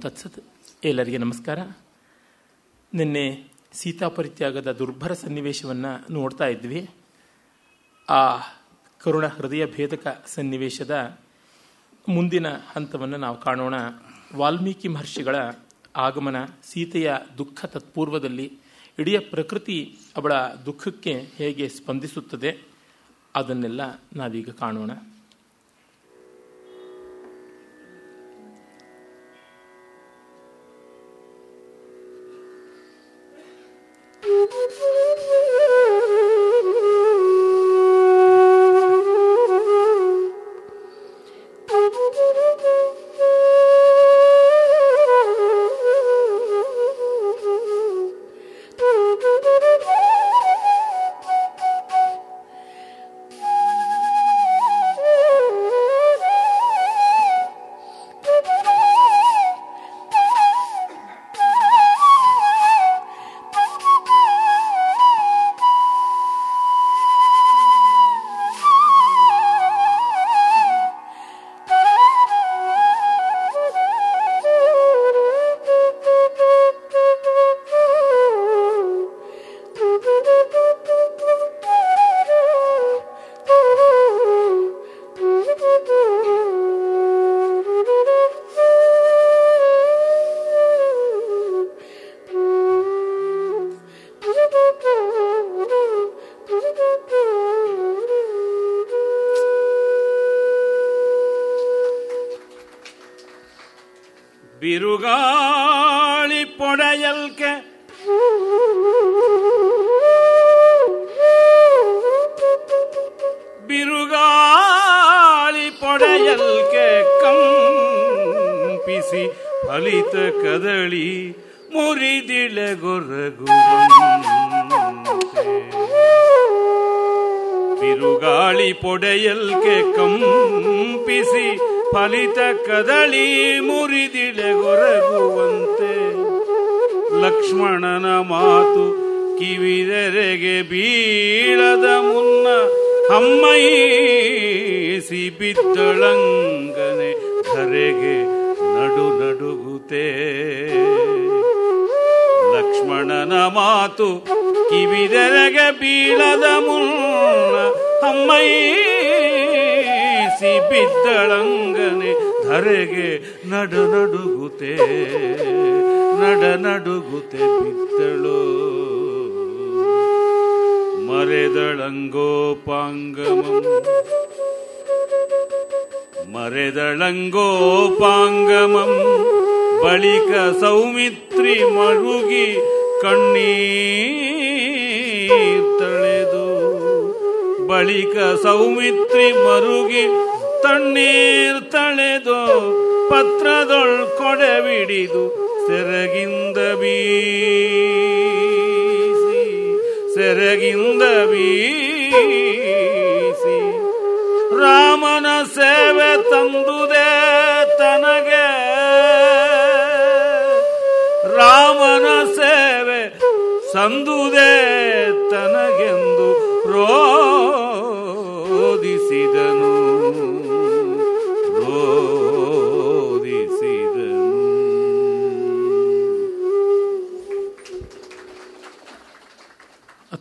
ತತ್ಸತ್ ಎಲ್ಲರಿಗೆ ನಮಸ್ಕಾರ. ನಿನ್ನೆ ಸೀತಾಪರಿತ್ಯಾಗದ ದುರ್ಭರ ಸನ್ನಿವೇಶವನ್ನು ನೋಡ್ತಾ ಇದ್ವಿ. ಆ ಕರುಣ ಹೃದಯ ಭೇದಕ ಸನ್ನಿವೇಶದ ಮುಂದಿನ ಹಂತವನ್ನು ನಾವು ಕಾಣೋಣ. ವಾಲ್ಮೀಕಿ ಮಹರ್ಷಿಗಳ ಆಗಮನ ಸೀತೆಯ ದುಃಖ ತತ್ಪೂರ್ವದಲ್ಲಿ ಇಡೀ ಪ್ರಕೃತಿ ಅವಳ ದುಃಖಕ್ಕೆ ಹೇಗೆ ಸ್ಪಂದಿಸುತ್ತದೆ, ಅದನ್ನೆಲ್ಲ ನಾವೀಗ ಕಾಣೋಣ.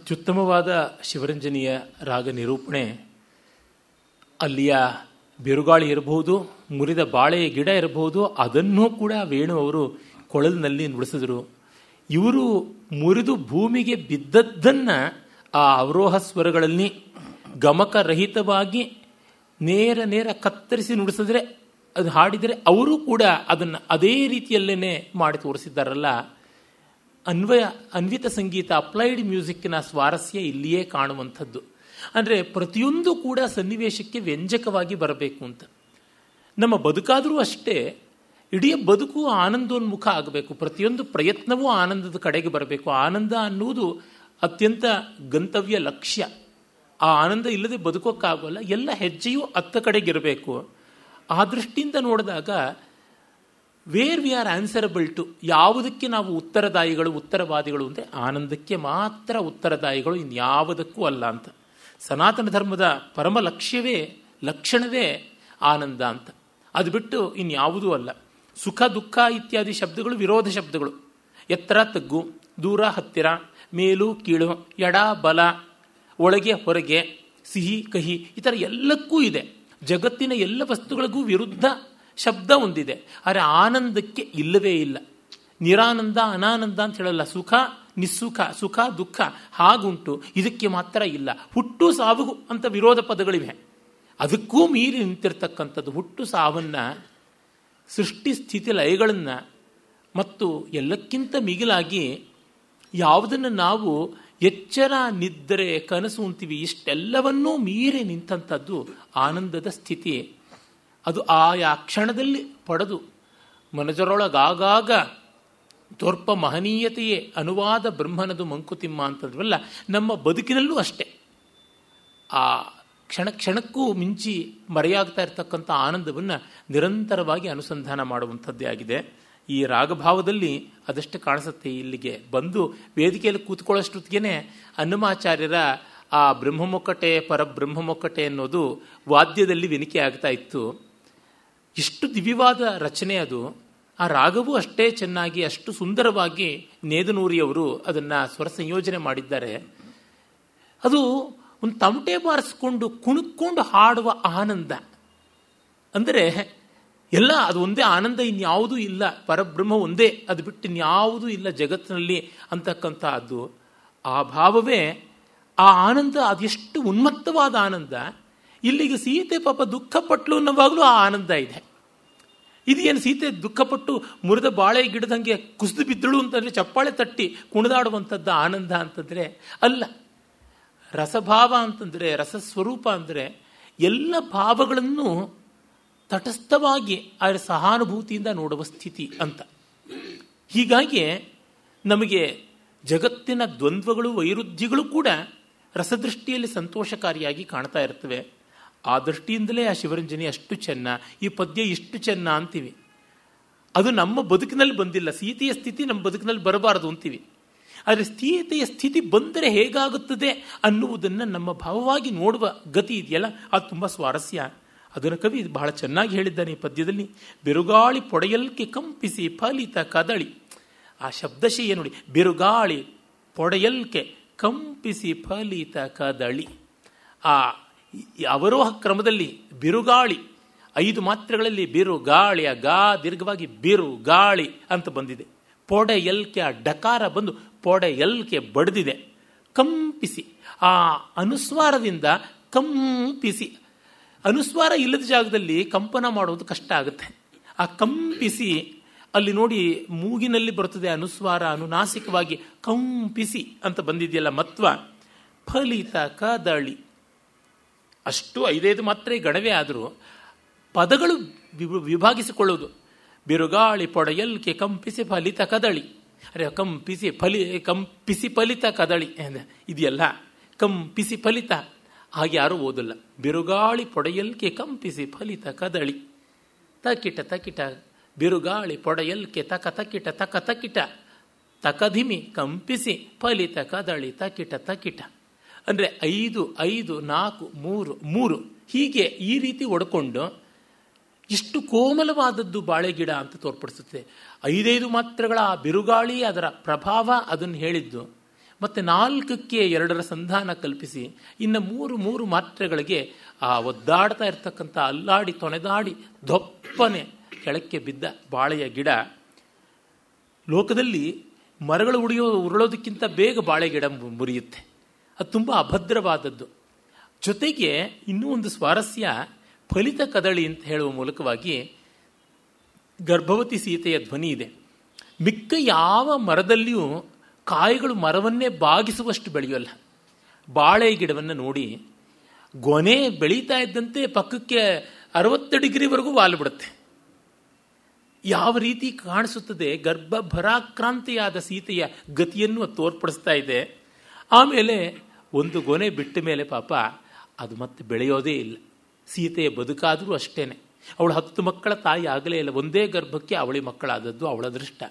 ಅತ್ಯುತ್ತಮವಾದ ಶಿವರಂಜನಿಯ ರಾಗ ನಿರೂಪಣೆ, ಅಲ್ಲಿಯ ಬಿರುಗಾಳಿ ಇರಬಹುದು, ಮುರಿದ ಬಾಳೆಯ ಗಿಡ ಇರಬಹುದು, ಅದನ್ನೂ ಕೂಡ ವೇಣು ಅವರು ಕೊಳಲಿನಲ್ಲಿ ನುಡಿಸಿದರು. ಇವರು ಮುರಿದು ಭೂಮಿಗೆ ಬಿದ್ದದ್ದನ್ನ ಆ ಅವರೋಹ ಸ್ವರಗಳಲ್ಲಿ ಗಮಕರಹಿತವಾಗಿ ನೇರ ನೇರ ಕತ್ತರಿಸಿ ನುಡಿಸಿದ್ರೆ, ಅದು ಹಾಡಿದರೆ ಅವರು ಕೂಡ ಅದನ್ನು ಅದೇ ರೀತಿಯಲ್ಲೇನೆ ಮಾಡಿ ತೋರಿಸಿದ್ದಾರಲ್ಲ. ಅನ್ವಯ, ಅನ್ವಿತ ಸಂಗೀತ, ಅಪ್ಲೈಡ್ ಮ್ಯೂಸಿಕ್ನ ಸ್ವಾರಸ್ಯ ಇಲ್ಲಿಯೇ ಕಾಣುವಂಥದ್ದು. ಅಂದರೆ ಪ್ರತಿಯೊಂದು ಕೂಡ ಸನ್ನಿವೇಶಕ್ಕೆ ವ್ಯಂಜಕವಾಗಿ ಬರಬೇಕು ಅಂತ. ನಮ್ಮ ಬದುಕಾದರೂ ಅಷ್ಟೇ ಇಡೀ ಬದುಕು ಆನಂದೋನ್ಮುಖ ಆಗಬೇಕು. ಪ್ರತಿಯೊಂದು ಪ್ರಯತ್ನವೂ ಆನಂದದ ಕಡೆಗೆ ಬರಬೇಕು. ಆನಂದ ಅನ್ನುವುದು ಅತ್ಯಂತ ಗಂತವ್ಯ ಲಕ್ಷ್ಯ. ಆ ಆನಂದ ಇಲ್ಲದೆ ಬದುಕೋಕ್ಕಾಗೋಲ್ಲ. ಎಲ್ಲ ಹೆಜ್ಜೆಯೂ ಅತ್ತ ಕಡೆಗಿರಬೇಕು. ಆ ದೃಷ್ಟಿಯಿಂದ ನೋಡಿದಾಗ where we are answerable to ಯಾವುದಕ್ಕೆ ನಾವು ಉತ್ತರದಾಯಿಗಳು, ಉತ್ತರವಾದಿಗಳು ಅಂದರೆ ಆನಂದಕ್ಕೆ ಮಾತ್ರ ಉತ್ತರದಾಯಿಗಳು, ಇನ್ಯಾವುದಕ್ಕೂ ಅಲ್ಲ ಅಂತ. ಸನಾತನ ಧರ್ಮದ ಪರಮ ಲಕ್ಷ್ಯವೇ, ಲಕ್ಷಣವೇ ಆನಂದ ಅಂತ. ಅದು ಬಿಟ್ಟು ಇನ್ಯಾವುದೂ ಅಲ್ಲ. ಸುಖ, ದುಃಖ ಇತ್ಯಾದಿ ಶಬ್ದಗಳು ವಿರೋಧ ಶಬ್ದಗಳು. ಎತ್ತರ, ತಗ್ಗು, ದೂರ, ಹತ್ತಿರ, ಮೇಲು, ಕೀಳು, ಎಡ, ಬಲ, ಒಳಗೆ, ಹೊರಗೆ, ಸಿಹಿ, ಕಹಿ ಈ ಥರ ಎಲ್ಲಕ್ಕೂ ಇದೆ. ಜಗತ್ತಿನ ಎಲ್ಲ ವಸ್ತುಗಳಿಗೂ ವಿರುದ್ಧ ಶಬ್ದ ಒಂದಿದೆ. ಆದರೆ ಆನಂದಕ್ಕೆ ಇಲ್ಲವೇ ಇಲ್ಲ. ನಿರಾನಂದ, ಅನಾನಂದ ಅಂತ ಹೇಳಲ್ಲ. ಸುಖ, ನಿಸ್ಸುಖ, ಸುಖ, ದುಃಖ ಹಾಗುಂಟು. ಇದಕ್ಕೆ ಮಾತ್ರ ಇಲ್ಲ. ಹುಟ್ಟು ಸಾವು ಅಂತ ವಿರೋಧ ಪದಗಳಿವೆ. ಅದಕ್ಕೂ ಮೀರಿ ನಿಂತಿರ್ತಕ್ಕಂಥದ್ದು ಹುಟ್ಟು ಸಾವನ್ನ, ಸೃಷ್ಟಿ ಸ್ಥಿತಿ ಲಯಗಳನ್ನು ಮತ್ತು ಎಲ್ಲಕ್ಕಿಂತ ಮಿಗಿಲಾಗಿ ಯಾವುದನ್ನು ನಾವು ಎಚ್ಚರ, ನಿದ್ರೆ, ಕನಸು ಅಂತೀವಿ ಇಷ್ಟೆಲ್ಲವನ್ನೂ ಮೀರಿ ನಿಂತಂಥದ್ದು ಆನಂದದ ಸ್ಥಿತಿ. ಅದು ಆಯಾ ಕ್ಷಣದಲ್ಲಿ ಪಡೆದು ಮನಜರೊಳಗಾಗಾಗ ದೊರ್ಪ ಮಹನೀಯತೆಯೇ ಅನುವಾದ ಬ್ರಹ್ಮನದು ಮಂಕುತಿಮ್ಮ ಅಂತದ್ವಲ್ಲ ನಮ್ಮ ಬದುಕಿನಲ್ಲೂ ಅಷ್ಟೆ. ಆ ಕ್ಷಣ ಕ್ಷಣಕ್ಕೂ ಮಿಂಚಿ ಮರೆಯಾಗ್ತಾ ಇರತಕ್ಕಂಥ ಆನಂದವನ್ನು ನಿರಂತರವಾಗಿ ಅನುಸಂಧಾನ ಮಾಡುವಂಥದ್ದೇ ಆಗಿದೆ. ಈ ರಾಗಭಾವದಲ್ಲಿ ಅದಷ್ಟು ಕಾಣಿಸುತ್ತೆ ಇಲ್ಲಿಗೆ. ಬಂದು ವೇದಿಕೆಯಲ್ಲಿ ಕೂತ್ಕೊಳ್ಳೋಷ್ಟೊತ್ತಿಗೆ ಹನುಮಾಚಾರ್ಯರ ಆ ಬ್ರಹ್ಮಮೊಕ್ಕಟೆ ಪರಬ್ರಹ್ಮಮೊಕ್ಕಟೆ ಅನ್ನೋದು ವಾದ್ಯದಲ್ಲಿ ವಿನಿಕೆ ಆಗ್ತಾ ಇತ್ತು. ಇಷ್ಟು ದಿವ್ಯವಾದ ರಚನೆ ಅದು. ಆ ರಾಗವೂ ಅಷ್ಟೇ ಚೆನ್ನಾಗಿ, ಅಷ್ಟು ಸುಂದರವಾಗಿ ನೇದನೂರಿಯವರು ಅದನ್ನು ಸ್ವರ ಸಂಯೋಜನೆ ಮಾಡಿದ್ದಾರೆ. ಅದು ಒಂದು ತಮಟೆ ಬಾರಿಸ್ಕೊಂಡು ಕುಣುಕೊಂಡು ಹಾಡುವ ಆನಂದ. ಅಂದರೆ ಎಲ್ಲ ಅದು ಒಂದೇ ಆನಂದ, ಇನ್ಯಾವುದೂ ಇಲ್ಲ. ಪರಬ್ರಹ್ಮ ಒಂದೇ, ಅದು ಬಿಟ್ಟು ಇನ್ಯಾವುದೂ ಇಲ್ಲ ಜಗತ್ತಿನಲ್ಲಿ ಅಂತಕ್ಕಂಥದ್ದು. ಆ ಭಾವವೇ ಆ ಆನಂದ ಅದೆಷ್ಟು ಉನ್ಮತ್ತವಾದ ಆನಂದ. ಇಲ್ಲಿಗೆ ಸೀತೆ ಪಾಪ ದುಃಖಪಟ್ಲು ಅನ್ನೋವಾಗಲೂ ಆ ಆನಂದ ಇದೆ. ಇದೇನು ಸೀತೆ ದುಃಖಪಟ್ಟು ಮುರಿದ ಬಾಳೆ ಗಿಡದಂಗೆ ಕುಸಿದು ಬಿದ್ದಳು ಅಂತಂದರೆ ಚಪ್ಪಾಳೆ ತಟ್ಟಿ ಕುಣಿದಾಡುವಂಥದ್ದು ಆನಂದ ಅಂತಂದರೆ ಅಲ್ಲ. ರಸಭಾವ ಅಂತಂದರೆ, ರಸಸ್ವರೂಪ ಅಂದರೆ ಎಲ್ಲ ಭಾವಗಳನ್ನು ತಟಸ್ಥವಾಗಿ ಅದರ ಸಹಾನುಭೂತಿಯಿಂದ ನೋಡುವ ಸ್ಥಿತಿ ಅಂತ. ಹೀಗಾಗಿ ನಮಗೆ ಜಗತ್ತಿನ ದ್ವಂದ್ವಗಳು, ವೈರುಧ್ಯಗಳು ಕೂಡ ರಸದೃಷ್ಟಿಯಲ್ಲಿ ಸಂತೋಷಕಾರಿಯಾಗಿ ಕಾಣ್ತಾ ಇರ್ತವೆ. ಆ ದೃಷ್ಟಿಯಿಂದಲೇ ಆ ಶಿವರಂಜನಿ ಅಷ್ಟು ಚೆನ್ನ, ಈ ಪದ್ಯ ಇಷ್ಟು ಚೆನ್ನ ಅಂತೀವಿ. ಅದು ನಮ್ಮ ಬದುಕಿನಲ್ಲಿ ಬಂದಿಲ್ಲ, ಸೀತೆಯ ಸ್ಥಿತಿ ನಮ್ಮ ಬದುಕಿನಲ್ಲಿ ಬರಬಾರದು ಅಂತೀವಿ. ಆದರೆ ಸ್ಥಿತಿಯ ಸ್ಥಿತಿ ಬಂದರೆ ಹೇಗಾಗುತ್ತದೆ ಅನ್ನುವುದನ್ನು ನಮ್ಮ ಭಾವವಾಗಿ ನೋಡುವ ಗತಿ ಇದೆಯಲ್ಲ, ಅದು ತುಂಬ ಸ್ವಾರಸ್ಯ. ಅದನ್ನು ಕವಿ ಬಹಳ ಚೆನ್ನಾಗಿ ಹೇಳಿದ್ದಾನೆ ಈ ಪದ್ಯದಲ್ಲಿ. ಬಿರುಗಾಳಿ ಪೊಡೆಯಲ್ಕೆ ಕಂಪಿಸಿ ಫಲಿತ ಕದಳಿ. ಆ ಶಬ್ದಶೀಯ ನೋಡಿ, ಬಿರುಗಾಳಿ ಪೊಡೆಯಲ್ಕೆ ಕಂಪಿಸಿ ಫಲಿತ ಕದಳಿ. ಆ ಅವರೋಹ ಕ್ರಮದಲ್ಲಿ ಬಿರುಗಾಳಿ, ಐದು ಮಾತ್ರೆಗಳಲ್ಲಿ ಬಿರು ಗಾಳಿಯ ಗಾ, ದೀರ್ಘವಾಗಿ ಬಿರು ಗಾಳಿ ಅಂತ ಬಂದಿದೆ. ಪೊಡೆ ಎಲ್ಕೆ ಆ ಡಕಾರ ಬಂದು ಪೊಡೆ ಎಲ್ಕೆ ಬಡಿದಿದೆ. ಕಂಪಿಸಿ, ಆ ಅನುಸ್ವಾರದಿಂದ ಕಂಪಿಸಿ. ಅನುಸ್ವಾರ ಇಲ್ಲದ ಜಾಗದಲ್ಲಿ ಕಂಪನ ಮಾಡೋದು ಕಷ್ಟ ಆಗುತ್ತೆ. ಆ ಕಂಪಿಸಿ, ಅಲ್ಲಿ ನೋಡಿ ಮೂಗಿನಲ್ಲಿ ಬರುತ್ತದೆ ಅನುಸ್ವಾರ ಅನುನಾಸಿಕವಾಗಿ ಕಂಪಿಸಿ ಅಂತ ಬಂದಿದೆಯಲ್ಲ ಮತ್ವ. ಫಲಿತ ಕದಳಿ. ಅಷ್ಟು ಐದೈದು ಮಾತ್ರ ಗಣವೇ ಆದರೂ ಪದಗಳು ವಿಭಾಗಿಸಿಕೊಳ್ಳೋದು ಬಿರುಗಾಳಿ ಪೊಡೆಯಲ್ಕೆ ಕಂಪಿಸಿ ಫಲಿತ ಕದಳಿ. ಅರೆ, ಕಂಪಿಸಿ ಫಲಿ ಕಂಪಿಸಿ ಫಲಿತ ಕದಳಿ. ಇದೆಯಲ್ಲ? ಕಂಪಿಸಿ ಫಲಿತ. ಹಾಗೆ ಯಾರೂ ಓದಲ್ಲ. ಬಿರುಗಾಳಿ ಪೊಡೆಯಲ್ಕೆ ಕಂಪಿಸಿ ಫಲಿತ ಕದಳಿ. ತಕಿಟ ತಕಿಟ. ಬಿರುಗಾಳಿ ಪೊಡೆಯಲ್ಕೆ ತಕ, ತಕಿಟ ತಕ, ತಕಿಟ. ತಕಧಿಮಿ ಕಂಪಿಸಿ ಫಲಿತ ಕದಳಿ. ತಕಿಟ ತಕಿಟ. ಅಂದರೆ ಐದು ಐದು, ನಾಲ್ಕು, ಮೂರು ಮೂರು. ಹೀಗೆ ಈ ರೀತಿ ಒಡ್ಕೊಂಡು ಇಷ್ಟು ಕೋಮಲವಾದದ್ದು ಬಾಳೆಗಿಡ ಅಂತ ತೋರ್ಪಡಿಸುತ್ತೆ. ಐದೈದು ಮಾತ್ರೆಗಳ ಆ ಬಿರುಗಾಳಿ ಅದರ ಪ್ರಭಾವ ಅದನ್ನು ಹೇಳಿದ್ದು. ಮತ್ತು ನಾಲ್ಕಕ್ಕೆ ಎರಡರ ಸಂಧಾನ ಕಲ್ಪಿಸಿ ಇನ್ನು ಮೂರು ಮೂರು ಮಾತ್ರೆಗಳಿಗೆ ಆ ಒದ್ದಾಡ್ತಾ ಇರ್ತಕ್ಕಂಥ ಅಲ್ಲಾಡಿ ತೊನೆದಾಡಿ ದೊಪ್ಪನೆ ಕೆಳಕ್ಕೆ ಬಿದ್ದ ಬಾಳೆಯ ಗಿಡ. ಲೋಕದಲ್ಲಿ ಮರಗಳು ಉಡಿಯೋ, ಉರುಳೋದಕ್ಕಿಂತ ಬೇಗ ಬಾಳೆ ಗಿಡ ಮುರಿಯುತ್ತೆ. ಅದು ತುಂಬ ಅಭದ್ರವಾದದ್ದು. ಜೊತೆಗೆ ಇನ್ನೂ ಒಂದು ಸ್ವಾರಸ್ಯ ಫಲಿತ ಕದಳಿ ಅಂತ ಹೇಳುವ ಮೂಲಕವಾಗಿ ಗರ್ಭವತಿ ಸೀತೆಯ ಧ್ವನಿ ಇದೆ. ಮಿಕ್ಕ ಯಾವ ಮರದಲ್ಲಿಯೂ ಕಾಯಿಗಳು ಮರವನ್ನೇ ಬಾಗಿಸುವಷ್ಟು ಬೆಳೆಯೋಲ್ಲ ಬಾಳೆ ಗಿಡವನ್ನು ನೋಡಿ ಗೊನೆ ಬೆಳೀತಾ ಇದ್ದಂತೆ ಪಕ್ಕಕ್ಕೆ ಅರವತ್ತು ಡಿಗ್ರಿವರೆಗೂ ವಾಲು ಬಿಡುತ್ತೆ. ಯಾವ ರೀತಿ ಕಾಣಿಸುತ್ತದೆ ಗರ್ಭ ಭರಾಕ್ರಾಂತಿಯಾದ ಸೀತೆಯ ಗತಿಯನ್ನು ತೋರ್ಪಡಿಸ್ತಾ ಇದೆ. ಆಮೇಲೆ ಒಂದು ಗೊನೆ ಬಿಟ್ಟ ಮೇಲೆ ಪಾಪ ಅದು ಮತ್ತೆ ಬೆಳೆಯೋದೇ ಇಲ್ಲ. ಸೀತೆಯ ಬದುಕಾದರೂ ಅಷ್ಟೇನೆ. ಅವಳು ಹತ್ತು ಮಕ್ಕಳ ತಾಯಿ ಆಗಲೇ ಇಲ್ಲ. ಒಂದೇ ಗರ್ಭಕ್ಕೆ ಅವಳಿ ಮಕ್ಕಳಾದದ್ದು ಅವಳ ದೃಷ್ಟ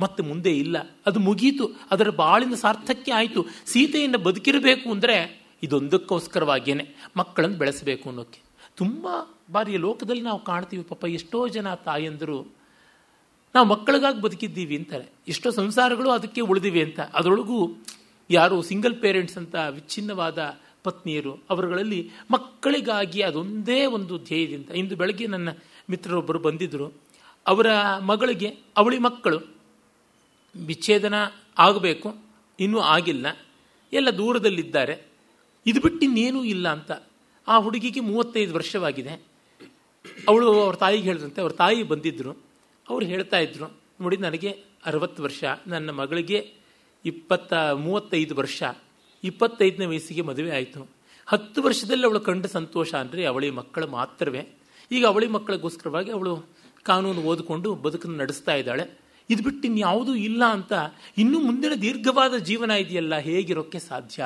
ಮತ್ತೆ ಮುಂದೆ ಇಲ್ಲ. ಅದು ಮುಗೀತು. ಅದರ ಬಾಳಿನ ಸಾರ್ಥಕ್ಕೆ ಆಯಿತು. ಸೀತೆಯನ್ನು ಬದುಕಿರಬೇಕು ಅಂದರೆ ಇದೊಂದಕ್ಕೋಸ್ಕರವಾಗಿಯೇ ಮಕ್ಕಳನ್ನು ಬೆಳೆಸಬೇಕು ಅನ್ನೋಕ್ಕೆ. ತುಂಬ ಬಾರಿಯ ಲೋಕದಲ್ಲಿ ನಾವು ಕಾಣ್ತೀವಿ, ಪಾಪ ಎಷ್ಟೋ ಜನ ತಾಯಂದರು, ನಾವು ಮಕ್ಕಳಿಗಾಗಿ ಬದುಕಿದ್ದೀವಿ ಅಂತಾರೆ. ಎಷ್ಟೋ ಸಂಸಾರಗಳು ಅದಕ್ಕೆ ಉಳಿದಿವೆ ಅಂತ. ಅದರೊಳಗೂ ಯಾರು ಸಿಂಗಲ್ ಪೇರೆಂಟ್ಸ್ ಅಂತ ವಿಚ್ಛಿನ್ನವಾದ ಪತ್ನಿಯರು, ಅವರುಗಳಲ್ಲಿ ಮಕ್ಕಳಿಗಾಗಿ ಅದೊಂದೇ ಒಂದು ಧ್ಯೇಯದಿಂದ. ಇಂದು ಬೆಳಗ್ಗೆ ನನ್ನ ಮಿತ್ರರೊಬ್ಬರು ಬಂದಿದ್ದರು ಅವರ ಮಗಳಿಗೆ ಅವಳಿ ಮಕ್ಕಳು. ವಿಚ್ಛೇದನ ಆಗಬೇಕು, ಇನ್ನೂ ಆಗಿಲ್ಲ. ಎಲ್ಲ ದೂರದಲ್ಲಿದ್ದಾರೆ. ಇದು ಬಿಟ್ಟು ಇನ್ನೇನೂ ಇಲ್ಲ ಅಂತ. ಆ ಹುಡುಗಿಗೆ ಮೂವತ್ತೈದು ವರ್ಷವಾಗಿದೆ. ಅವಳು ಅವ್ರ ತಾಯಿಗೆ ಹೇಳಿದ್ರಂತೆ ಅವ್ರ ತಾಯಿ ಬಂದಿದ್ದರು ಅವ್ರು ಹೇಳ್ತಾ ಇದ್ರು, ನೋಡಿ ನನಗೆ ಅರವತ್ತು ವರ್ಷ, ನನ್ನ ಮಗಳಿಗೆ ಇಪ್ಪತ್ತ ಮೂವತ್ತೈದು ವರ್ಷ, ಇಪ್ಪತ್ತೈದನೇ ವಯಸ್ಸಿಗೆ ಮದುವೆ ಆಯಿತು. ಹತ್ತು ವರ್ಷದಲ್ಲಿ ಅವಳು ಕಂಡ ಸಂತೋಷ ಅಂದರೆ ಅವಳಿ ಮಕ್ಕಳು ಮಾತ್ರವೇ. ಈಗ ಅವಳಿ ಮಕ್ಕಳಿಗೋಸ್ಕರವಾಗಿ ಅವಳು ಕಾನೂನು ಓದಿಕೊಂಡು ಬದುಕನ್ನು ನಡೆಸ್ತಾ ಇದ್ದಾಳೆ. ಇದು ಬಿಟ್ಟು ಇನ್ಯಾವುದೂ ಇಲ್ಲ ಅಂತ ಇನ್ನೂ ಮುಂದಿನ ದೀರ್ಘವಾದ ಜೀವನ ಇದೆಯಲ್ಲ, ಹೇಗಿರೋಕ್ಕೆ ಸಾಧ್ಯ?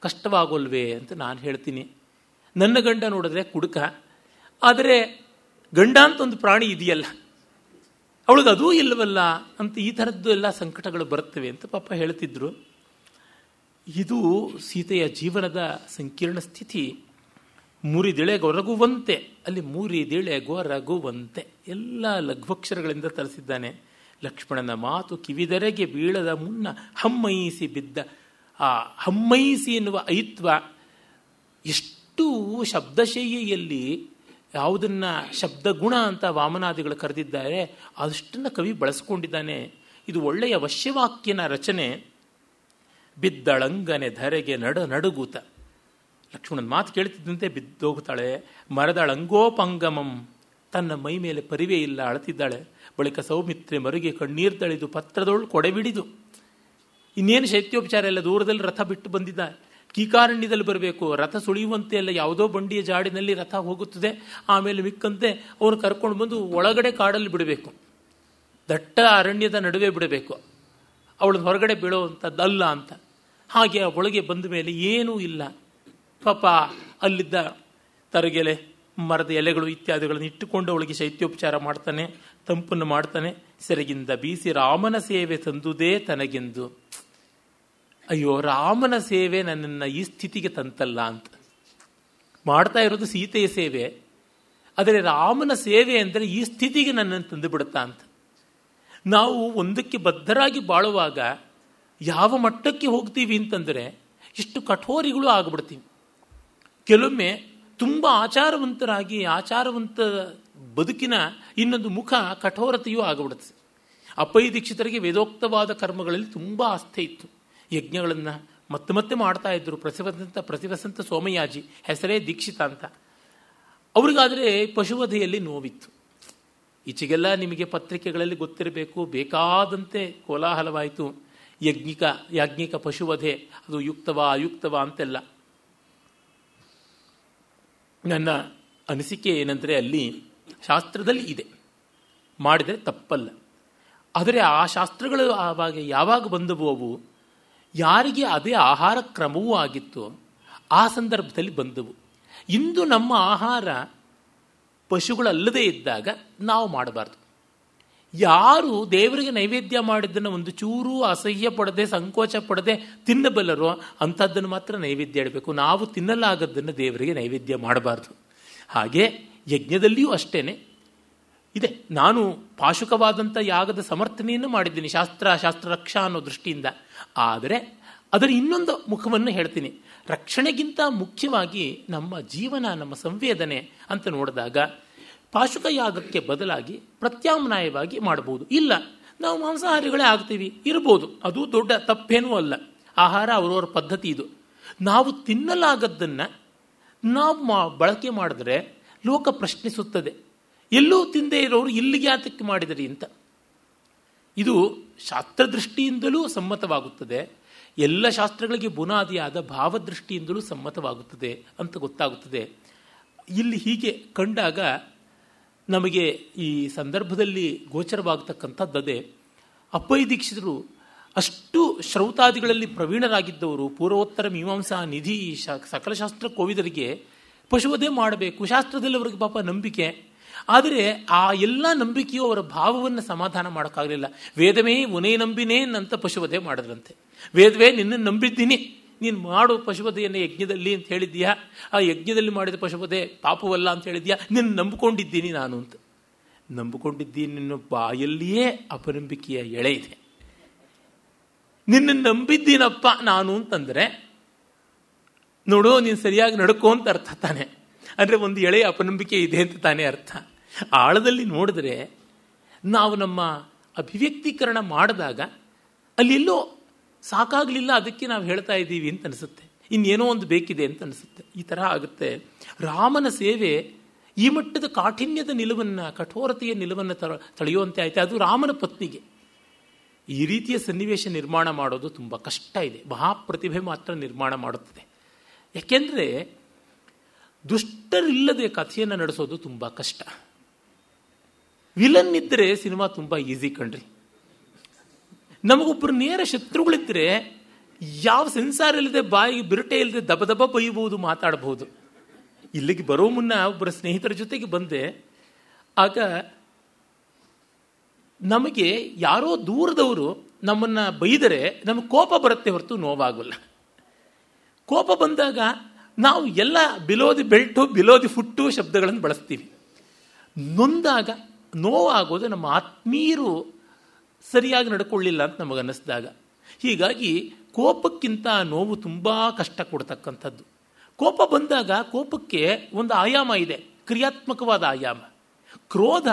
ಕಷ್ಟವಾಗೋಲ್ವೇ ಅಂತ ನಾನು ಹೇಳ್ತೀನಿ. ನನ್ನ ಗಂಡ ನೋಡಿದ್ರೆ ಕುಡುಕ. ಆದರೆ ಗಂಡ ಅಂತ ಒಂದು ಪ್ರಾಣಿ ಇದೆಯಲ್ಲ ಅವಳಿಗೆ ಅದೂ ಇಲ್ಲವಲ್ಲ ಅಂತ ಈ ಥರದ್ದು ಎಲ್ಲ ಸಂಕಟಗಳು ಬರುತ್ತವೆ ಅಂತ ಪಾಪ ಹೇಳ್ತಿದ್ರು. ಇದು ಸೀತೆಯ ಜೀವನದ ಸಂಕೀರ್ಣ ಸ್ಥಿತಿ. ಮುರಿದಿಳೆಗೊರಗುವಂತೆ ಅಲ್ಲಿ ಮುರಿದಿಳೆಗೊರಗುವಂತೆ ಎಲ್ಲ ಲಘ್ವಕ್ಷರಗಳಿಂದ ತರಿಸಿದ್ದಾನೆ. ಲಕ್ಷ್ಮಣನ ಮಾತು ಕಿವಿದರೆಗೆ ಬೀಳದ ಮುನ್ನ ಹಮ್ಮೈಸಿ ಬಿದ್ದ ಆ ಹಮ್ಮೈಸಿ ಎನ್ನುವ ಐತ್ವ ಎಷ್ಟು ಶಬ್ದಶೈಲಿಯಲ್ಲಿ ಯಾವುದನ್ನ ಶಬ್ದ ಗುಣ ಅಂತ ವಾಮನಾದಿಗಳು ಕರೆದಿದ್ದಾರೆ ಅಷ್ಟನ್ನು ಕವಿ ಬಳಸ್ಕೊಂಡಿದ್ದಾನೆ. ಇದು ಒಳ್ಳೆಯ ವಶ್ಯವಾಕ್ಯನ ರಚನೆ. ಬಿದ್ದಳಂಗನೆ ಧರೆಗೆ ನಡ ನಡುಗೂತ. ಲಕ್ಷ್ಮಣನ ಮಾತು ಕೇಳ್ತಿದ್ದಂತೆ ಬಿದ್ದೋಗುತ್ತಾಳೆ. ಮರದಳಂಗೋಪಂಗಮಂ. ತನ್ನ ಮೈ ಮೇಲೆ ಪರಿವೇ ಇಲ್ಲ, ಅಳತಿದ್ದಾಳೆ. ಬಳಿಕ ಸೌಮಿತ್ರೆ ಮರುಗೆ ಕಣ್ಣೀರ್ ತಳೆದು ಪತ್ರದೊಳು ಕೊಡೆಬಿಡಿದು. ಇನ್ನೇನು ಶೈತ್ಯೋಪಚಾರ ಎಲ್ಲ ದೂರದಲ್ಲಿ ರಥ ಬಿಟ್ಟು ಬಂದಿದ್ದ ಕೀಕಾರಣ್ಯದಲ್ಲಿ ಬರಬೇಕು. ರಥ ಸುಳಿಯುವಂತೆ ಅಲ್ಲ, ಯಾವುದೋ ಬಂಡಿಯ ಜಾಡಿನಲ್ಲಿ ರಥ ಹೋಗುತ್ತದೆ. ಆಮೇಲೆ ಮಿಕ್ಕಂತೆ ಅವನು ಕರ್ಕೊಂಡು ಬಂದು ಒಳಗಡೆ ಕಾಡಲ್ಲಿ ಬಿಡಬೇಕು. ದಟ್ಟ ಅರಣ್ಯದ ನಡುವೆ ಬಿಡಬೇಕು. ಅವಳನ್ನ ಹೊರಗಡೆ ಬೀಳುವಂಥದ್ದಲ್ಲ ಅಂತ. ಹಾಗೆ ಒಳಗೆ ಬಂದ ಮೇಲೆ ಏನೂ ಇಲ್ಲ. ಪಾಪ, ಅಲ್ಲಿದ್ದ ತರಗೆಲೆ, ಮರದ ಎಲೆಗಳು ಇತ್ಯಾದಿಗಳನ್ನು ಇಟ್ಟುಕೊಂಡು ಅವಳಿಗೆ ಶೈತ್ಯೋಪಚಾರ ಮಾಡ್ತಾನೆ, ತಂಪನ್ನು ಮಾಡ್ತಾನೆ, ಸೆರಗಿಂದ ಬೀಸಿ ರಾಮನ ಸೇವೆ ತಂದುದೇ ತನಗೆಂದು. ಅಯ್ಯೋ, ರಾಮನ ಸೇವೆ ನನ್ನನ್ನು ಈ ಸ್ಥಿತಿಗೆ ತಂತಲ್ಲ ಅಂತ. ಮಾಡ್ತಾ ಇರೋದು ಸೀತೆಯ ಸೇವೆ. ಆದರೆ ರಾಮನ ಸೇವೆ ಅಂದರೆ ಈ ಸ್ಥಿತಿಗೆ ನನ್ನನ್ನು ತಂದು ಬಿಡುತ್ತಾ ಅಂತ. ನಾವು ಒಂದಕ್ಕೆ ಬದ್ಧರಾಗಿ ಬಾಳುವಾಗ ಯಾವ ಮಟ್ಟಕ್ಕೆ ಹೋಗ್ತೀವಿ ಅಂತಂದರೆ ಇಷ್ಟು ಕಠೋರಿಗಳು ಆಗಿಬಿಡ್ತೀವಿ. ಕೆಲವೊಮ್ಮೆ ತುಂಬ ಆಚಾರವಂತರಾಗಿ, ಆಚಾರವಂತ ಬದುಕಿನ ಇನ್ನೊಂದು ಮುಖ ಕಠೋರತೆಯೂ ಆಗಿಬಿಡುತ್ತೆ. ಅಪ್ಪಯ್ಯ ದೀಕ್ಷಿತರಿಗೆ ವೇದೋಕ್ತವಾದ ಕರ್ಮಗಳಲ್ಲಿ ತುಂಬ ಆಸ್ಥೆ ಇತ್ತು. ಯಜ್ಞಗಳನ್ನು ಮತ್ತೆ ಮತ್ತೆ ಮಾಡ್ತಾ ಇದ್ರು. ಪ್ರತಿವಸಂತ ಪ್ರತಿವಸಂತ ಸೋಮಯಾಜಿ ಹೆಸರೇ ದೀಕ್ಷಿತ ಅಂತ. ಅವ್ರಿಗಾದರೆ ಪಶುವಧೆಯಲ್ಲಿ ನೋವಿತ್ತು. ಈಚೆಗೆಲ್ಲ ನಿಮಗೆ ಪತ್ರಿಕೆಗಳಲ್ಲಿ ಗೊತ್ತಿರಬೇಕು, ಬೇಕಾದಂತೆ ಕೋಲಾಹಲವಾಯಿತು. ಯಜ್ಞಿಕ, ಯಾಜ್ಞಿಕ ಪಶುವಧೆ, ಅದು ಯುಕ್ತವ, ಅಯುಕ್ತವ ಅಂತೆಲ್ಲ. ನನ್ನ ಅನಿಸಿಕೆ ಏನಂದರೆ ಅಲ್ಲಿ ಶಾಸ್ತ್ರದಲ್ಲಿ ಇದೆ. ಮಾಡಿದರೆ ತಪ್ಪಲ್ಲ. ಆದರೆ ಆ ಶಾಸ್ತ್ರಗಳು ಆವಾಗ ಯಾವಾಗ ಬಂದವು ಅವು? ಯಾರಿಗೆ ಅದೇ ಆಹಾರ ಕ್ರಮವೂ ಆಗಿತ್ತು ಆ ಸಂದರ್ಭದಲ್ಲಿ ಬಂದವು. ಇಂದು ನಮ್ಮ ಆಹಾರ ಪಶುಗಳಲ್ಲದೇ ಇದ್ದಾಗ ನಾವು ಮಾಡಬಾರ್ದು. ಯಾರು ದೇವರಿಗೆ ನೈವೇದ್ಯ ಮಾಡಿದ್ದನ್ನು ಒಂದು ಚೂರು ಅಸಹ್ಯ ಪಡದೆ, ಸಂಕೋಚ ಪಡದೆ ತಿನ್ನಬಲ್ಲರೋ ಅಂಥದ್ದನ್ನು ಮಾತ್ರ ನೈವೇದ್ಯ ಇಡಬೇಕು. ನಾವು ತಿನ್ನಲಾಗದ್ದನ್ನು ದೇವರಿಗೆ ನೈವೇದ್ಯ ಮಾಡಬಾರ್ದು. ಹಾಗೆ ಯಜ್ಞದಲ್ಲಿಯೂ ಅಷ್ಟೇನೆ. ಇದೆ, ನಾನು ಪಾಶುಕವಾದಂಥ ಯಾಗದ ಸಮರ್ಥನೆಯನ್ನು ಮಾಡಿದ್ದೀನಿ. ಶಾಸ್ತ್ರ ಶಾಸ್ತ್ರ ರಕ್ಷಾ ಅನ್ನೋ ದೃಷ್ಟಿಯಿಂದ. ಆದರೆ ಅದರ ಇನ್ನೊಂದು ಮುಖವನ್ನು ಹೇಳ್ತೀನಿ. ರಕ್ಷಣೆಗಿಂತ ಮುಖ್ಯವಾಗಿ ನಮ್ಮ ಜೀವನ, ನಮ್ಮ ಸಂವೇದನೆ ಅಂತ ನೋಡಿದಾಗ ಪಾಶುಕ ಯಾಗಕ್ಕೆ ಬದಲಾಗಿ ಪ್ರತ್ಯಾಮ್ನಾಯವಾಗಿ ಮಾಡಬಹುದು. ಇಲ್ಲ, ನಾವು ಮಾಂಸಾಹಾರಿಗಳೇ ಆಗ್ತೀವಿ, ಇರ್ಬೋದು. ಅದು ದೊಡ್ಡ ತಪ್ಪೇನೂ ಅಲ್ಲ. ಆಹಾರ ಅವರವರ ಪದ್ಧತಿ ಇದು. ನಾವು ತಿನ್ನಲಾಗದ್ದನ್ನು ನಾವು ಮಾ ಬಳಕೆ ಮಾಡಿದ್ರೆ ಲೋಕ ಪ್ರಶ್ನಿಸುತ್ತದೆ. ಎಲ್ಲೂ ತಿಂದೇ ಇರೋರು ಇಲ್ಲಿಗೆ ಆತಕ್ಕೆ ಮಾಡಿದರಿ ಅಂತ. ಇದು ಶಾಸ್ತ್ರದೃಷ್ಟಿಯಿಂದಲೂ ಸಮ್ಮತವಾಗುತ್ತದೆ. ಎಲ್ಲ ಶಾಸ್ತ್ರಗಳಿಗೆ ಬುನಾದಿಯಾದ ಭಾವದೃಷ್ಟಿಯಿಂದಲೂ ಸಮ್ಮತವಾಗುತ್ತದೆ ಅಂತ ಗೊತ್ತಾಗುತ್ತದೆ. ಇಲ್ಲಿ ಹೀಗೆ ಕಂಡಾಗ ನಮಗೆ ಈ ಸಂದರ್ಭದಲ್ಲಿ ಗೋಚರವಾಗತಕ್ಕಂಥದ್ದದೇ, ಅಪ್ಪೈ ದೀಕ್ಷಿತರು ಅಷ್ಟು ಶ್ರೌತಾದಿಗಳಲ್ಲಿ ಪ್ರವೀಣರಾಗಿದ್ದವರು, ಪೂರ್ವೋತ್ತರ ಮೀಮಾಂಸಾ ನಿಧಿ ಸಕಲ ಶಾಸ್ತ್ರ ಕೋವಿದರಿಗೆ ಪಶುವದೇ ಮಾಡಬೇಕು, ಶಾಸ್ತ್ರದಲ್ಲಿ ಅವರಿಗೆ ಪಾಪ ನಂಬಿಕೆ ಆದರೆ ಆ ಎಲ್ಲ ನಂಬಿಕೆಯು ಅವರ ಭಾವವನ್ನು ಸಮಾಧಾನ ಮಾಡೋಕ್ಕಾಗಲಿಲ್ಲ. ವೇದವೇ ಉನೇ ನಂಬಿನೇ ಅಂತ ಪಶುವಧೆ ಮಾಡಿದ್ರಂತೆ. ವೇದವೇ ನಿನ್ನನ್ನು ನಂಬಿದ್ದೀನಿ. ನೀನು ಮಾಡು ಪಶುವಧೆಯನ್ನು ಯಜ್ಞದಲ್ಲಿ ಅಂತ ಹೇಳಿದ್ದೀಯಾ? ಆ ಯಜ್ಞದಲ್ಲಿ ಮಾಡಿದ ಪಶುವಧೆ ಪಾಪವಲ್ಲ ಅಂತ ಹೇಳಿದ್ಯಾ ನಿನ್ನ ನಂಬಿಕೊಂಡಿದ್ದೀನಿ ನಾನು ಅಂತ. ನಂಬಿಕೊಂಡಿದ್ದೀನಿ ನಿನ್ನ ಬಾಯಲ್ಲಿಯೇ ಅಪನಂಬಿಕೆಯ ಎಳೆ ಇದೆ. ನಿನ್ನ ನಂಬಿದ್ದೀನಪ್ಪ ನಾನು ಅಂತಂದರೆ, ನೋಡು ನೀನು ಸರಿಯಾಗಿ ನಡ್ಕೋ ಅಂತ ಅರ್ಥ ತಾನೆ. ಅಂದರೆ ಒಂದು ಎಳೆ ಅಪನಂಬಿಕೆ ಇದೆ ಅಂತ ತಾನೇ ಅರ್ಥ. ಆಳದಲ್ಲಿ ನೋಡಿದ್ರೆ ನಾವು ನಮ್ಮ ಅಭಿವ್ಯಕ್ತೀಕರಣ ಮಾಡಿದಾಗ ಅಲ್ಲೆಲ್ಲೋ ಸಾಕಾಗಲಿಲ್ಲ ಅದಕ್ಕೆ ನಾವು ಹೇಳ್ತಾ ಇದ್ದೀವಿ ಅಂತ ಅನಿಸುತ್ತೆ. ಇನ್ನೇನೋ ಒಂದು ಬೇಕಿದೆ ಅಂತ ಅನಿಸುತ್ತೆ. ಈ ಥರ ಆಗುತ್ತೆ. ರಾಮನ ಸೇವೆ ಈ ಮಟ್ಟದ ಕಾಠಿನ್ಯದ ನಿಲುವನ್ನು, ಕಠೋರತೆಯ ನಿಲುವನ್ನು ತರ ತಳೆಯುವಂತೆ ಆಯಿತು. ಅದು ರಾಮನ ಪತ್ನಿಗೆ. ಈ ರೀತಿಯ ಸನ್ನಿವೇಶ ನಿರ್ಮಾಣ ಮಾಡೋದು ತುಂಬ ಕಷ್ಟ ಇದೆ. ಮಹಾಪ್ರತಿಭೆ ಮಾತ್ರ ನಿರ್ಮಾಣ ಮಾಡುತ್ತದೆ. ಯಾಕೆಂದರೆ ದುಷ್ಟರಿಲ್ಲದೆ ಕಥೆಯನ್ನು ನಡೆಸೋದು ತುಂಬ ಕಷ್ಟ. ವಿಲನ್ ಇದ್ದರೆ ಸಿನಿಮಾ ತುಂಬ ಈಸಿ ಕಣ್ರಿ. ನಮಗೊಬ್ಬರು ನೇರ ಶತ್ರುಗಳಿದ್ರೆ ಯಾವ ಸೆನ್ಸಾರ್ ಇಲ್ಲದೆ ಬಾಯಿ ಬಿರುಟೆ ಇಲ್ಲದೆ ದಬ ದಬ ಬೈಯಬಹುದು ಮಾತಾಡಬಹುದು ಇಲ್ಲಿಗೆ ಬರೋ ಮುನ್ನ ಒಬ್ಬರ ಸ್ನೇಹಿತರ ಜೊತೆಗೆ ಬಂದೆ. ಆಗ ನಮಗೆ ಯಾರೋ ದೂರದವರು ನಮ್ಮನ್ನ ಬೈದರೆ ನಮಗೆ ಕೋಪ ಬರುತ್ತೆ ಹೊರತು ನೋವಾಗಲ್ಲ. ಕೋಪ ಬಂದಾಗ ನಾವು ಎಲ್ಲ ಬಿಲೋದಿ ಬೆಲ್ಟು, ಬಿಲೋದಿ ಫುಟ್ಟು ಶಬ್ದಗಳನ್ನು ಬಳಸ್ತೀವಿ. ನೊಂದಾಗ ನೋವಾಗೋದು ನಮ್ಮ ಆತ್ಮೀಯರು ಸರಿಯಾಗಿ ನಡ್ಕೊಳ್ಳಿಲ್ಲ ಅಂತ ನಮಗನ್ನಿಸಿದಾಗ ಹೀಗಾಗಿ ಕೋಪಕ್ಕಿಂತ ನೋವು ತುಂಬ ಕಷ್ಟ ಕೊಡ್ತಕ್ಕಂಥದ್ದು. ಕೋಪ ಬಂದಾಗ ಕೋಪಕ್ಕೆ ಒಂದು ಆಯಾಮ ಇದೆ, ಕ್ರಿಯಾತ್ಮಕವಾದ ಆಯಾಮ. ಕ್ರೋಧ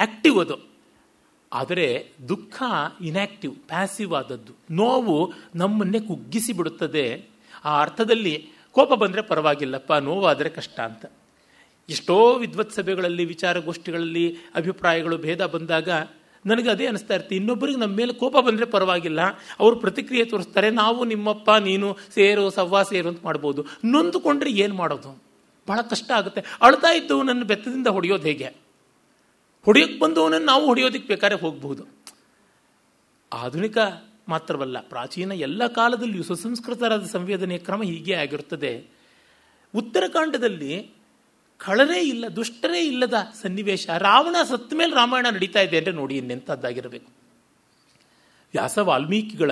ಆಕ್ಟಿವ್ ಅದು. ಆದರೆ ದುಃಖ ಇನ್ಯಾಕ್ಟಿವ್ ಪ್ಯಾಸಿವ್ ಆದದ್ದು. ನೋವು ನಮ್ಮನ್ನೇ ಕುಗ್ಗಿಸಿ ಬಿಡುತ್ತದೆ. ಆ ಅರ್ಥದಲ್ಲಿ ಕೋಪ ಬಂದರೆ ಪರವಾಗಿಲ್ಲಪ್ಪ, ನೋವಾದರೆ ಕಷ್ಟ ಅಂತ. ಎಷ್ಟೋ ವಿದ್ವತ್ ಸಭೆಗಳಲ್ಲಿ, ವಿಚಾರಗೋಷ್ಠಿಗಳಲ್ಲಿ ಅಭಿಪ್ರಾಯಗಳು ಭೇದ ಬಂದಾಗ ನನಗೆ ಅದೇ ಅನಿಸ್ತಾ ಇರ್ತಿ ಇನ್ನೊಬ್ಬರಿಗೆ ನಮ್ಮ ಮೇಲೆ ಕೋಪ ಬಂದರೆ ಪರವಾಗಿಲ್ಲ. ಅವರು ಪ್ರತಿಕ್ರಿಯೆ ತೋರಿಸ್ತಾರೆ, ನಾವು ನಿಮ್ಮಪ್ಪ, ನೀನು ಸೇರು, ಸವ್ವಾ ಸೇರು ಅಂತ ಮಾಡ್ಬೋದು. ನೊಂದುಕೊಂಡ್ರೆ ಏನು ಮಾಡೋದು? ಬಹಳ ಕಷ್ಟ ಆಗುತ್ತೆ. ಅಳ್ತಾ ಇದ್ದವನನ್ನು ಬೆತ್ತದಿಂದ ಹೊಡೆಯೋದು ಹೇಗೆ? ಹೊಡೆಯೋಕ್ಕೆ ಬಂದವನನ್ನು ನಾವು ಹೊಡೆಯೋದಕ್ಕೆ ಬೇಕಾದ್ರೆ ಹೋಗಬಹುದು ಆಧುನಿಕ ಮಾತ್ರವಲ್ಲ, ಪ್ರಾಚೀನ ಎಲ್ಲ ಕಾಲದಲ್ಲಿಯೂ ಸುಸಂಸ್ಕೃತರಾದ ಸಂವೇದನೆಯ ಕ್ರಮ ಹೀಗೆ ಆಗಿರುತ್ತದೆ. ಉತ್ತರಕಾಂಡದಲ್ಲಿ ಕಳರೇ ಇಲ್ಲ, ದುಷ್ಟರೇ ಇಲ್ಲದ ಸನ್ನಿವೇಶ. ರಾವಣ ಸತ್ತ ಮೇಲೆ ರಾಮಾಯಣ ನಡೀತಾ ಇದೆ ಅಂದರೆ ನೋಡಿ, ಇನ್ನೆಂಥದ್ದಾಗಿರಬೇಕು. ವ್ಯಾಸ ವಾಲ್ಮೀಕಿಗಳ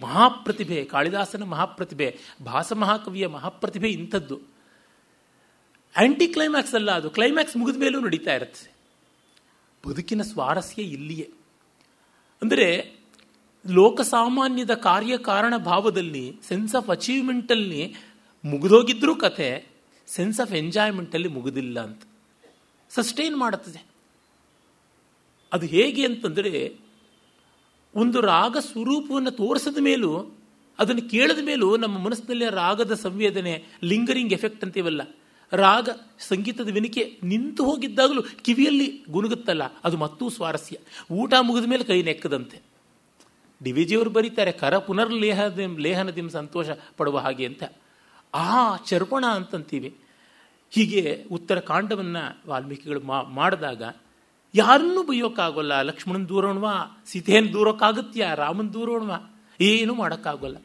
ಮಹಾಪ್ರತಿಭೆ, ಕಾಳಿದಾಸನ ಮಹಾಪ್ರತಿಭೆ, ಭಾಸ ಮಹಾಕವಿಯ ಮಹಾಪ್ರತಿಭೆ ಇಂಥದ್ದು. ಆಂಟಿ ಕ್ಲೈಮ್ಯಾಕ್ಸ್ ಅಲ್ಲ ಅದು. ಕ್ಲೈಮ್ಯಾಕ್ಸ್ ಮುಗಿದ ಮೇಲೂ ನಡೀತಾ ಇರುತ್ತೆ. ಬದುಕಿನ ಸ್ವಾರಸ್ಯ ಇಲ್ಲಿಯೇ. ಅಂದರೆ ಲೋಕಸಾಮಾನ್ಯದ ಕಾರ್ಯಕಾರಣ ಭಾವದಲ್ಲಿ ಸೆನ್ಸ್ ಆಫ್ ಅಚೀವ್ಮೆಂಟಲ್ಲಿ ಮುಗಿದೋಗಿದ್ರೂ ಕತೆ ಸೆನ್ಸ್ ಆಫ್ ಎಂಜಾಯ್ಮೆಂಟಲ್ಲಿ ಮುಗಿದಿಲ್ಲ ಅಂತ. ಸಸ್ಟೈನ್ ಮಾಡುತ್ತದೆ. ಅದು ಹೇಗೆ ಅಂತಂದರೆ, ಒಂದು ರಾಗ ಸ್ವರೂಪವನ್ನು ತೋರಿಸಿದ ಮೇಲೂ, ಅದನ್ನು ಕೇಳಿದ ಮೇಲೂ ನಮ್ಮ ಮನಸ್ಸಿನಲ್ಲಿ ರಾಗದ ಸಂವೇದನೆ, ಲಿಂಗರಿಂಗ್ ಎಫೆಕ್ಟ್ ಅಂತೀವಲ್ಲ ರಾಗ ಸಂಗೀತದ ವಿನಿಕೆ ನಿಂತು ಹೋಗಿದ್ದಾಗಲೂ ಕಿವಿಯಲ್ಲಿ ಗುನುಗುತ್ತಲ್ಲ ಅದು ಮತ್ತೂ ಸ್ವಾರಸ್ಯ. ಊಟ ಮುಗಿದ ಮೇಲೆ ಕೈ ನೆಕ್ಕದಂತೆ. ಡಿ ವಿ ಬರೀತಾರೆ, ಕರ ಪುನರ್ಲೇಹದ ಲೇಹನದಿಂ ಸಂತೋಷ ಪಡುವ ಹಾಗೆ ಅಂತ. ಆ ಚರ್ಪಣ ಅಂತಂತೀವಿ. ಹೀಗೆ ಉತ್ತರ ಕಾಂಡವನ್ನು ವಾಲ್ಮೀಕಿಗಳು ಮಾಡಿದಾಗ, ಯಾರನ್ನೂ ಬೈಯೋಕ್ಕಾಗೋಲ್ಲ ಲಕ್ಷ್ಮಣನ ದೂರೋಣವಾ ಸೀತೆಯನ್ನು ದೂರೋಕ್ಕಾಗತ್ಯ ರಾಮನ ದೂರೋಣವಾ, ಏನೂ ಮಾಡೋಕ್ಕಾಗೋಲ್ಲ.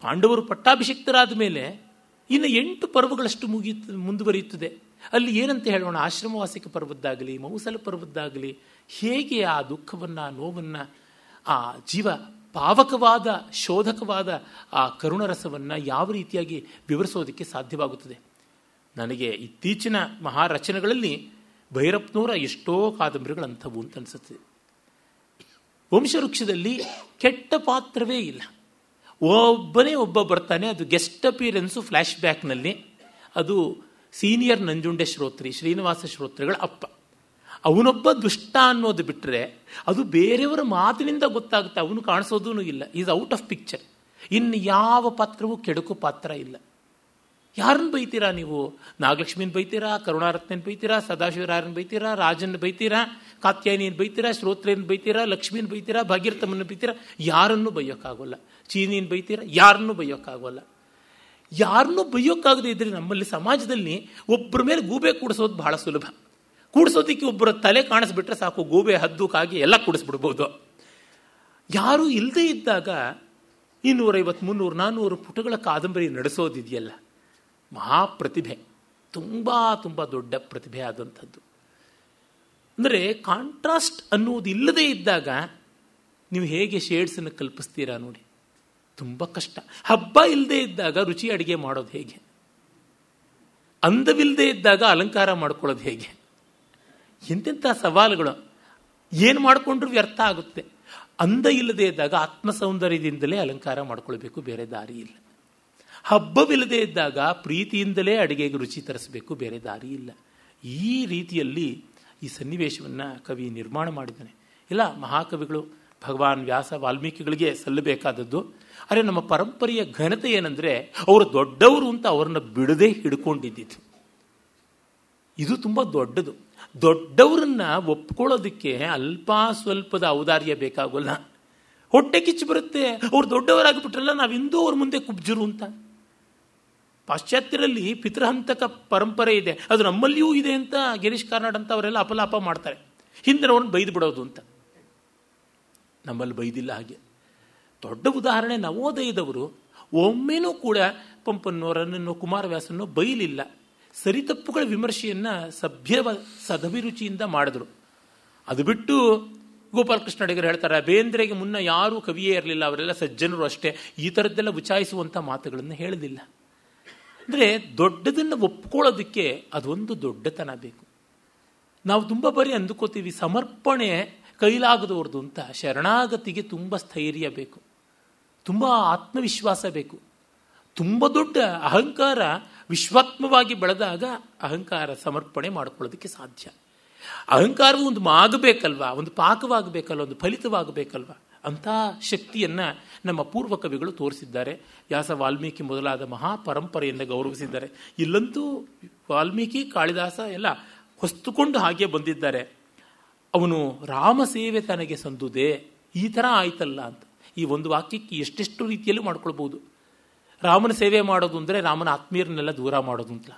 ಪಾಂಡವರು ಪಟ್ಟಾಭಿಷಿಕ್ತರಾದ ಮೇಲೆ ಇನ್ನು ಎಂಟು ಪರ್ವಗಳಷ್ಟು ಮುಗಿಯ ಮುಂದುವರಿಯುತ್ತದೆ. ಅಲ್ಲಿ ಏನಂತ ಹೇಳೋಣ? ಆಶ್ರಮವಾಸಿಕ ಪರ್ವದ್ದಾಗಲಿ, ಮೌಸಲ ಪರ್ವದ್ದಾಗಲಿ, ಹೇಗೆ ಆ ದುಃಖವನ್ನು, ನೋವನ್ನು, ಆ ಜೀವ ಪಾವಕವಾದ, ಶೋಧಕವಾದ ಆ ಕರುಣರಸವನ್ನು ಯಾವ ರೀತಿಯಾಗಿ ವಿವರಿಸೋದಕ್ಕೆ ಸಾಧ್ಯವಾಗುತ್ತದೆ? ನನಗೆ ಇತ್ತೀಚಿನ ಮಹಾರಚನೆಗಳಲ್ಲಿ ಭೈರಪ್ಪನವರ ಎಷ್ಟೋ ಕಾದಂಬರಿಗಳಂಥವು ಅಂತ ಅನಿಸುತ್ತದೆ ವಂಶವೃಕ್ಷದಲ್ಲಿ ಕೆಟ್ಟ ಪಾತ್ರವೇ ಇಲ್ಲ. ಒಬ್ಬನೇ ಒಬ್ಬ ಬರ್ತಾನೆ, ಅದು ಗೆಸ್ಟ್ ಅಪಿಯರೆನ್ಸು ಫ್ಲ್ಯಾಶ್ ಬ್ಯಾಕ್ನಲ್ಲಿ ಅದು ಸೀನಿಯರ್ ನಂಜುಂಡೆ ಶ್ರೋತ್ರಿ, ಶ್ರೀನಿವಾಸ ಶ್ರೋತ್ರಿಗಳ ಅಪ್ಪ. ಅವನೊಬ್ಬ ದುಷ್ಟ ಅನ್ನೋದು ಬಿಟ್ಟರೆ ಅದು ಬೇರೆಯವರ ಮಾತಿನಿಂದ ಗೊತ್ತಾಗುತ್ತೆ. ಅವನು ಕಾಣಿಸೋದೂ ಇಲ್ಲ. ಈಸ್ ಔಟ್ ಆಫ್ ಪಿಕ್ಚರ್ ಇನ್ನು ಯಾವ ಪಾತ್ರವೂ ಕೆಡಕು ಪಾತ್ರ ಇಲ್ಲ. ಯಾರನ್ನು ಬೈತೀರಾ ನೀವು? ನಾಗಲಕ್ಷ್ಮಿನ ಬೈತೀರಾ? ಕರುಣಾರತ್ನ ಬೈತೀರಾ? ಸದಾಶಿವರಾಯರನ್ನ ಬೈತೀರಾ? ರಾಜನ್ ಬೈತೀರಾ? ಕಾತ್ಯಾಯನಿಯನ್ನು ಬೈತೀರಾ? ಶ್ರೋತ್ರೇನ ಬೈತೀರಾ? ಲಕ್ಷ್ಮೀನ ಬೈತೀರಾ? ಭಾಗೀರಥಮ್ಮನ ಬೈತೀರಾ? ಯಾರನ್ನೂ ಬೈಯೋಕ್ಕಾಗೋಲ್ಲ. ಚೀನಿನ ಬೈತೀರಾ? ಯಾರನ್ನೂ ಬೈಯೋಕ್ಕಾಗೋಲ್ಲ. ಯಾರನ್ನೂ ಬೈಯೋಕ್ಕಾಗದೇ ಇದ್ರೆ ನಮ್ಮಲ್ಲಿ ಸಮಾಜದಲ್ಲಿ ಒಬ್ಬರ ಮೇಲೆ ಗೂಬೆ ಕೂಡಿಸೋದು ಬಹಳ ಸುಲಭ. ಕೂಡಿಸೋದಕ್ಕೆ ಒಬ್ಬರ ತಲೆ ಕಾಣಿಸ್ಬಿಟ್ರೆ ಸಾಕು, ಗೂಬೆ ಹದ್ದು ಕಾಗಿ ಎಲ್ಲ ಕೂಡಿಸ್ಬಿಡ್ಬೋದು. ಯಾರೂ ಇಲ್ಲದೇ ಇದ್ದಾಗ ಇನ್ನೂರೈವತ್ತು ಮುನ್ನೂರು ನಾನ್ನೂರು ಪುಟಗಳ ಕಾದಂಬರಿ ನಡೆಸೋದಿದೆಯಲ್ಲ, ಮಹಾಪ್ರತಿಭೆ, ತುಂಬ ತುಂಬ ದೊಡ್ಡ ಪ್ರತಿಭೆ ಆದಂಥದ್ದು. ಅಂದರೆ ಕಾಂಟ್ರಾಸ್ಟ್ ಅನ್ನುವುದು ಇಲ್ಲದೇ ಇದ್ದಾಗ ನೀವು ಹೇಗೆ ಶೇಡ್ಸನ್ನು ಕಲ್ಪಿಸ್ತೀರಾ ನೋಡಿ. ತುಂಬ ಕಷ್ಟ. ಹಬ್ಬ ಇಲ್ಲದೆ ಇದ್ದಾಗ ರುಚಿ ಅಡುಗೆ ಮಾಡೋದು ಹೇಗೆ? ಅಂದವಿಲ್ಲದೆ ಇದ್ದಾಗ ಅಲಂಕಾರ ಮಾಡ್ಕೊಳ್ಳೋದು ಹೇಗೆ? ಎಂತೆಂಥ ಸವಾಲುಗಳು. ಏನು ಮಾಡಿಕೊಂಡ್ರೂ ವ್ಯರ್ಥ ಆಗುತ್ತೆ. ಅಂದ ಇಲ್ಲದೆ ಇದ್ದಾಗ ಆತ್ಮ ಸೌಂದರ್ಯದಿಂದಲೇ ಅಲಂಕಾರ ಮಾಡ್ಕೊಳ್ಬೇಕು, ಬೇರೆ ದಾರಿ ಇಲ್ಲ. ಹಬ್ಬವಿಲ್ಲದೆ ಇದ್ದಾಗ ಪ್ರೀತಿಯಿಂದಲೇ ಅಡುಗೆಗೆ ರುಚಿ ತರಿಸಬೇಕು, ಬೇರೆ ದಾರಿ ಇಲ್ಲ. ಈ ರೀತಿಯಲ್ಲಿ ಈ ಸನ್ನಿವೇಶವನ್ನು ಕವಿ ನಿರ್ಮಾಣ ಮಾಡಿದ್ದಾನೆ. ಇಲ್ಲ, ಮಹಾಕವಿಗಳು, ಭಗವಾನ್ ವ್ಯಾಸ ವಾಲ್ಮೀಕಿಗಳಿಗೆ ಸಲ್ಲಬೇಕಾದದ್ದು. ಅರೆ, ನಮ್ಮ ಪರಂಪರೆಯ ಘನತೆ ಏನಂದರೆ, ಅವರು ದೊಡ್ಡವರು ಅಂತ ಅವರನ್ನು ಬಿಡದೆ ಹಿಡ್ಕೊಂಡಿದ್ದಿತ್ತು ಇದು ತುಂಬ ದೊಡ್ಡದು. ದೊಡ್ಡವರನ್ನ ಒಪ್ಕೊಳ್ಳೋದಕ್ಕೆ ಅಲ್ಪ ಸ್ವಲ್ಪದ ಔದಾರ್ಯ ಬೇಕಾಗೋಲ್ಲ. ಹೊಟ್ಟೆ ಕಿಚ್ಚು ಬರುತ್ತೆ. ಅವ್ರು ದೊಡ್ಡವರಾಗ್ಬಿಟ್ರಲ್ಲ ನಾವಿಂದೂ ಅವ್ರ ಮುಂದೆ ಕುಬ್ಜರು ಅಂತ. ಪಾಶ್ಚಾತ್ಯರಲ್ಲಿ ಪಿತೃಹಂತಕ ಪರಂಪರೆ ಇದೆ. ಅದು ನಮ್ಮಲ್ಲಿಯೂ ಇದೆ ಅಂತ ಗಿರೀಶ್ ಕಾರ್ನಾಡ್ ಅಂತ ಅವರೆಲ್ಲ ಅಪಲಾಪ ಮಾಡ್ತಾರೆ. ಹಿಂದಿನವ್ರನ್ನ ಬೈದು ಬಿಡೋದು ಅಂತ. ನಮ್ಮಲ್ಲಿ ಬೈದಿಲ್ಲ ಹಾಗೆ. ದೊಡ್ಡ ಉದಾಹರಣೆ ನವೋದಯದವರು ಒಮ್ಮೆನೂ ಕೂಡ ಪಂಪನ್ನೋರನ್ನೋ ಕುಮಾರವ್ಯಾಸನ್ನೋ ಬೈಲಿಲ್ಲ. ಸರಿತಪ್ಪುಗಳ ವಿಮರ್ಶೆಯನ್ನು ಸಭ್ಯವ ಸದಭಿರುಚಿಯಿಂದ ಮಾಡಿದ್ರು. ಅದು ಬಿಟ್ಟು ಗೋಪಾಲಕೃಷ್ಣ ಅಡಿಗರು ಹೇಳ್ತಾರೆ ಬೇಂದ್ರೆಗೆ ಮುನ್ನ ಯಾರೂ ಕವಿಯೇ ಇರಲಿಲ್ಲ, ಅವರೆಲ್ಲ ಸಜ್ಜನರು ಅಷ್ಟೇ. ಈ ಥರದ್ದೆಲ್ಲ ವಿಚಾರಿಸುವಂಥ ಮಾತುಗಳನ್ನು ಹೇಳಲಿಲ್ಲ ಅಂದರೆ ದೊಡ್ಡದನ್ನು ಒಪ್ಕೊಳ್ಳೋದಕ್ಕೆ ಅದೊಂದು ದೊಡ್ಡತನ ಬೇಕು. ನಾವು ತುಂಬ ಬರೀ ಅಂದುಕೋತೀವಿ ಸಮರ್ಪಣೆ ಕೈಲಾಗದವ್ರದ್ದು ಅಂತ ಶರಣಾಗತಿಗೆ ತುಂಬ ಸ್ಥೈರ್ಯ ಬೇಕು. ತುಂಬ ಆತ್ಮವಿಶ್ವಾಸ ಬೇಕು. ತುಂಬ ದೊಡ್ಡ ಅಹಂಕಾರ ವಿಶ್ವಾತ್ಮವಾಗಿ ಬೆಳೆದಾಗ ಅಹಂಕಾರ ಸಮರ್ಪಣೆ ಮಾಡ್ಕೊಳ್ಳೋದಕ್ಕೆ ಸಾಧ್ಯ. ಅಹಂಕಾರವು ಒಂದು ಆಗಬೇಕಲ್ವಾ ಒಂದು ಪಾಕವಾಗಬೇಕಲ್ವ? ಒಂದು ಫಲಿತವಾಗಬೇಕಲ್ವ? ಅಂಥ ಶಕ್ತಿಯನ್ನು ನಮ್ಮ ಪೂರ್ವ ಕವಿಗಳು ತೋರಿಸಿದ್ದಾರೆ. ವ್ಯಾಸ ವಾಲ್ಮೀಕಿ ಮೊದಲಾದ ಮಹಾ ಪರಂಪರೆಯಿಂದ ಗೌರವಿಸಿದ್ದಾರೆ. ಇಲ್ಲಂತೂ ವಾಲ್ಮೀಕಿ, ಕಾಳಿದಾಸ ಎಲ್ಲ ಹೊಸ್ತುಕೊಂಡು ಹಾಗೆ ಬಂದಿದ್ದಾರೆ. ಅವನು ರಾಮ ಸೇವೆ ತನಗೆ ಸಂದುದೇ, ಈ ಥರ ಆಯ್ತಲ್ಲ ಅಂತ. ಈ ಒಂದು ವಾಕ್ಯಕ್ಕೆ ಎಷ್ಟೆಷ್ಟು ರೀತಿಯಲ್ಲಿ ಮಾಡ್ಕೊಳ್ಬಹುದು. ರಾಮನ ಸೇವೆ ಮಾಡೋದು ಅಂದರೆ ರಾಮನ ಆತ್ಮೀಯರನ್ನೆಲ್ಲ ದೂರ ಮಾಡೋದು ಅಂತ.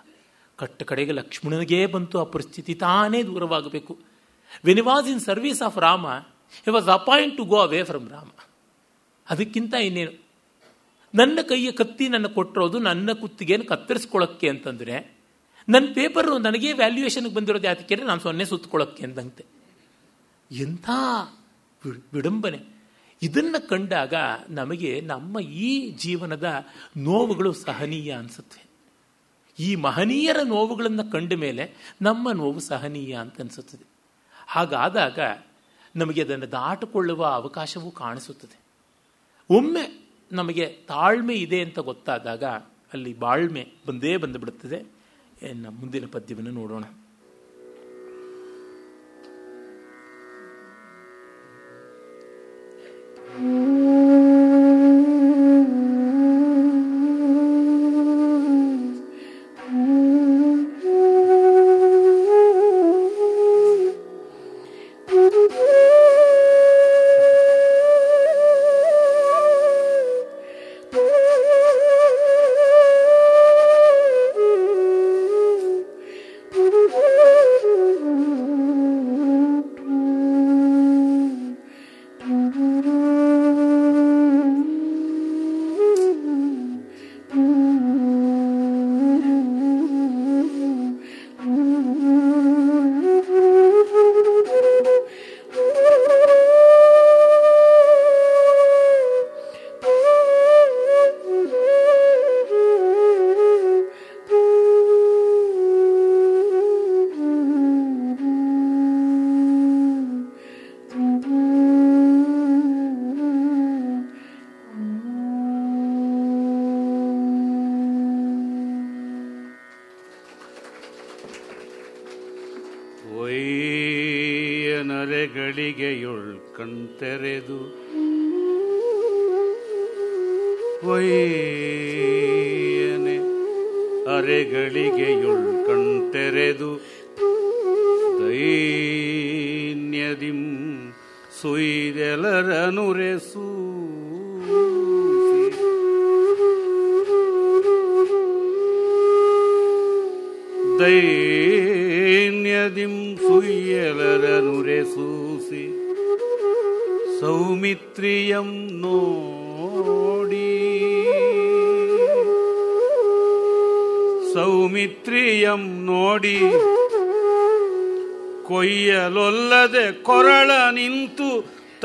ಕಟ್ಟ ಕಡೆಗೆ ಲಕ್ಷ್ಮಣನಿಗೇ ಬಂತು ಆ ಪರಿಸ್ಥಿತಿ, ತಾನೇ ದೂರವಾಗಬೇಕು. When was in service of Rama he was appoint to go away from Rama ಅದಕ್ಕಿಂತ ಇನ್ನೇನು? ನನ್ನ ಕೈಯ ಕತ್ತಿ ನನ್ನ ಕೊಟ್ಟಿರೋದು, ನನ್ನ ಕುತ್ತಿಗೆಯನ್ನು ಕತ್ತರಿಸ್ಕೊಳ್ಳೋಕ್ಕೆ ಅಂತಂದರೆ, ನನ್ನ ಪೇಪರ್ ನನಗೆ ವ್ಯಾಲ್ಯೂಯೇಷನ್ಗೆ ಬಂದಿರೋದು ಯಾತಕ್ಕೆ ನಾನು ಸೊನ್ನೆ ಸುತ್ತಕೊಳ್ಳೋಕ್ಕೆ ಅಂತಂತೆ ಎಂಥ ವಿಡಂಬನೆ. ಇದನ್ನು ಕಂಡಾಗ ನಮಗೆ ನಮ್ಮ ಈ ಜೀವನದ ನೋವುಗಳು ಸಹನೀಯ ಅನಿಸುತ್ತೆ. ಈ ಮಹನೀಯರ ನೋವುಗಳನ್ನು ಕಂಡ ಮೇಲೆ ನಮ್ಮ ನೋವು ಸಹನೀಯ ಅಂತ ಅನಿಸುತ್ತದೆ. ಹಾಗಾದಾಗ ನಮಗೆ ಅದನ್ನು ದಾಟಿಕೊಳ್ಳುವ ಅವಕಾಶವೂ ಕಾಣಿಸುತ್ತದೆ. ಒಮ್ಮೆ ನಮಗೆ ತಾಳ್ಮೆ ಇದೆ ಅಂತ ಗೊತ್ತಾದಾಗ ಅಲ್ಲಿ ಬಾಳ್ಮೆ ಬಂದೇ ಬಂದುಬಿಡುತ್ತದೆ. ಮುಂದಿನ ಪದ್ಯವನ್ನು ನೋಡೋಣ. Mm-hmm.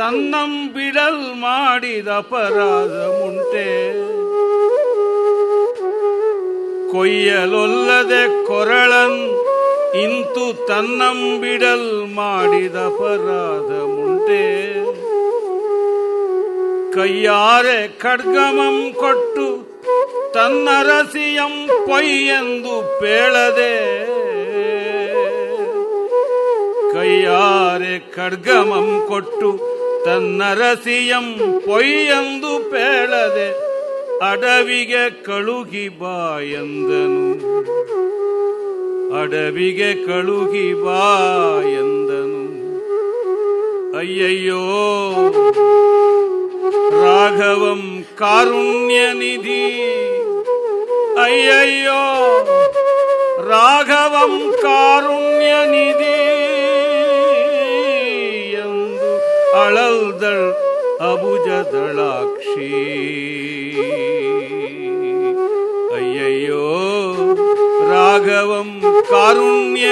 ತನ್ನಂ ಬಿಡಲ್ ಮಾಡಿದ ಅಪರಾಧ ಮುಂಟೆ ಕೊಯ್ಯಲೊಲ್ಲದೆ ಕೊರಳನ್ ಇಂತು ತನ್ನಂಬಿಡಲ್ ಮಾಡಿದ ಅಪರಾಧ ಮುಂಟೆ ಕೈಯಾರೆ ಖಡ್ಗಮಂ ಕೊಟ್ಟು ತನ್ನರಸಿಯಂ ಪೊಯ್ಯೆಂದು ಪೇಳದೆ ಕೈಯಾರೆ ಖಡ್ಗಮಂ ಕೊಟ್ಟು ತನ್ನ ರಸಿಯಂ ಪೊಯ್ಯೆಂದು ಪೇಳದೆ ಅಡವಿಗೆ ಕಳುಗಿ ಬಾ ಎಂದನು. ಅಡವಿಗೆ ಕಳುಗಿ ಬಾ ಎಂದನು. ಅಯ್ಯಯ್ಯೋ, ರಾಘವಂ ಕಾರುಣ್ಯ ನಿಧಿ. ಅಯ್ಯಯ್ಯೋ, ರಾಘವಂ ಕಾರುಣ್ಯ ನಿಧಿ. ಅಳಲ್ದಳ್ ಅಬುಜದಳಾಕ್ಷಿ ಅಯ್ಯಯ್ಯೋ ರಾಘವಂ ಕಾರುಣ್ಯ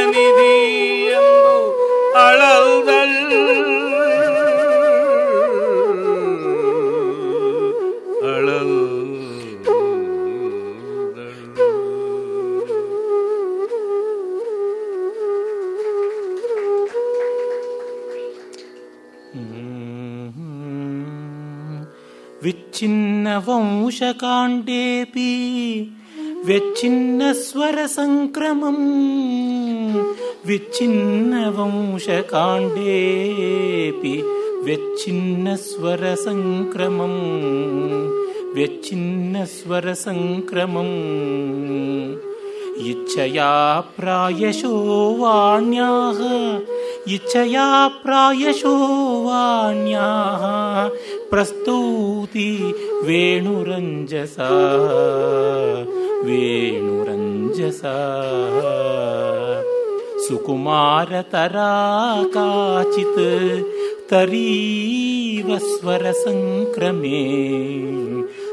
वंशकाण्डेऽपि व्यच्छिन्नस्वरसङ्क्रमम् विच्छिन्नवंशकाण्डेऽपि व्यच्छिन्नस्वरसङ्क्रमम् व्यच्छिन्नस्वरसङ्क्रमम् इच्छया प्रायशो वाण्याः इच्छया प्रायशो वाण्याः प्रस्तूती वेणुरञ्जसा वेणुरञ्जसा। सुकुमारतरा काचित् तरीव स्वरसङ्क्रमे।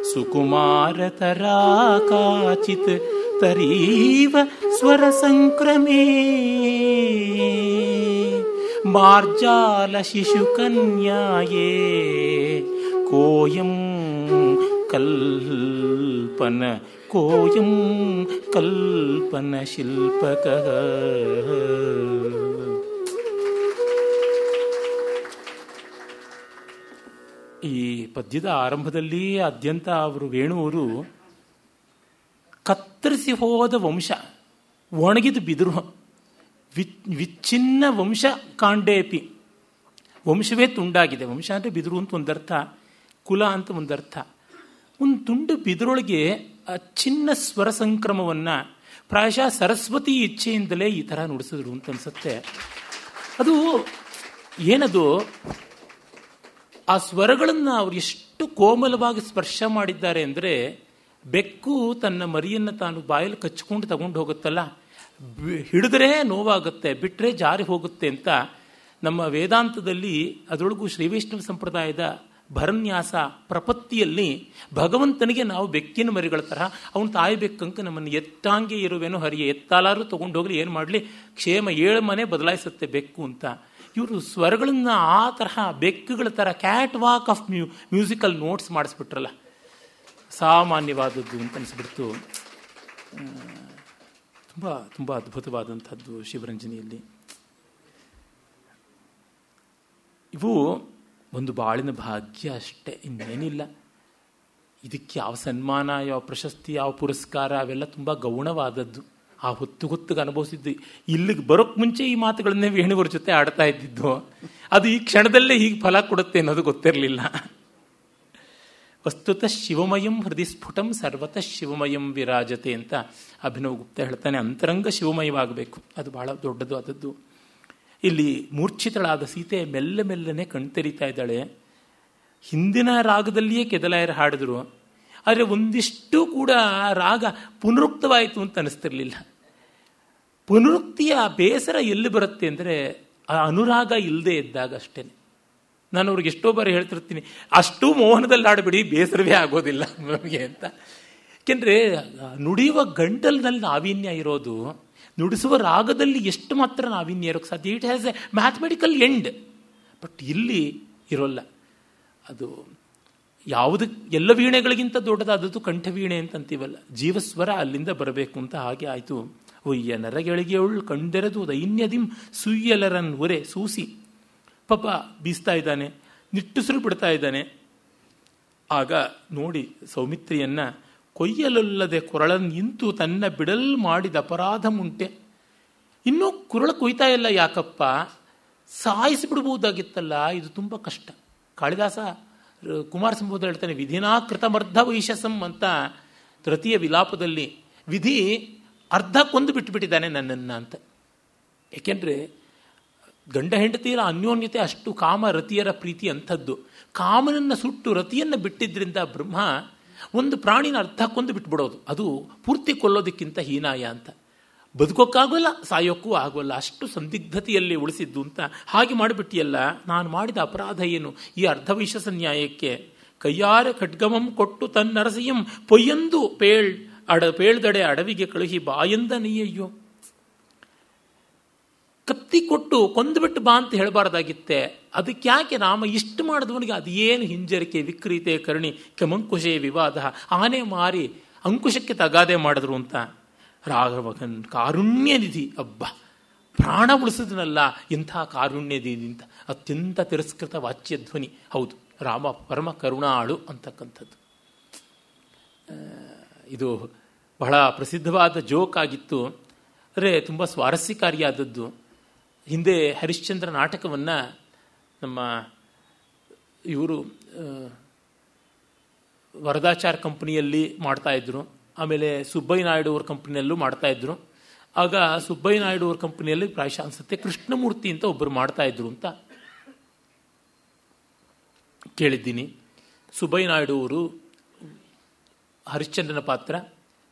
सुकुमारतरा काचित् तरीव स्वरसङ्क्रमे। मार्जालशिशुकन्याये ಕೋಯಂ ಕಲ್ಪನ ಕೋಯಂ ಕಲ್ಪನ ಶಿಲ್ಪಕ ಈ ಪದ್ಯದ ಆರಂಭದಲ್ಲಿ ಅದ್ಯಂತ ಅವರು ವೇಣುವರು, ಕತ್ತರಿಸಿ ಹೋದ ವಂಶ, ಒಣಗಿದ ಬಿದಿರು ವಿಚ್ಛಿನ್ನ ವಂಶ ಕಾಂಡೇಪಿ. ವಂಶವೇ ತುಂಡಾಗಿದೆ. ವಂಶ ಅಂದರೆ ಬಿದಿರು ಅಂತ ಒಂದರ್ಥ ಕುಲ ಅಂತ ಒಂದರ್ಥ ಒಂದು ತುಂಡು ಬಿದರೊಳಗೆ ಆ ಚಿನ್ನ ಸ್ವರ ಸಂಕ್ರಮವನ್ನು ಪ್ರಾಯಶಃ ಸರಸ್ವತಿ ಇಚ್ಛೆಯಿಂದಲೇ ಈ ಥರ ನುಡಿಸಿದ್ರು ಅಂತ ಅನಿಸುತ್ತೆ. ಅದು ಏನದು? ಆ ಸ್ವರಗಳನ್ನು ಅವ್ರು ಎಷ್ಟು ಕೋಮಲವಾಗಿ ಸ್ಪರ್ಶ ಮಾಡಿದ್ದಾರೆ ಅಂದರೆ ಬೆಕ್ಕು ತನ್ನ ಮರಿಯನ್ನು ತಾನು ಬಾಯಲ್ಲಿ ಕಚ್ಕೊಂಡು ತಗೊಂಡು ಹೋಗುತ್ತಲ್ಲ? ಹಿಡಿದ್ರೆ ನೋವಾಗುತ್ತೆ ಬಿಟ್ಟರೆ ಜಾರಿ ಹೋಗುತ್ತೆ ಅಂತ ನಮ್ಮ ವೇದಾಂತದಲ್ಲಿ ಅದರೊಳಗೂ ಶ್ರೀವೈಷ್ಣವ ಸಂಪ್ರದಾಯದ ಭರನ್ಯಾಸ ಪ್ರಪತ್ತಿಯಲ್ಲಿ ಭಗವಂತನಿಗೆ ನಾವು ಬೆಕ್ಕಿನ ಮರಿಗಳ ತರಹ ಅವನು ತಾಯಿ ಬೆಕ್ಕಂಕ ನಮ್ಮನ್ನು ಎತ್ತಾಂಗೆ ಇರುವೇನು ಹರಿಯೇ, ಎತ್ತಾಲಾರು ತಗೊಂಡೋಗ್ಲಿ ಏನು ಮಾಡಲಿ? ಕ್ಷೇಮ ಏಳು ಮನೆ ಬದಲಾಯಿಸುತ್ತೆ ಬೆಕ್ಕು ಅಂತ. ಇವರು ಸ್ವರಗಳನ್ನು ಆ ತರಹ ಬೆಕ್ಕುಗಳ ಥರ ಕ್ಯಾಟ್ ವಾಕ್ ಆಫ್ ಮ್ಯೂ ಮ್ಯೂಸಿಕಲ್ ನೋಟ್ಸ್ ಮಾಡಿಸ್ಬಿಟ್ರಲ್ಲ. ಸಾಮಾನ್ಯವಾದದ್ದು ಅಂತ ಅನಿಸ್ಬಿಡ್ತು. ತುಂಬ ತುಂಬ ಅದ್ಭುತವಾದಂಥದ್ದು ಶಿವರಂಜನಿಯಲ್ಲಿ. ಇವು ಒಂದು ಬಾಳಿನ ಭಾಗ್ಯ ಅಷ್ಟೇ, ಇನ್ನೇನಿಲ್ಲ. ಇದಕ್ಕೆ ಯಾವ ಸನ್ಮಾನ, ಯಾವ ಪ್ರಶಸ್ತಿ, ಯಾವ ಪುರಸ್ಕಾರ, ಅವೆಲ್ಲ ತುಂಬ ಗೌಣವಾದದ್ದು. ಆ ಹೊತ್ತು ಹೊತ್ತಿಗೆ ಅನುಭವಿಸಿದ್ದು. ಇಲ್ಲಿಗೆ ಬರೋಕ್ ಮುಂಚೆ ಈ ಮಾತುಗಳನ್ನೇ ವೇಣುವರ ಜೊತೆ ಆಡ್ತಾ ಇದ್ದಿದ್ದು. ಅದು ಈ ಕ್ಷಣದಲ್ಲೇ ಹೀಗೆ ಫಲ ಕೊಡುತ್ತೆ ಅನ್ನೋದು ಗೊತ್ತಿರಲಿಲ್ಲ. ವಸ್ತುತಃ ಶಿವಮಯಂ ಹೃದಯ ಸ್ಫುಟಂ ಸರ್ವತಃ ಶಿವಮಯಂ ವಿರಾಜತೆ ಅಂತ ಅಭಿನವ್ ಗುಪ್ತ ಹೇಳ್ತಾನೆ. ಅಂತರಂಗ ಶಿವಮಯವಾಗಬೇಕು. ಅದು ಬಹಳ ದೊಡ್ಡದು ಆದದ್ದು ಇಲ್ಲಿ ಮೂರ್ಛಿತಳಾದ ಸೀತೆ ಮೆಲ್ಲ ಮೆಲ್ಲನೆ ಕಣ್ತೆರಿತಾ ಇದ್ದಾಳೆ. ಹಿಂದಿನ ರಾಗದಲ್ಲಿಯೇ ಕೆದಲಾಯರು ಹಾಡಿದ್ರು. ಆದರೆ ಒಂದಿಷ್ಟು ಕೂಡ ರಾಗ ಪುನರುಕ್ತವಾಯಿತು ಅಂತ ಅನಿಸ್ತಿರ್ಲಿಲ್ಲ. ಪುನರುಕ್ತಿಯ ಬೇಸರ ಎಲ್ಲಿ ಬರುತ್ತೆ ಅಂದರೆ ಆ ಅನುರಾಗ ಇಲ್ಲದೆ ಇದ್ದಾಗ ಅಷ್ಟೇ. ನಾನು ಅವ್ರಿಗೆ ಎಷ್ಟೋ ಬಾರಿ ಹೇಳ್ತಿರ್ತೀನಿ, ಅಷ್ಟು ಮೋಹನದಲ್ಲಿ ಆಡಬೇಡಿ ಬೇಸರವೇ ಆಗೋದಿಲ್ಲ ನಮಗೆ ಅಂತ. ಏಕೆಂದರೆ ನುಡಿಯುವ ಗಂಟಲಿನಲ್ಲಿ ನಾವೀನ್ಯ ಇರೋದು ನುಡಿಸುವ ರಾಗದಲ್ಲಿ ಎಷ್ಟು ಮಾತ್ರ ನಾವೀನ್ಯ ಇರೋಕ್ಕೆ ಸಾಧ್ಯ? It has a mathematical end but ಇಲ್ಲಿ ಇರೋಲ್ಲ. ಅದು ಯಾವುದು, ಎಲ್ಲ ವೀಣೆಗಳಿಗಿಂತ ದೊಡ್ಡದಾದದ್ದು ಕಂಠವೀಣೆ ಅಂತ ಅಂತೀವಲ್ಲ ಜೀವಸ್ವರ ಅಲ್ಲಿಂದ ಬರಬೇಕು ಅಂತ ಹಾಗೆ ಆಯಿತು. ಒಯ್ಯ ನರಗೆಳಿಗೆಯವಳು ಕಂಡೆರೆದು ದೈನ್ಯದಿಂ ಸುಯ್ಯಲರನ್ ಒರೆ ಸೂಸಿ. ಪಾಪ ಬೀಸ್ತಾ ಇದ್ದಾನೆ, ನಿಟ್ಟುಸಿರು ಬಿಡ್ತಾ ಇದ್ದಾನೆ. ಆಗ ನೋಡಿ ಸೌಮಿತ್ರಿಯನ್ನ ಕೊಯ್ಯಲೊಲ್ಲದೆ ಕೊರಳ ನಿಂತು ತನ್ನ ಬಿಡಲ್ ಮಾಡಿದ ಅಪರಾಧ ಮುಂಟೆ ಇನ್ನೂ ಕುರಳ ಕೊಯ್ತಾ ಇಲ್ಲ ಯಾಕಪ್ಪ? ಸಾಯಿಸಿಬಿಡ್ಬೋದಾಗಿತ್ತಲ್ಲ, ಇದು ತುಂಬ ಕಷ್ಟ. ಕಾಳಿದಾಸ ಕುಮಾರ ಸಂಭವದಲ್ಲಿ ಹೇಳ್ತಾನೆ ವಿಧಿನಾಕೃತಮರ್ಧ ವೈಶಸಂ ಅಂತ ತೃತೀಯ ವಿಲಾಪದಲ್ಲಿ ವಿಧಿ ಅರ್ಧ ಕೊಂದು ಬಿಟ್ಟುಬಿಟ್ಟಿದ್ದಾನೆ ನನ್ನನ್ನು ಅಂತ. ಏಕೆಂದರೆ ಗಂಡ ಹೆಂಡತಿಯರ ಅನ್ಯೋನ್ಯತೆ ಅಷ್ಟು ಕಾಮ ರತಿಯರ ಪ್ರೀತಿ ಅಂಥದ್ದು. ಕಾಮನನ್ನು ಸುಟ್ಟು ರತಿಯನ್ನು ಬಿಟ್ಟಿದ್ದರಿಂದ ಬ್ರಹ್ಮ ಒಂದು ಪ್ರಾಣಿನ ಅರ್ಧ ಕೊಂದು ಬಿಟ್ಬಿಡೋದು. ಅದು ಪೂರ್ತಿ ಕೊಲ್ಲೋದಕ್ಕಿಂತ ಹೀನಾಯ ಅಂತ. ಬದುಕೋಕ್ಕಾಗೋಲ್ಲ, ಸಾಯೋಕ್ಕೂ ಆಗೋಲ್ಲ. ಅಷ್ಟು ಸಂದಿಗ್ಧತೆಯಲ್ಲಿ ಉಳಿಸಿದ್ದು ಅಂತ. ಹಾಗೆ ಮಾಡಿಬಿಟ್ಟಿಯಲ್ಲ, ನಾನು ಮಾಡಿದ ಅಪರಾಧ ಏನು? ಈ ಅರ್ಧವೈಶಸ ನ್ಯಾಯಕ್ಕೆ ಕೈಯಾರ ಖಡ್ಗಮಂ ಕೊಟ್ಟು ತನ್ನರಸಿಯಂ, ಪೊಯ್ಯಂದು ಪೇಳ್ ಅಡ ಪೇಳ್ದಡೆ ಅಡವಿಗೆ ಕಳುಹಿ ಬಾಯಂದ ನೀಯ್ಯೋ ಕತ್ತಿ ಕೊಟ್ಟು ಕೊಂದುಬಿಟ್ಟು ಬಾ ಅಂತ ಹೇಳಬಾರ್ದಾಗಿತ್ತೆ. ಅದಕ್ಕೆ ಯಾಕೆ ರಾಮ ಇಷ್ಟು ಮಾಡಿದವನಿಗೆ ಅದೇನು ಹಿಂಜರಿಕೆ, ವಿಕ್ರೀತೆ, ಕರ್ಣಿ, ಕೆಮಂಕುಶೆ, ವಿವಾದ, ಆನೆ ಮಾರಿ ಅಂಕುಶಕ್ಕೆ ತಗಾದೆ ಮಾಡಿದ್ರು ಅಂತ. ರಾಘವಗನ್ ಕಾರುಣ್ಯ ನಿಧಿ ಅಬ್ಬ. ಪ್ರಾಣ ಉಳಿಸಿದ್ನಲ್ಲ, ಇಂಥ ಕಾರುಣ್ಯ ನಿಧಿ ಅಂತ. ಅತ್ಯಂತ ತಿರಸ್ಕೃತ ವಾಚ್ಯ ಧ್ವನಿ. ಹೌದು, ರಾಮ ಪರಮ ಕರುಣಾಳು ಅಂತಕ್ಕಂಥದ್ದು. ಇದು ಬಹಳ ಪ್ರಸಿದ್ಧವಾದ ಜೋಕ್ ಆಗಿತ್ತು ಅಂದರೆ ತುಂಬ ಸ್ವಾರಸ್ಯಕಾರಿಯಾದದ್ದು. ಹಿಂದೆ ಹರಿಶ್ಚಂದ್ರ ನಾಟಕವನ್ನು ನಮ್ಮ ಇವರು ವರದಾಚಾರ್ ಕಂಪನಿಯಲ್ಲಿ ಮಾಡ್ತಾಯಿದ್ರು ಆಮೇಲೆ ಸುಬ್ಬಯ್ಯ ನಾಯ್ಡು ಅವ್ರ ಕಂಪ್ನಿಯಲ್ಲೂ ಮಾಡ್ತಾಯಿದ್ರು ಆಗ ಸುಬ್ಬಯ್ಯ ನಾಯ್ಡು ಅವ್ರ ಕಂಪ್ನಿಯಲ್ಲಿ ಪ್ರಾಯಶಃ ಅನಿಸುತ್ತೆ ಕೃಷ್ಣಮೂರ್ತಿ ಅಂತ ಒಬ್ಬರು ಮಾಡ್ತಾಯಿದ್ರು ಅಂತ ಕೇಳಿದ್ದೀನಿ. ಸುಬ್ಬಯ್ಯ ನಾಯ್ಡು ಅವರು ಹರಿಶ್ಚಂದ್ರನ ಪಾತ್ರ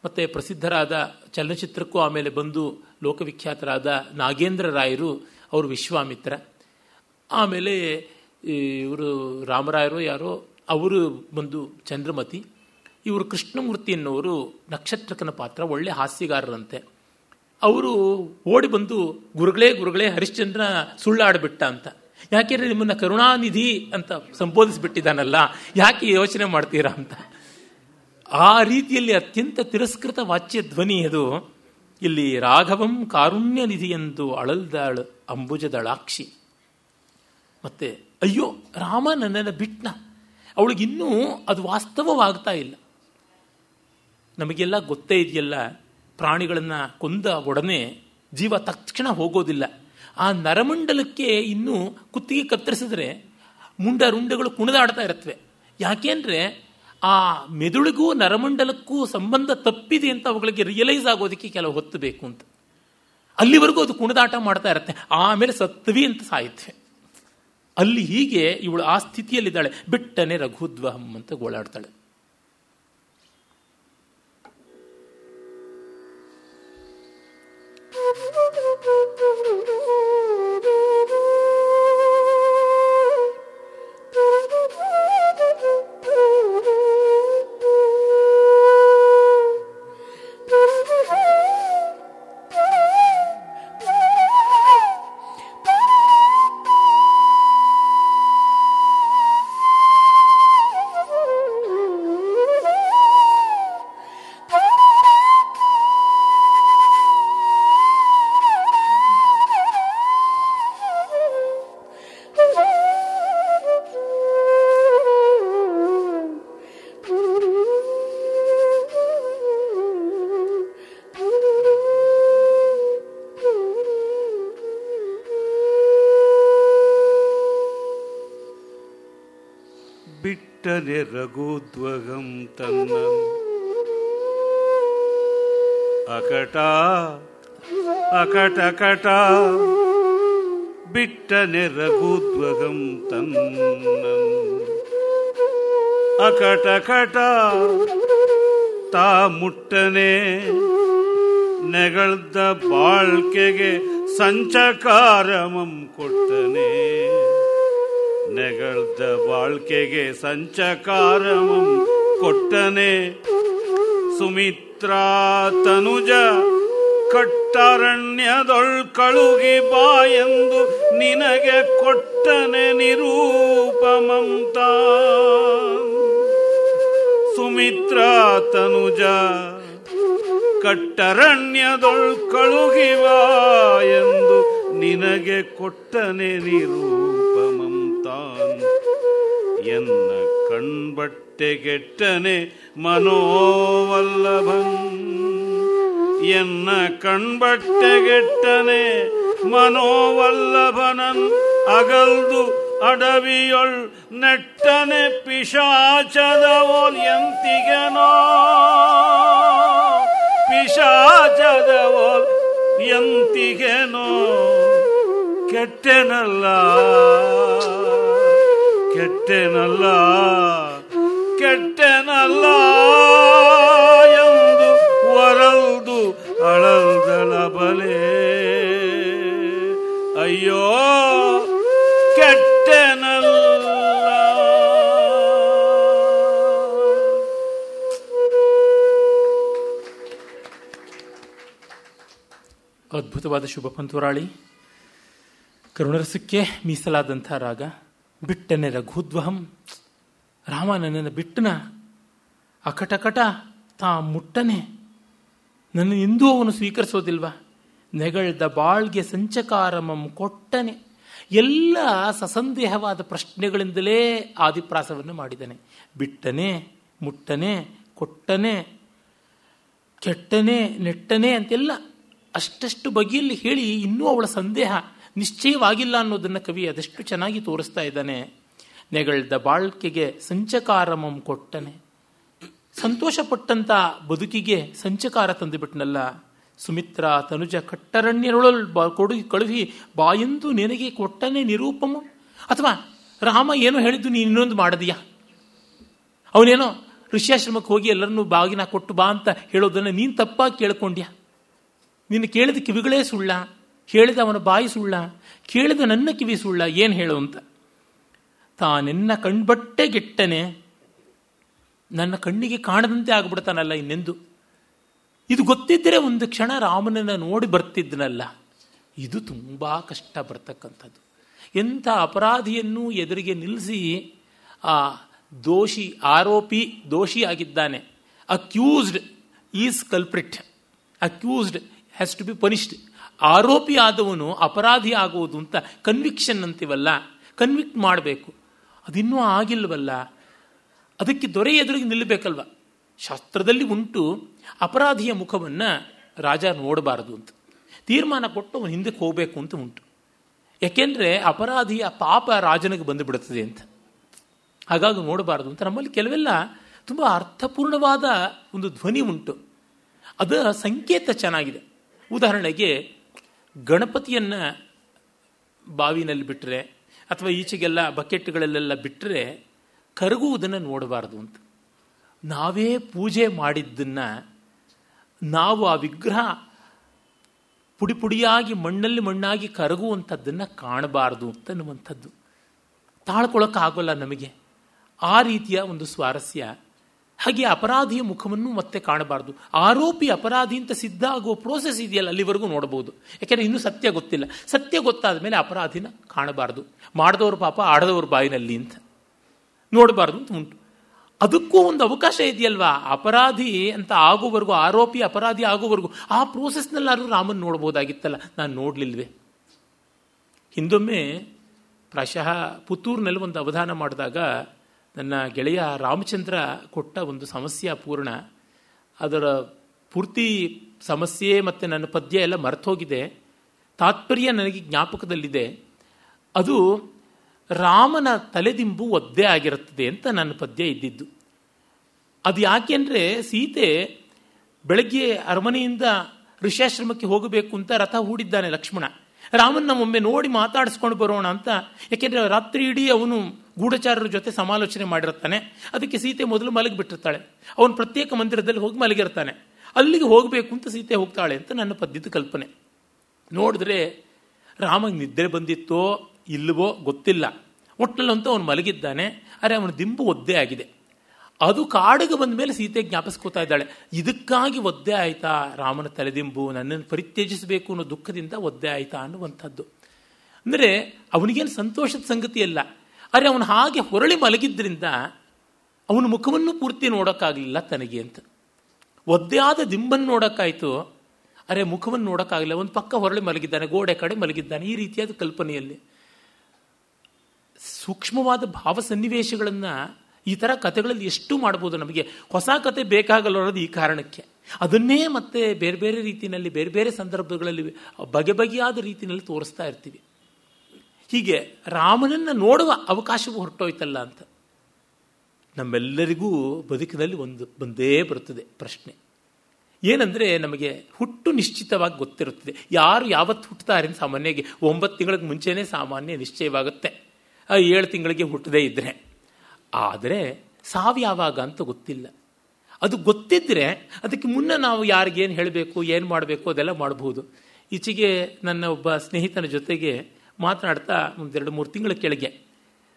ಮತ್ತು ಪ್ರಸಿದ್ಧರಾದ ಚಲನಚಿತ್ರಕ್ಕೂ ಆಮೇಲೆ ಬಂದು ಲೋಕವಿಖ್ಯಾತರಾದ ನಾಗೇಂದ್ರ ರಾಯರು ಅವರು ವಿಶ್ವಾಮಿತ್ರ. ಆಮೇಲೆ ಇವರು ರಾಮರಾಯರು ಯಾರೋ, ಅವರು ಬಂದು ಚಂದ್ರಮತಿ. ಇವರು ಕೃಷ್ಣಮೂರ್ತಿ ಎನ್ನುವರು ನಕ್ಷತ್ರಕನ ಪಾತ್ರ, ಒಳ್ಳೆ ಹಾಸ್ಯಗಾರರಂತೆ. ಅವರು ಓಡಿ ಬಂದು ಗುರುಗಳೇ ಗುರುಗಳೇ ಹರಿಶ್ಚಂದ್ರ ಸುಳ್ಳಾಡ್ಬಿಟ್ಟ ಅಂತ. ಯಾಕೆಂದರೆ ನಿಮ್ಮನ್ನು ಕರುಣಾನಿಧಿ ಅಂತ ಸಂಬೋಧಿಸಿಬಿಟ್ಟಿದ್ದಾನಲ್ಲ, ಯಾಕೆ ಯೋಚನೆ ಮಾಡ್ತೀರಾ ಅಂತ. ಆ ರೀತಿಯಲ್ಲಿ ಅತ್ಯಂತ ತಿರಸ್ಕೃತ ವಾಚ್ಯ ಧ್ವನಿ ಅದು ಇಲ್ಲಿ ರಾಘವಂ ಕಾರುಣ್ಯ ಎಂದು ಅಳಲ್ದಾಳು ಅಂಬುಜದಳಾಕ್ಷಿ. ಮತ್ತೆ ಅಯ್ಯೋ, ರಾಮ ನನ್ನನ್ನು ಬಿಟ್ನ. ಅವಳಿಗಿನ್ನೂ ಅದು ವಾಸ್ತವವಾಗ್ತಾ ಇಲ್ಲ. ನಮಗೆಲ್ಲ ಗೊತ್ತೇ ಇದೆಯಲ್ಲ, ಪ್ರಾಣಿಗಳನ್ನು ಕೊಂದ ಒಡನೆ ಜೀವ ತಕ್ಷಣ ಹೋಗೋದಿಲ್ಲ. ಆ ನರಮಂಡಲಕ್ಕೆ ಇನ್ನೂ ಕುತ್ತಿಗೆ ಕತ್ತರಿಸಿದ್ರೆ ಮುಂಡ ರುಂಡಗಳು ಕುಣಿದಾಡ್ತಾ ಇರುತ್ತವೆ ಯಾಕೆಂದ್ರೆ ಆ ಮೆದುಳಿಗೂ ನರಮಂಡಲಕ್ಕೂ ಸಂಬಂಧ ತಪ್ಪಿದೆ ಅಂತ ಅವುಗಳಿಗೆ ರಿಯಲೈಸ್ ಆಗೋದಕ್ಕೆ ಕೆಲವು ಹೊತ್ತು ಬೇಕು ಅಂತ. ಅಲ್ಲಿವರೆಗೂ ಅದು ಕುಣಿದಾಟ ಮಾಡ್ತಾ ಇರುತ್ತೆ. ಆಮೇಲೆ ಸತ್ವಿ ಅಂತ ಸಾಯುತ್ತೆ. ಅಲ್ಲಿ ಹೀಗೆ ಇವಳು ಆ ಸ್ಥಿತಿಯಲ್ಲಿದ್ದಾಳೆ. ಬಿಟ್ಟನೆ ರಘುದ್ವಹಂ ಅಂತ ಗೋಳಾಡ್ತಾಳೆ. ಬಿಟ್ಟನೆ ರಘುದ್ವಗಂ ತನ್ನ ಅಕಟ ಅಕಟಕಟ ಬಿಟ್ಟನೆ ರಘುದ್ವಗಂ ತನ್ನ ಅಕಟಕಟ ತಾ ಮುಟ್ಟನೆ ನೆಗಳ್ದ ಬಾಳ್ಕೆಗೆ ಸಂಚಕಾರಮಂ ಕೊಟ್ಟನೆ. ನೆಗಳ್ದ ಬಾಳ್ಕೆಗೆ ಸಂಚಕಾರಮಂ ಕೊಟ್ಟನೆ. ಸುಮಿತ್ರಾ ತನುಜ ಕಟ್ಟರಣ್ಯದೊಳ್ ಕಳುಗಿ ಎಂದು ನಿನಗೆ ಕೊಟ್ಟನೆ ನಿರೂಪಮಂತ. ಸುಮಿತ್ರಾ ತನುಜ ಕಟ್ಟರಣ್ಯದೊಳ್ ಕಳುಗಿವ ಎಂದು ನಿನಗೆ ಕೊಟ್ಟನೆ ನಿರೂಪಮಂತಾನ್ ಕಣ್ಬಟ್ಟೆಗೆಟ್ಟನೆ ಮನೋವಲ್ಲಭನ್ ಎನ್ನ ಕಣ್ಬಟ್ಟೆಗೆಟ್ಟನೆ ಮನೋವಲ್ಲಭನನ್ ಅಗಲ್ದು ಅಡವಿಯೊಳ್ ನೆಟ್ಟನೆ ಪಿಶಾಚದವೋಲ್ ಎಂತಿಗೆನೋ ಪಿಶಾಚದವೋಲ್ ಎಂತಿಗೆನೋ ಕೆಟ್ಟೆನಲ್ಲ ಕೆಟ್ಟೆನಲ್ಲ. ಕೆಟ್ಟೆನಲ್ಲ ಎಂದು ವರೌದು ಅಳಲ್ದಳ ಬಲೆ. ಅಯ್ಯೋ, ಕೆಟ್ಟನಲ್ಲ. ಅದ್ಭುತವಾದ ಶುಭ ಪಂತುರಾಳಿ. ಕರುಣರಸಕ್ಕೆ ಮೀಸಲಾದಂಥ ರಾಗ, ಬಿಟ್ಟನೆ ರಘುದ್ವಹಂ ರಾಮ ನನ್ನನ್ನು ಬಿಟ್ಟನ ಅಕಟಕಟ ತಾ ಮುಟ್ಟನೆ. ನನ್ನ ಎಂದೂ ಅವನು ಸ್ವೀಕರಿಸೋದಿಲ್ವಾ? ನೆಗಳ್ದ ಬಾಳ್ಗೆ ಸಂಚಕಾರಮಂ ಕೊಟ್ಟನೆ. ಎಲ್ಲ ಸಸಂದೇಹವಾದ ಪ್ರಶ್ನೆಗಳಿಂದಲೇ ಆದಿಪ್ರಾಸವನ್ನು ಮಾಡಿದನೆ. ಬಿಟ್ಟನೆ, ಮುಟ್ಟನೆ, ಕೊಟ್ಟನೆ, ಕೆಟ್ಟನೆ, ನೆಟ್ಟನೆ ಅಂತೆಲ್ಲ ಅಷ್ಟಷ್ಟು ಬಗೆಯಲ್ಲಿ ಹೇಳಿ ಇನ್ನೂ ಅವಳ ಸಂದೇಹ ನಿಶ್ಚಯವಾಗಿಲ್ಲ ಅನ್ನೋದನ್ನು ಕವಿ ಅದೆಷ್ಟು ಚೆನ್ನಾಗಿ ತೋರಿಸ್ತಾ ಇದ್ದಾನೆ. ನೆಗಳ್ದ ಬಾಳ್ಕೆಗೆ ಸಂಚಕಾರಮಂ ಕೊಟ್ಟನೆ. ಸಂತೋಷಪಟ್ಟಂತ ಬದುಕಿಗೆ ಸಂಚಕಾರ ತಂದುಬಿಟ್ನಲ್ಲ. ಸುಮಿತ್ರ ತನುಜ ಕಟ್ಟರಣ್ಯರೊಳಲ್ ಬ ಕೊಡು ಕಳುಹಿ ಬಾಯಂದು ನಿನಗೆ ಕೊಟ್ಟನೆ ನಿರೂಪಮ. ಅಥವಾ ರಾಮ ಏನೋ ಹೇಳಿದ್ದು ನೀನು ಇನ್ನೊಂದು ಮಾಡಿದೀಯಾ? ಅವನೇನೋ ಋಷ್ಯಾಶ್ರಮಕ್ಕೆ ಹೋಗಿ ಎಲ್ಲರನ್ನೂ ಬಾಗಿನ ಕೊಟ್ಟು ಬಾ ಅಂತ ಹೇಳೋದನ್ನು ನೀನು ತಪ್ಪಾಗಿ ಕೇಳ್ಕೊಂಡ್ಯಾ? ನೀನು ಕೇಳಿದ ಕಿವಿಗಳೇ ಸುಳ್ಳ ಕೇಳಿದ ಅವನ ಬಾಯಿ ಸುಳ್ಳ, ಕೇಳಿದ ನನ್ನ ಕಿವಿ ಸುಳ್ಳ ಏನು ಹೇಳು ಅಂತ? ತಾನೆನ್ನ ಕಣ್ಬಟ್ಟೆಗೆಟ್ಟನೆ, ನನ್ನ ಕಣ್ಣಿಗೆ ಕಾಣದಂತೆ ಆಗ್ಬಿಡ್ತಾನಲ್ಲ ಇನ್ನೆಂದು? ಇದು ಗೊತ್ತಿದ್ದರೆ ಒಂದು ಕ್ಷಣ ರಾಮನನ್ನು ನೋಡಿ ಬರ್ತಿದ್ನಲ್ಲ ಇದು ತುಂಬ ಕಷ್ಟ ಬರ್ತಕ್ಕಂಥದ್ದು. ಎಂಥ ಅಪರಾಧಿಯನ್ನು ಎದುರಿಗೆ ನಿಲ್ಲಿಸಿ ಆ ದೋಷಿ ಆರೋಪಿ, ದೋಷಿ ಆಗಿದ್ದಾನೆ. Accused is culprit accused has to be punished ಆರೋಪಿ ಆದವನು ಅಪರಾಧಿ ಆಗುವುದು ಅಂತ ಕನ್ವಿಕ್ಷನ್ ಅಂತೀವಲ್ಲ? ಕನ್ವಿಕ್ಟ್ ಮಾಡಬೇಕು. ಅದಿನ್ನೂ ಆಗಿಲ್ವಲ್ಲ? ಅದಕ್ಕೆ ದೊರೆ ಎದುರಿಗೆ ನಿಲ್ಲಬೇಕಲ್ವ? ಶಾಸ್ತ್ರದಲ್ಲಿ ಉಂಟು, ಅಪರಾಧಿಯ ಮುಖವನ್ನು ರಾಜ ನೋಡಬಾರದು ಅಂತ. ತೀರ್ಮಾನ ಕೊಟ್ಟು ಅವನು ಹಿಂದಕ್ಕೆ ಹೋಗಬೇಕು ಅಂತ ಉಂಟು. ಯಾಕೆಂದರೆ ಅಪರಾಧಿಯ ಪಾಪ ರಾಜನಿಗೆ ಬಂದುಬಿಡುತ್ತದೆ ಅಂತ. ಹಾಗಾಗಿ ನೋಡಬಾರದು ಅಂತ. ನಮ್ಮಲ್ಲಿ ಕೆಲವೆಲ್ಲ ತುಂಬ ಅರ್ಥಪೂರ್ಣವಾದ ಒಂದು ಧ್ವನಿ ಉಂಟು. ಅದು ಸಂಕೇತ ಚೆನ್ನಾಗಿದೆ. ಉದಾಹರಣೆಗೆ ಗಣಪತಿಯನ್ನು ಬಾವಿನಲ್ಲಿ ಬಿಟ್ಟರೆ ಅಥವಾ ಈಚೆಗೆಲ್ಲ ಬಕೆಟ್ಗಳಲ್ಲೆಲ್ಲ ಬಿಟ್ಟರೆ ಕರಗುವುದನ್ನು ನೋಡಬಾರ್ದು ಅಂತ. ನಾವೇ ಪೂಜೆ ಮಾಡಿದ್ದನ್ನು ನಾವು ಆ ವಿಗ್ರಹ ಪುಡಿ ಪುಡಿಯಾಗಿ ಮಣ್ಣಲ್ಲಿ ಮಣ್ಣಾಗಿ ಕರಗುವಂಥದ್ದನ್ನು ಕಾಣಬಾರ್ದು ಅಂತನ್ನುವಂಥದ್ದು. ತಾಳ್ಕೊಳ್ಳೋಕ್ಕಾಗೋಲ್ಲ ನಮಗೆ. ಆ ರೀತಿಯ ಒಂದು ಸ್ವಾರಸ್ಯ ಹಾಗೆ ಅಪರಾಧಿಯ ಮುಖವನ್ನು ಮತ್ತೆ ಕಾಣಬಾರ್ದು. ಆರೋಪಿ ಅಪರಾಧಿ ಅಂತ ಸಿದ್ಧ ಆಗುವ ಪ್ರೋಸೆಸ್ ಇದೆಯಲ್ಲ, ಅಲ್ಲಿವರೆಗೂ ನೋಡಬಹುದು. ಯಾಕೆಂದರೆ ಇನ್ನೂ ಸತ್ಯ ಗೊತ್ತಿಲ್ಲ. ಸತ್ಯ ಗೊತ್ತಾದ ಮೇಲೆ ಅಪರಾಧಿನ ಕಾಣಬಾರ್ದು. ಮಾಡಿದವ್ರ ಪಾಪ, ಆಡದವ್ರ ಬಾಯಿನಲ್ಲಿ ಅಂತ. ನೋಡಬಾರ್ದು ಅಂತ ಉಂಟು. ಅದಕ್ಕೂ ಒಂದು ಅವಕಾಶ ಇದೆಯಲ್ವಾ? ಅಪರಾಧಿ ಅಂತ ಆಗೋವರೆಗೂ ಆರೋಪಿ ಅಪರಾಧಿ ಆಗೋವರೆಗೂ ಆ ಪ್ರೋಸೆಸ್ನಲ್ಲಾದರೂ ರಾಮನ್ ನೋಡ್ಬೋದಾಗಿತ್ತಲ್ಲ ನಾನು ನೋಡಲಿಲ್ವೆ. ಹಿಂದೊಮ್ಮೆ ಪ್ರಾಶಃ ಪುತ್ತೂರಿನಲ್ಲಿ ಒಂದು ಅವಧಾನ ಮಾಡಿದಾಗ ನನ್ನ ಗೆಳೆಯ ರಾಮಚಂದ್ರ ಕೊಟ್ಟ ಒಂದು ಸಮಸ್ಯೆ ಪೂರ್ಣ. ಅದರ ಪೂರ್ತಿ ಸಮಸ್ಯೆ ಮತ್ತು ನನ್ನ ಪದ್ಯ ಎಲ್ಲ ಮರೆತೋಗಿದೆ. ತಾತ್ಪರ್ಯ ನನಗೆ ಜ್ಞಾಪಕದಲ್ಲಿದೆ. ಅದು ರಾಮನ ತಲೆದಿಂಬು ಒದ್ದೆ ಆಗಿರುತ್ತದೆ ಅಂತ ನನ್ನ ಪದ್ಯ ಇದ್ದಿದ್ದು. ಅದು ಯಾಕೆಂದರೆ ಸೀತೆ ಬೆಳಗ್ಗೆ ಅರಮನೆಯಿಂದ ಋಷ್ಯಾಶ್ರಮಕ್ಕೆ ಹೋಗಬೇಕು ಅಂತ ರಥ ಹೂಡಿದ್ದಾನೆ ಲಕ್ಷ್ಮಣ. ರಾಮನ ಒಮ್ಮೆ ನೋಡಿ ಮಾತಾಡಿಸ್ಕೊಂಡು ಬರೋಣ ಅಂತ. ಯಾಕೆಂದರೆ ರಾತ್ರಿ ಇಡೀ ಅವನು ಗೂಢಚಾರರ ಜೊತೆ ಸಮಾಲೋಚನೆ ಮಾಡಿರ್ತಾನೆ ಅದಕ್ಕೆ ಸೀತೆ ಮೊದಲು ಮಲಗಿಬಿಟ್ಟಿರ್ತಾಳೆ. ಅವನು ಪ್ರತ್ಯೇಕ ಮಂದಿರದಲ್ಲಿ ಹೋಗಿ ಮಲಗಿರ್ತಾನೆ. ಅಲ್ಲಿಗೆ ಹೋಗಬೇಕು ಅಂತ ಸೀತೆ ಹೋಗ್ತಾಳೆ ಅಂತ ನನ್ನ ಪದ್ಯದ ಕಲ್ಪನೆ. ನೋಡಿದ್ರೆ ರಾಮಗೆ ನಿದ್ರೆ ಬಂದಿತ್ತೋ ಇಲ್ಲವೋ ಗೊತ್ತಿಲ್ಲ. ಒಟ್ಟಲ್ಲಂತೂ ಅವನು ಮಲಗಿದ್ದಾನೆ. ಆದರೆ ಅವನ ದಿಂಬು ಒದ್ದೆ ಆಗಿದೆ. ಅದು ಕಾಡಿಗೆ ಬಂದ ಮೇಲೆ ಸೀತೆ ಜ್ಞಾಪಿಸ್ಕೋತಾ ಇದ್ದಾಳೆ. ಇದಕ್ಕಾಗಿ ಒದ್ದೆ ಆಯ್ತಾ? ರಾಮನ ತಲೆದಿಂಬು ನನ್ನನ್ನು ಪರಿತ್ಯಜಿಸಬೇಕು ಅನ್ನೋ ದುಃಖದಿಂದ ಒದ್ದೆ ಆಯ್ತಾ ಅನ್ನುವಂಥದ್ದು. ಅಂದರೆ ಅವನಿಗೇನು ಸಂತೋಷದ ಸಂಗತಿ ಅಲ್ಲ ಅರೆ ಅವನು ಹಾಗೆ ಹೊರಳಿ ಮಲಗಿದ್ದರಿಂದ ಅವನ ಮುಖವನ್ನು ಪೂರ್ತಿ ನೋಡೋಕ್ಕಾಗಲಿಲ್ಲ ತನಗೆ ಅಂತ. ಒದ್ದೆಯಾದ ದಿಂಬನ್ನು ನೋಡೋಕ್ಕಾಯಿತು. ಅರೆ ಮುಖವನ್ನು ನೋಡೋಕ್ಕಾಗಲಿಲ್ಲ. ಒಂದು ಪಕ್ಕ ಹೊರಳಿ ಮಲಗಿದ್ದಾನೆ, ಗೋಡೆ ಕಡೆ ಮಲಗಿದ್ದಾನೆ ಈ ರೀತಿಯಾದ ಕಲ್ಪನೆಯಲ್ಲಿ. ಸೂಕ್ಷ್ಮವಾದ ಭಾವ ಸನ್ನಿವೇಶಗಳನ್ನು ಈ ಥರ ಕಥೆಗಳಲ್ಲಿ ಎಷ್ಟು ಮಾಡ್ಬೋದು ನಮಗೆ? ಹೊಸ ಕತೆ ಬೇಕಾಗಲ್ಲ ಅನ್ನೋದು ಈ ಕಾರಣಕ್ಕೆ. ಅದನ್ನೇ ಮತ್ತೆ ಬೇರೆ ಬೇರೆ ರೀತಿಯಲ್ಲಿ, ಬೇರೆ ಬೇರೆ ಸಂದರ್ಭಗಳಲ್ಲಿ ಬಗೆ ಬಗೆಯಾದ ರೀತಿಯಲ್ಲಿ ತೋರಿಸ್ತಾ ಇರ್ತೀವಿ. ಹೀಗೆ ರಾಮನನ್ನು ನೋಡುವ ಅವಕಾಶವೂ ಹೊರಟೋಯ್ತಲ್ಲ ಅಂತ. ನಮ್ಮೆಲ್ಲರಿಗೂ ಬದುಕಿನಲ್ಲಿ ಒಂದು, ಬಂದೇ ಬರುತ್ತದೆ ಪ್ರಶ್ನೆ. ಏನಂದರೆ ನಮಗೆ ಹುಟ್ಟು ನಿಶ್ಚಿತವಾಗಿ ಗೊತ್ತಿರುತ್ತದೆ. ಯಾರು ಯಾವತ್ತು ಹುಟ್ಟುತ್ತಾರೆ ಸಾಮಾನ್ಯವಾಗಿ ಒಂಬತ್ತು ತಿಂಗಳಿಗೆ ಮುಂಚೆನೇ ಸಾಮಾನ್ಯ ನಿಶ್ಚಯವಾಗುತ್ತೆ. ಏಳು ತಿಂಗಳಿಗೆ ಹುಟ್ಟದೇ ಇದ್ದರೆ ಆದರೆ ಸಾವು ಯಾವಾಗ ಅಂತ ಗೊತ್ತಿಲ್ಲ. ಅದು ಗೊತ್ತಿದ್ದರೆ ಅದಕ್ಕೆ ಮುನ್ನ ನಾವು ಯಾರಿಗೇನು ಹೇಳಬೇಕು, ಏನು ಮಾಡಬೇಕು ಅದೆಲ್ಲ ಮಾಡಬಹುದು ಈಚೆಗೆ ನನ್ನ ಒಬ್ಬ ಸ್ನೇಹಿತನ ಜೊತೆಗೆ ಮಾತನಾಡ್ತಾ ಒಂದೆರಡು ಮೂರು ತಿಂಗಳ ಕೆಳಗೆ,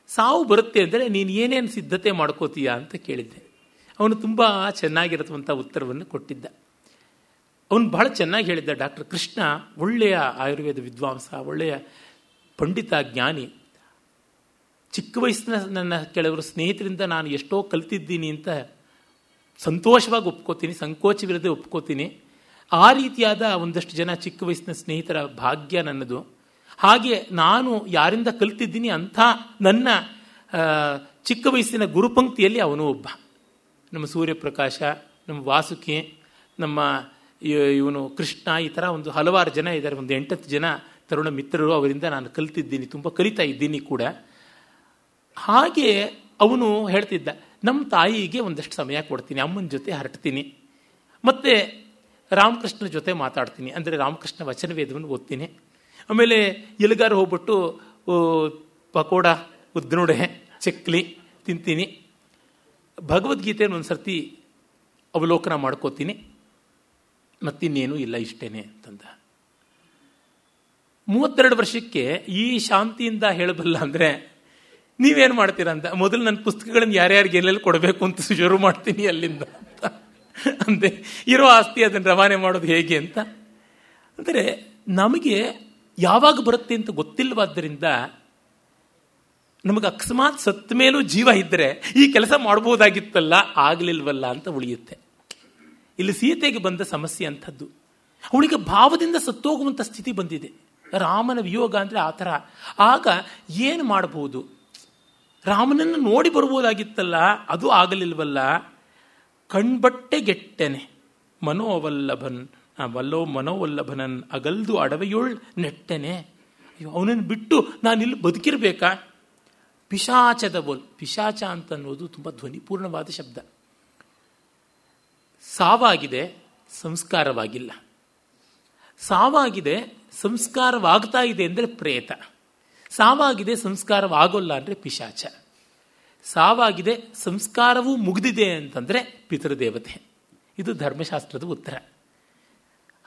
ಸಾವು ಬರುತ್ತೆ ಅಂದರೆ ನೀನು ಏನೇನು ಸಿದ್ಧತೆ ಮಾಡ್ಕೋತೀಯ ಅಂತ ಕೇಳಿದ್ದೆ. ಅವನು ತುಂಬ ಚೆನ್ನಾಗಿರತಕ್ಕಂಥ ಉತ್ತರವನ್ನು ಕೊಟ್ಟಿದ್ದ. ಅವನು ಬಹಳ ಚೆನ್ನಾಗಿ ಹೇಳಿದ್ದ, ಡಾಕ್ಟರ್ ಕೃಷ್ಣ, ಒಳ್ಳೆಯ ಆಯುರ್ವೇದ ವಿದ್ವಾಂಸ, ಒಳ್ಳೆಯ ಪಂಡಿತ, ಜ್ಞಾನಿ, ಚಿಕ್ಕ ವಯಸ್ಸಿನ ನನ್ನ ಕೆಲವರು ಸ್ನೇಹಿತರಿಂದ ನಾನು ಎಷ್ಟೋ ಕಲ್ತಿದ್ದೀನಿ ಅಂತ ಸಂತೋಷವಾಗಿ ಒಪ್ಕೋತೀನಿ ಸಂಕೋಚವಿರದೆ ಒಪ್ಕೋತೀನಿ. ಆ ರೀತಿಯಾದ ಒಂದಷ್ಟು ಜನ ಚಿಕ್ಕ ವಯಸ್ಸಿನ ಸ್ನೇಹಿತರ ಭಾಗ್ಯ ನನ್ನದು. ಹಾಗೆ ನಾನು ಯಾರಿಂದ ಕಲ್ತಿದ್ದೀನಿ ಅಂಥ ನನ್ನ ಚಿಕ್ಕ ವಯಸ್ಸಿನ ಗುರುಪಂಕ್ತಿಯಲ್ಲಿ ಅವನು ಒಬ್ಬ. ನಮ್ಮ ಸೂರ್ಯಪ್ರಕಾಶ, ನಮ್ಮ ವಾಸುಕಿ, ನಮ್ಮ ಇವನು ಕೃಷ್ಣ, ಈ ಥರ ಒಂದು ಹಲವಾರು ಜನ ಇದ್ದಾರೆ. ಒಂದು ಎಂಟತ್ತು ಜನ ತರುಣ ಮಿತ್ರರು ಅವರಿಂದ ನಾನು ಕಲ್ತಿದ್ದೀನಿ, ತುಂಬ ಕಲಿತಾ ಇದ್ದೀನಿ ಕೂಡ. ಹಾಗೆ ಅವನು ಹೇಳ್ತಿದ್ದ ನಮ್ಮ ತಾಯಿಗೆ ಒಂದಷ್ಟು ಸಮಯ ಕೊಡ್ತೀನಿ, ಅಮ್ಮನ ಜೊತೆ ಹರಟ್ತೀನಿ ಮತ್ತು ರಾಮಕೃಷ್ಣನ ಜೊತೆ ಮಾತಾಡ್ತೀನಿ. ಅಂದರೆ ರಾಮಕೃಷ್ಣ ವಚನವೇದವನ್ನು ಓದ್ತೀನಿ. ಆಮೇಲೆ ಎಲ್ಲಿಗಾರು ಹೋಗ್ಬಿಟ್ಟು ಪಕೋಡ, ಉದ್ನೋಡೆ, ಚಕ್ಲಿ ತಿಂತೀನಿ. ಭಗವದ್ಗೀತೆಯನ್ನು ಒಂದು ಸರ್ತಿ ಅವಲೋಕನ ಮಾಡ್ಕೋತೀನಿ. ಮತ್ತಿನ್ನೇನು ಇಲ್ಲ, ಇಷ್ಟೇನೆ ಅಂತಂದ. ಮೂವತ್ತೆರಡು ವರ್ಷಕ್ಕೆ ಈ ಶಾಂತಿಯಿಂದ ಹೇಳಬಲ್ಲ ಅಂದರೆ ನೀವೇನು ಮಾಡ್ತೀರಾ ಅಂತ, ಮೊದಲು ನನ್ನ ಪುಸ್ತಕಗಳನ್ನು ಯಾರ್ಯಾರಿಗೆ ಎಲ್ಲೆಲ್ಲಿ ಕೊಡಬೇಕು ಅಂತ ಶುರು ಮಾಡ್ತೀನಿ ಅಲ್ಲಿಂದ ಅಂತ. ಅಂದೆ, ಇರೋ ಆಸ್ತಿ ಅದನ್ನು ರವಾನೆ ಮಾಡೋದು ಹೇಗೆ ಅಂತ. ಅಂದರೆ ನಮಗೆ ಯಾವಾಗ ಬರುತ್ತೆ ಅಂತ ಗೊತ್ತಿಲ್ಲವಾದ್ದರಿಂದ ನಮಗೆ ಅಕಸ್ಮಾತ್ ಸತ್ತ ಮೇಲೂ ಜೀವ ಇದ್ದರೆ ಈ ಕೆಲಸ ಮಾಡ್ಬೋದಾಗಿತ್ತಲ್ಲ, ಆಗಲಿಲ್ವಲ್ಲ ಅಂತ ಉಳಿಯುತ್ತೆ. ಇಲ್ಲಿ ಸೀತೆಗೆ ಬಂದ ಸಮಸ್ಯೆ ಅಂಥದ್ದು. ಅವಳಿಗೆ ಭಾವದಿಂದ ಸತ್ತೋಗುವಂಥ ಸ್ಥಿತಿ ಬಂದಿದೆ. ರಾಮನ ವಿಯೋಗ ಅಂದರೆ ಆ ಥರ. ಆಗ ಏನು ಮಾಡಬಹುದು ರಾಮನನ್ನು ನೋಡಿ ಬರ್ಬೋದಾಗಿತ್ತಲ್ಲ, ಅದು ಆಗಲಿಲ್ವಲ್ಲ. ಕಣ್ಬಟ್ಟೆಗೆಟ್ಟೆನೆ ಮನೋವಲ್ಲಭನ್ ವಲ್ಲೋ ಮನೋವಲ್ಲಭನನ್ ಅಗಲ್ದು ಅಡವೆಯುಳ್ ನೆಟ್ಟೆನೆ. ಅಯ್ಯೋ ಅವನನ್ನು ಬಿಟ್ಟು ನಾನಿಲ್ಲಿ ಬದುಕಿರ್ಬೇಕಾ? ಪಿಶಾಚದ ಬೋಲ್ ಪಿಶಾಚ ಅಂತ ಅನ್ನೋದು ತುಂಬ ಧ್ವನಿಪೂರ್ಣವಾದ ಶಬ್ದ. ಸಾವಾಗಿದೆ, ಸಂಸ್ಕಾರವಾಗಿಲ್ಲ. ಸಾವಾಗಿದೆ, ಸಂಸ್ಕಾರವಾಗ್ತಾ ಇದೆ ಅಂದರೆ ಪ್ರೇತ. ಸಾವಾಗಿದೆ, ಸಂಸ್ಕಾರವಾಗೋಲ್ಲ ಅಂದರೆ ಪಿಶಾಚ. ಸಾವಾಗಿದೆ, ಸಂಸ್ಕಾರವೂ ಮುಗಿದಿದೆ ಅಂತಂದರೆ ಪಿತೃದೇವತೆ. ಇದು ಧರ್ಮಶಾಸ್ತ್ರದ ಉತ್ತರ.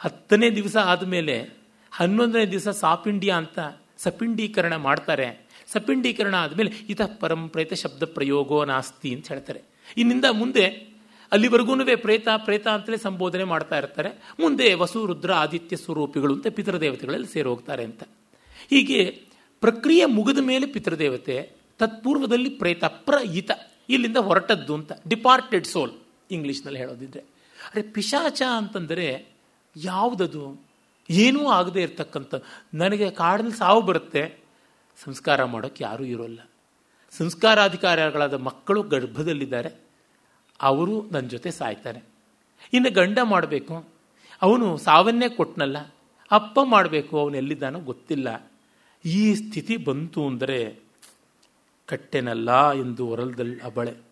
ಹತ್ತನೇ ದಿವಸ ಆದಮೇಲೆ ಹನ್ನೊಂದನೇ ದಿವಸ ಸಾಪಿಂಡಿಯ ಅಂತ ಸಪಿಂಡೀಕರಣ ಮಾಡ್ತಾರೆ. ಸಪಿಂಡೀಕರಣ ಆದಮೇಲೆ ಇತ ಪರಂಪ್ರೇತ ಶಬ್ದ ಪ್ರಯೋಗೋ ನಾಸ್ತಿ ಅಂತ ಹೇಳ್ತಾರೆ. ಇನ್ನಿಂದ ಮುಂದೆ ಅಲ್ಲಿವರೆಗೂ ಪ್ರೇತ ಪ್ರೇತ ಅಂತಲೇ ಸಂಬೋಧನೆ ಮಾಡ್ತಾ ಇರ್ತಾರೆ. ಮುಂದೆ ವಸು, ರುದ್ರ, ಆದಿತ್ಯ ಸ್ವರೂಪಿಗಳು ಅಂತ ಪಿತೃದೇವತೆಗಳಲ್ಲಿ ಸೇರಿ ಹೋಗ್ತಾರೆ ಅಂತ. ಹೀಗೆ ಪ್ರಕ್ರಿಯೆ ಮುಗಿದ ಮೇಲೆ ಪಿತೃದೇವತೆ ತತ್ಪೂರ್ವದಲ್ಲಿ ಪ್ರೇತ, ಪ್ರ, ಇತ ಇಲ್ಲಿಂದ ಹೊರಟದ್ದು ಅಂತ. ಡಿಪಾರ್ಟೆಡ್ ಸೋಲ್ ಇಂಗ್ಲೀಷ್ನಲ್ಲಿ ಹೇಳೋದಿದ್ರೆ. ಅರೆ ಪಿಶಾಚ ಅಂತಂದರೆ ಯಾವುದದು? ಏನೂ ಆಗದೆ ಇರತಕ್ಕಂಥ, ನನಗೆ ಕಾಡಲ್ಲಿ ಸಾವು ಬರುತ್ತೆ. ಸಂಸ್ಕಾರ ಮಾಡೋಕ್ಕೆ ಯಾರೂ ಇರೋಲ್ಲ. ಸಂಸ್ಕಾರಾಧಿಕಾರಿಗಳಾದ ಮಕ್ಕಳು ಗರ್ಭದಲ್ಲಿದ್ದಾರೆ. ಅವರು ನನ್ನ ಜೊತೆ ಸಾಯ್ತಾರೆ. ಇನ್ನು ಗಂಡ ಮಾಡಬೇಕು. ಅವನು ಸಾವನ್ನೇ ಕೊಟ್ಟನಲ್ಲ ಅಪ್ಪ ಮಾಡಬೇಕು. ಅವನು ಎಲ್ಲಿದ್ದಾನೋ ಗೊತ್ತಿಲ್ಲ. ಈ ಸ್ಥಿತಿ ಬಂತು ಅಂದರೆ ಕಟ್ಟೆನಲ್ಲ ಎಂದು ಹೊರಲ್ದಲ್ಲಿ ಅಬಳೆ.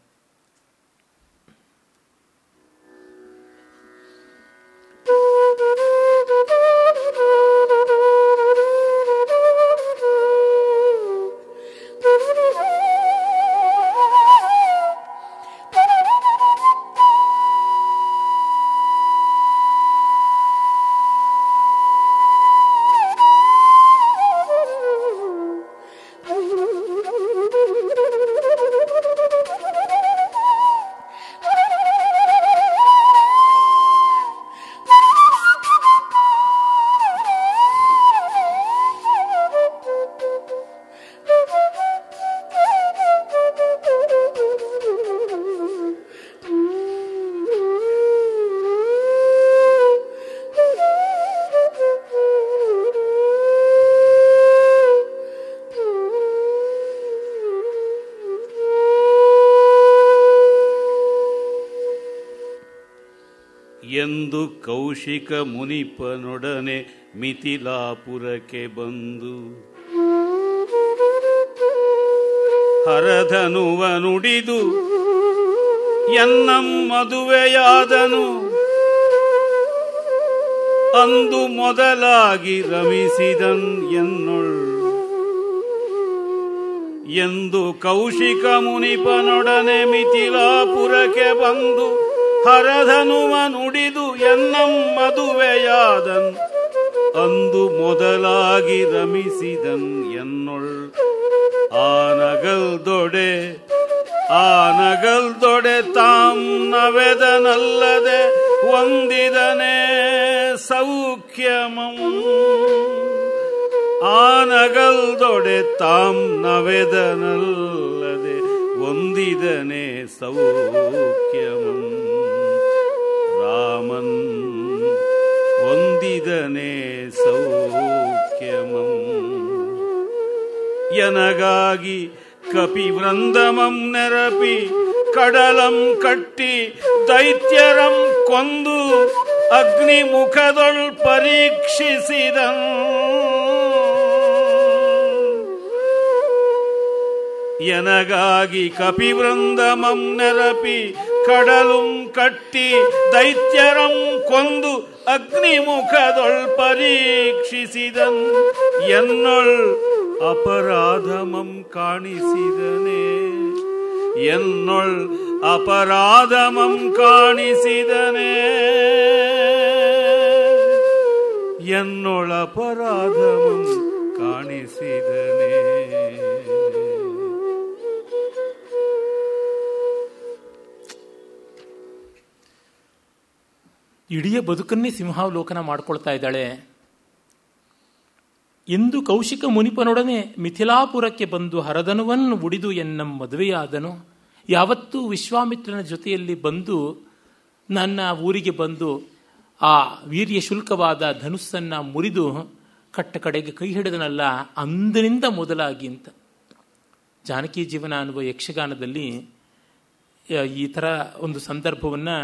ಎಂದು ಕೌಶಿಕ ಮುನಿಪನೊಡನೆ ಮಿಥಿಲಾಪುರಕ್ಕೆ ಬಂದು. ಹರಧನುವ ನುಡಿದು ಎನ್ನಂ ಮದುವೆಯಾದನು. ಅಂದು ಮೊದಲಾಗಿ ರಮಿಸಿದನ್ ಎನ್ನೊಳ್. ಎಂದು ಕೌಶಿಕ ಮುನಿಪನೊಡನೆ ಮಿಥಿಲಾಪುರಕ್ಕೆ ಬಂದು. ಹರಧನುವ ನುಡಿದು ಎನ್ನಂ ಮದುವೆಯಾದನ್. ಅಂದು ಮೊದಲಾಗಿ ರಮಿಸಿದನ್ ಎನ್ನೊಳ್. ಆನಗಲ್ದೊಡೆ ಆನಗಲ್ದೊಡೆ ತಾಂ ನವೆದನಲ್ಲದೆ ಒಂದಿದನೆ ಸೌಖ್ಯಮಂ. ಆನಗಲ್ದೊಡೆ ತಾಂ ನವೆದನಲ್ಲದೆ ಒಂದಿದನೆ ಸೌಖ್ಯಮಂ. ಎನಗಾಗಿ ಕಪಿವೃಂದಮಂ ನೆರಪಿ, ಕಡಲಂ ಕಟ್ಟಿ, ದೈತ್ಯರಂ ಕೊಂದು, ಅಗ್ನಿಮುಖದೊಳ್ ಪರೀಕ್ಷಿಸಿದ. ಎನಗಾಗಿ ಕಪಿವೃಂದಮಂ ನೆರಪಿ, ಕಡಲುಂ ಕಟ್ಟಿ, ದೈತ್ಯರಂ ಕೊಂದು, ಅಗ್ನಿಮುಖದೊಳ್ ಪರೀಕ್ಷಿಸಿದನ್ ಎನ್ನೊಳ್ ಅಪರಾಧಮಂ ಕಾಣಿಸಿದನೆ. ಎನ್ನೊಳ್ ಅಪರಾಧಮಂ ಕಾಣಿಸಿದನೆ. ಎನ್ನೊಳ ಅಪರಾಧಮಂ ಕಾಣಿಸಿದನೆ. ಇಡೀ ಬದುಕನ್ನೇ ಸಿಂಹಾವಲೋಕನ ಮಾಡ್ಕೊಳ್ತಾ ಇದ್ದಾಳೆ. ಎಂದು ಕೌಶಿಕ ಮುನಿಪನೊಡನೆ ಮಿಥಿಲಾಪುರಕ್ಕೆ ಬಂದು ಹರದನುವನ್ನು ಉಡಿದು ಎನ್ನ ಮದುವೆಯಾದನು. ಯಾವತ್ತೂ ವಿಶ್ವಾಮಿತ್ರನ ಜೊತೆಯಲ್ಲಿ ಬಂದು ನನ್ನ ಊರಿಗೆ ಬಂದು ಆ ವೀರ್ಯ ಶುಲ್ಕವಾದ ಧನುಸ್ಸನ್ನು ಮುರಿದು ಕಟ್ಟ ಕಡೆಗೆ ಕೈ ಹಿಡಿದನಲ್ಲ, ಅಂದಿನಿಂದ ಮೊದಲಾಗಿ ಅಂತ. ಜಾನಕಿ ಜೀವನ ಅನ್ನುವ ಯಕ್ಷಗಾನದಲ್ಲಿ ಈ ಥರ ಒಂದು ಸಂದರ್ಭವನ್ನು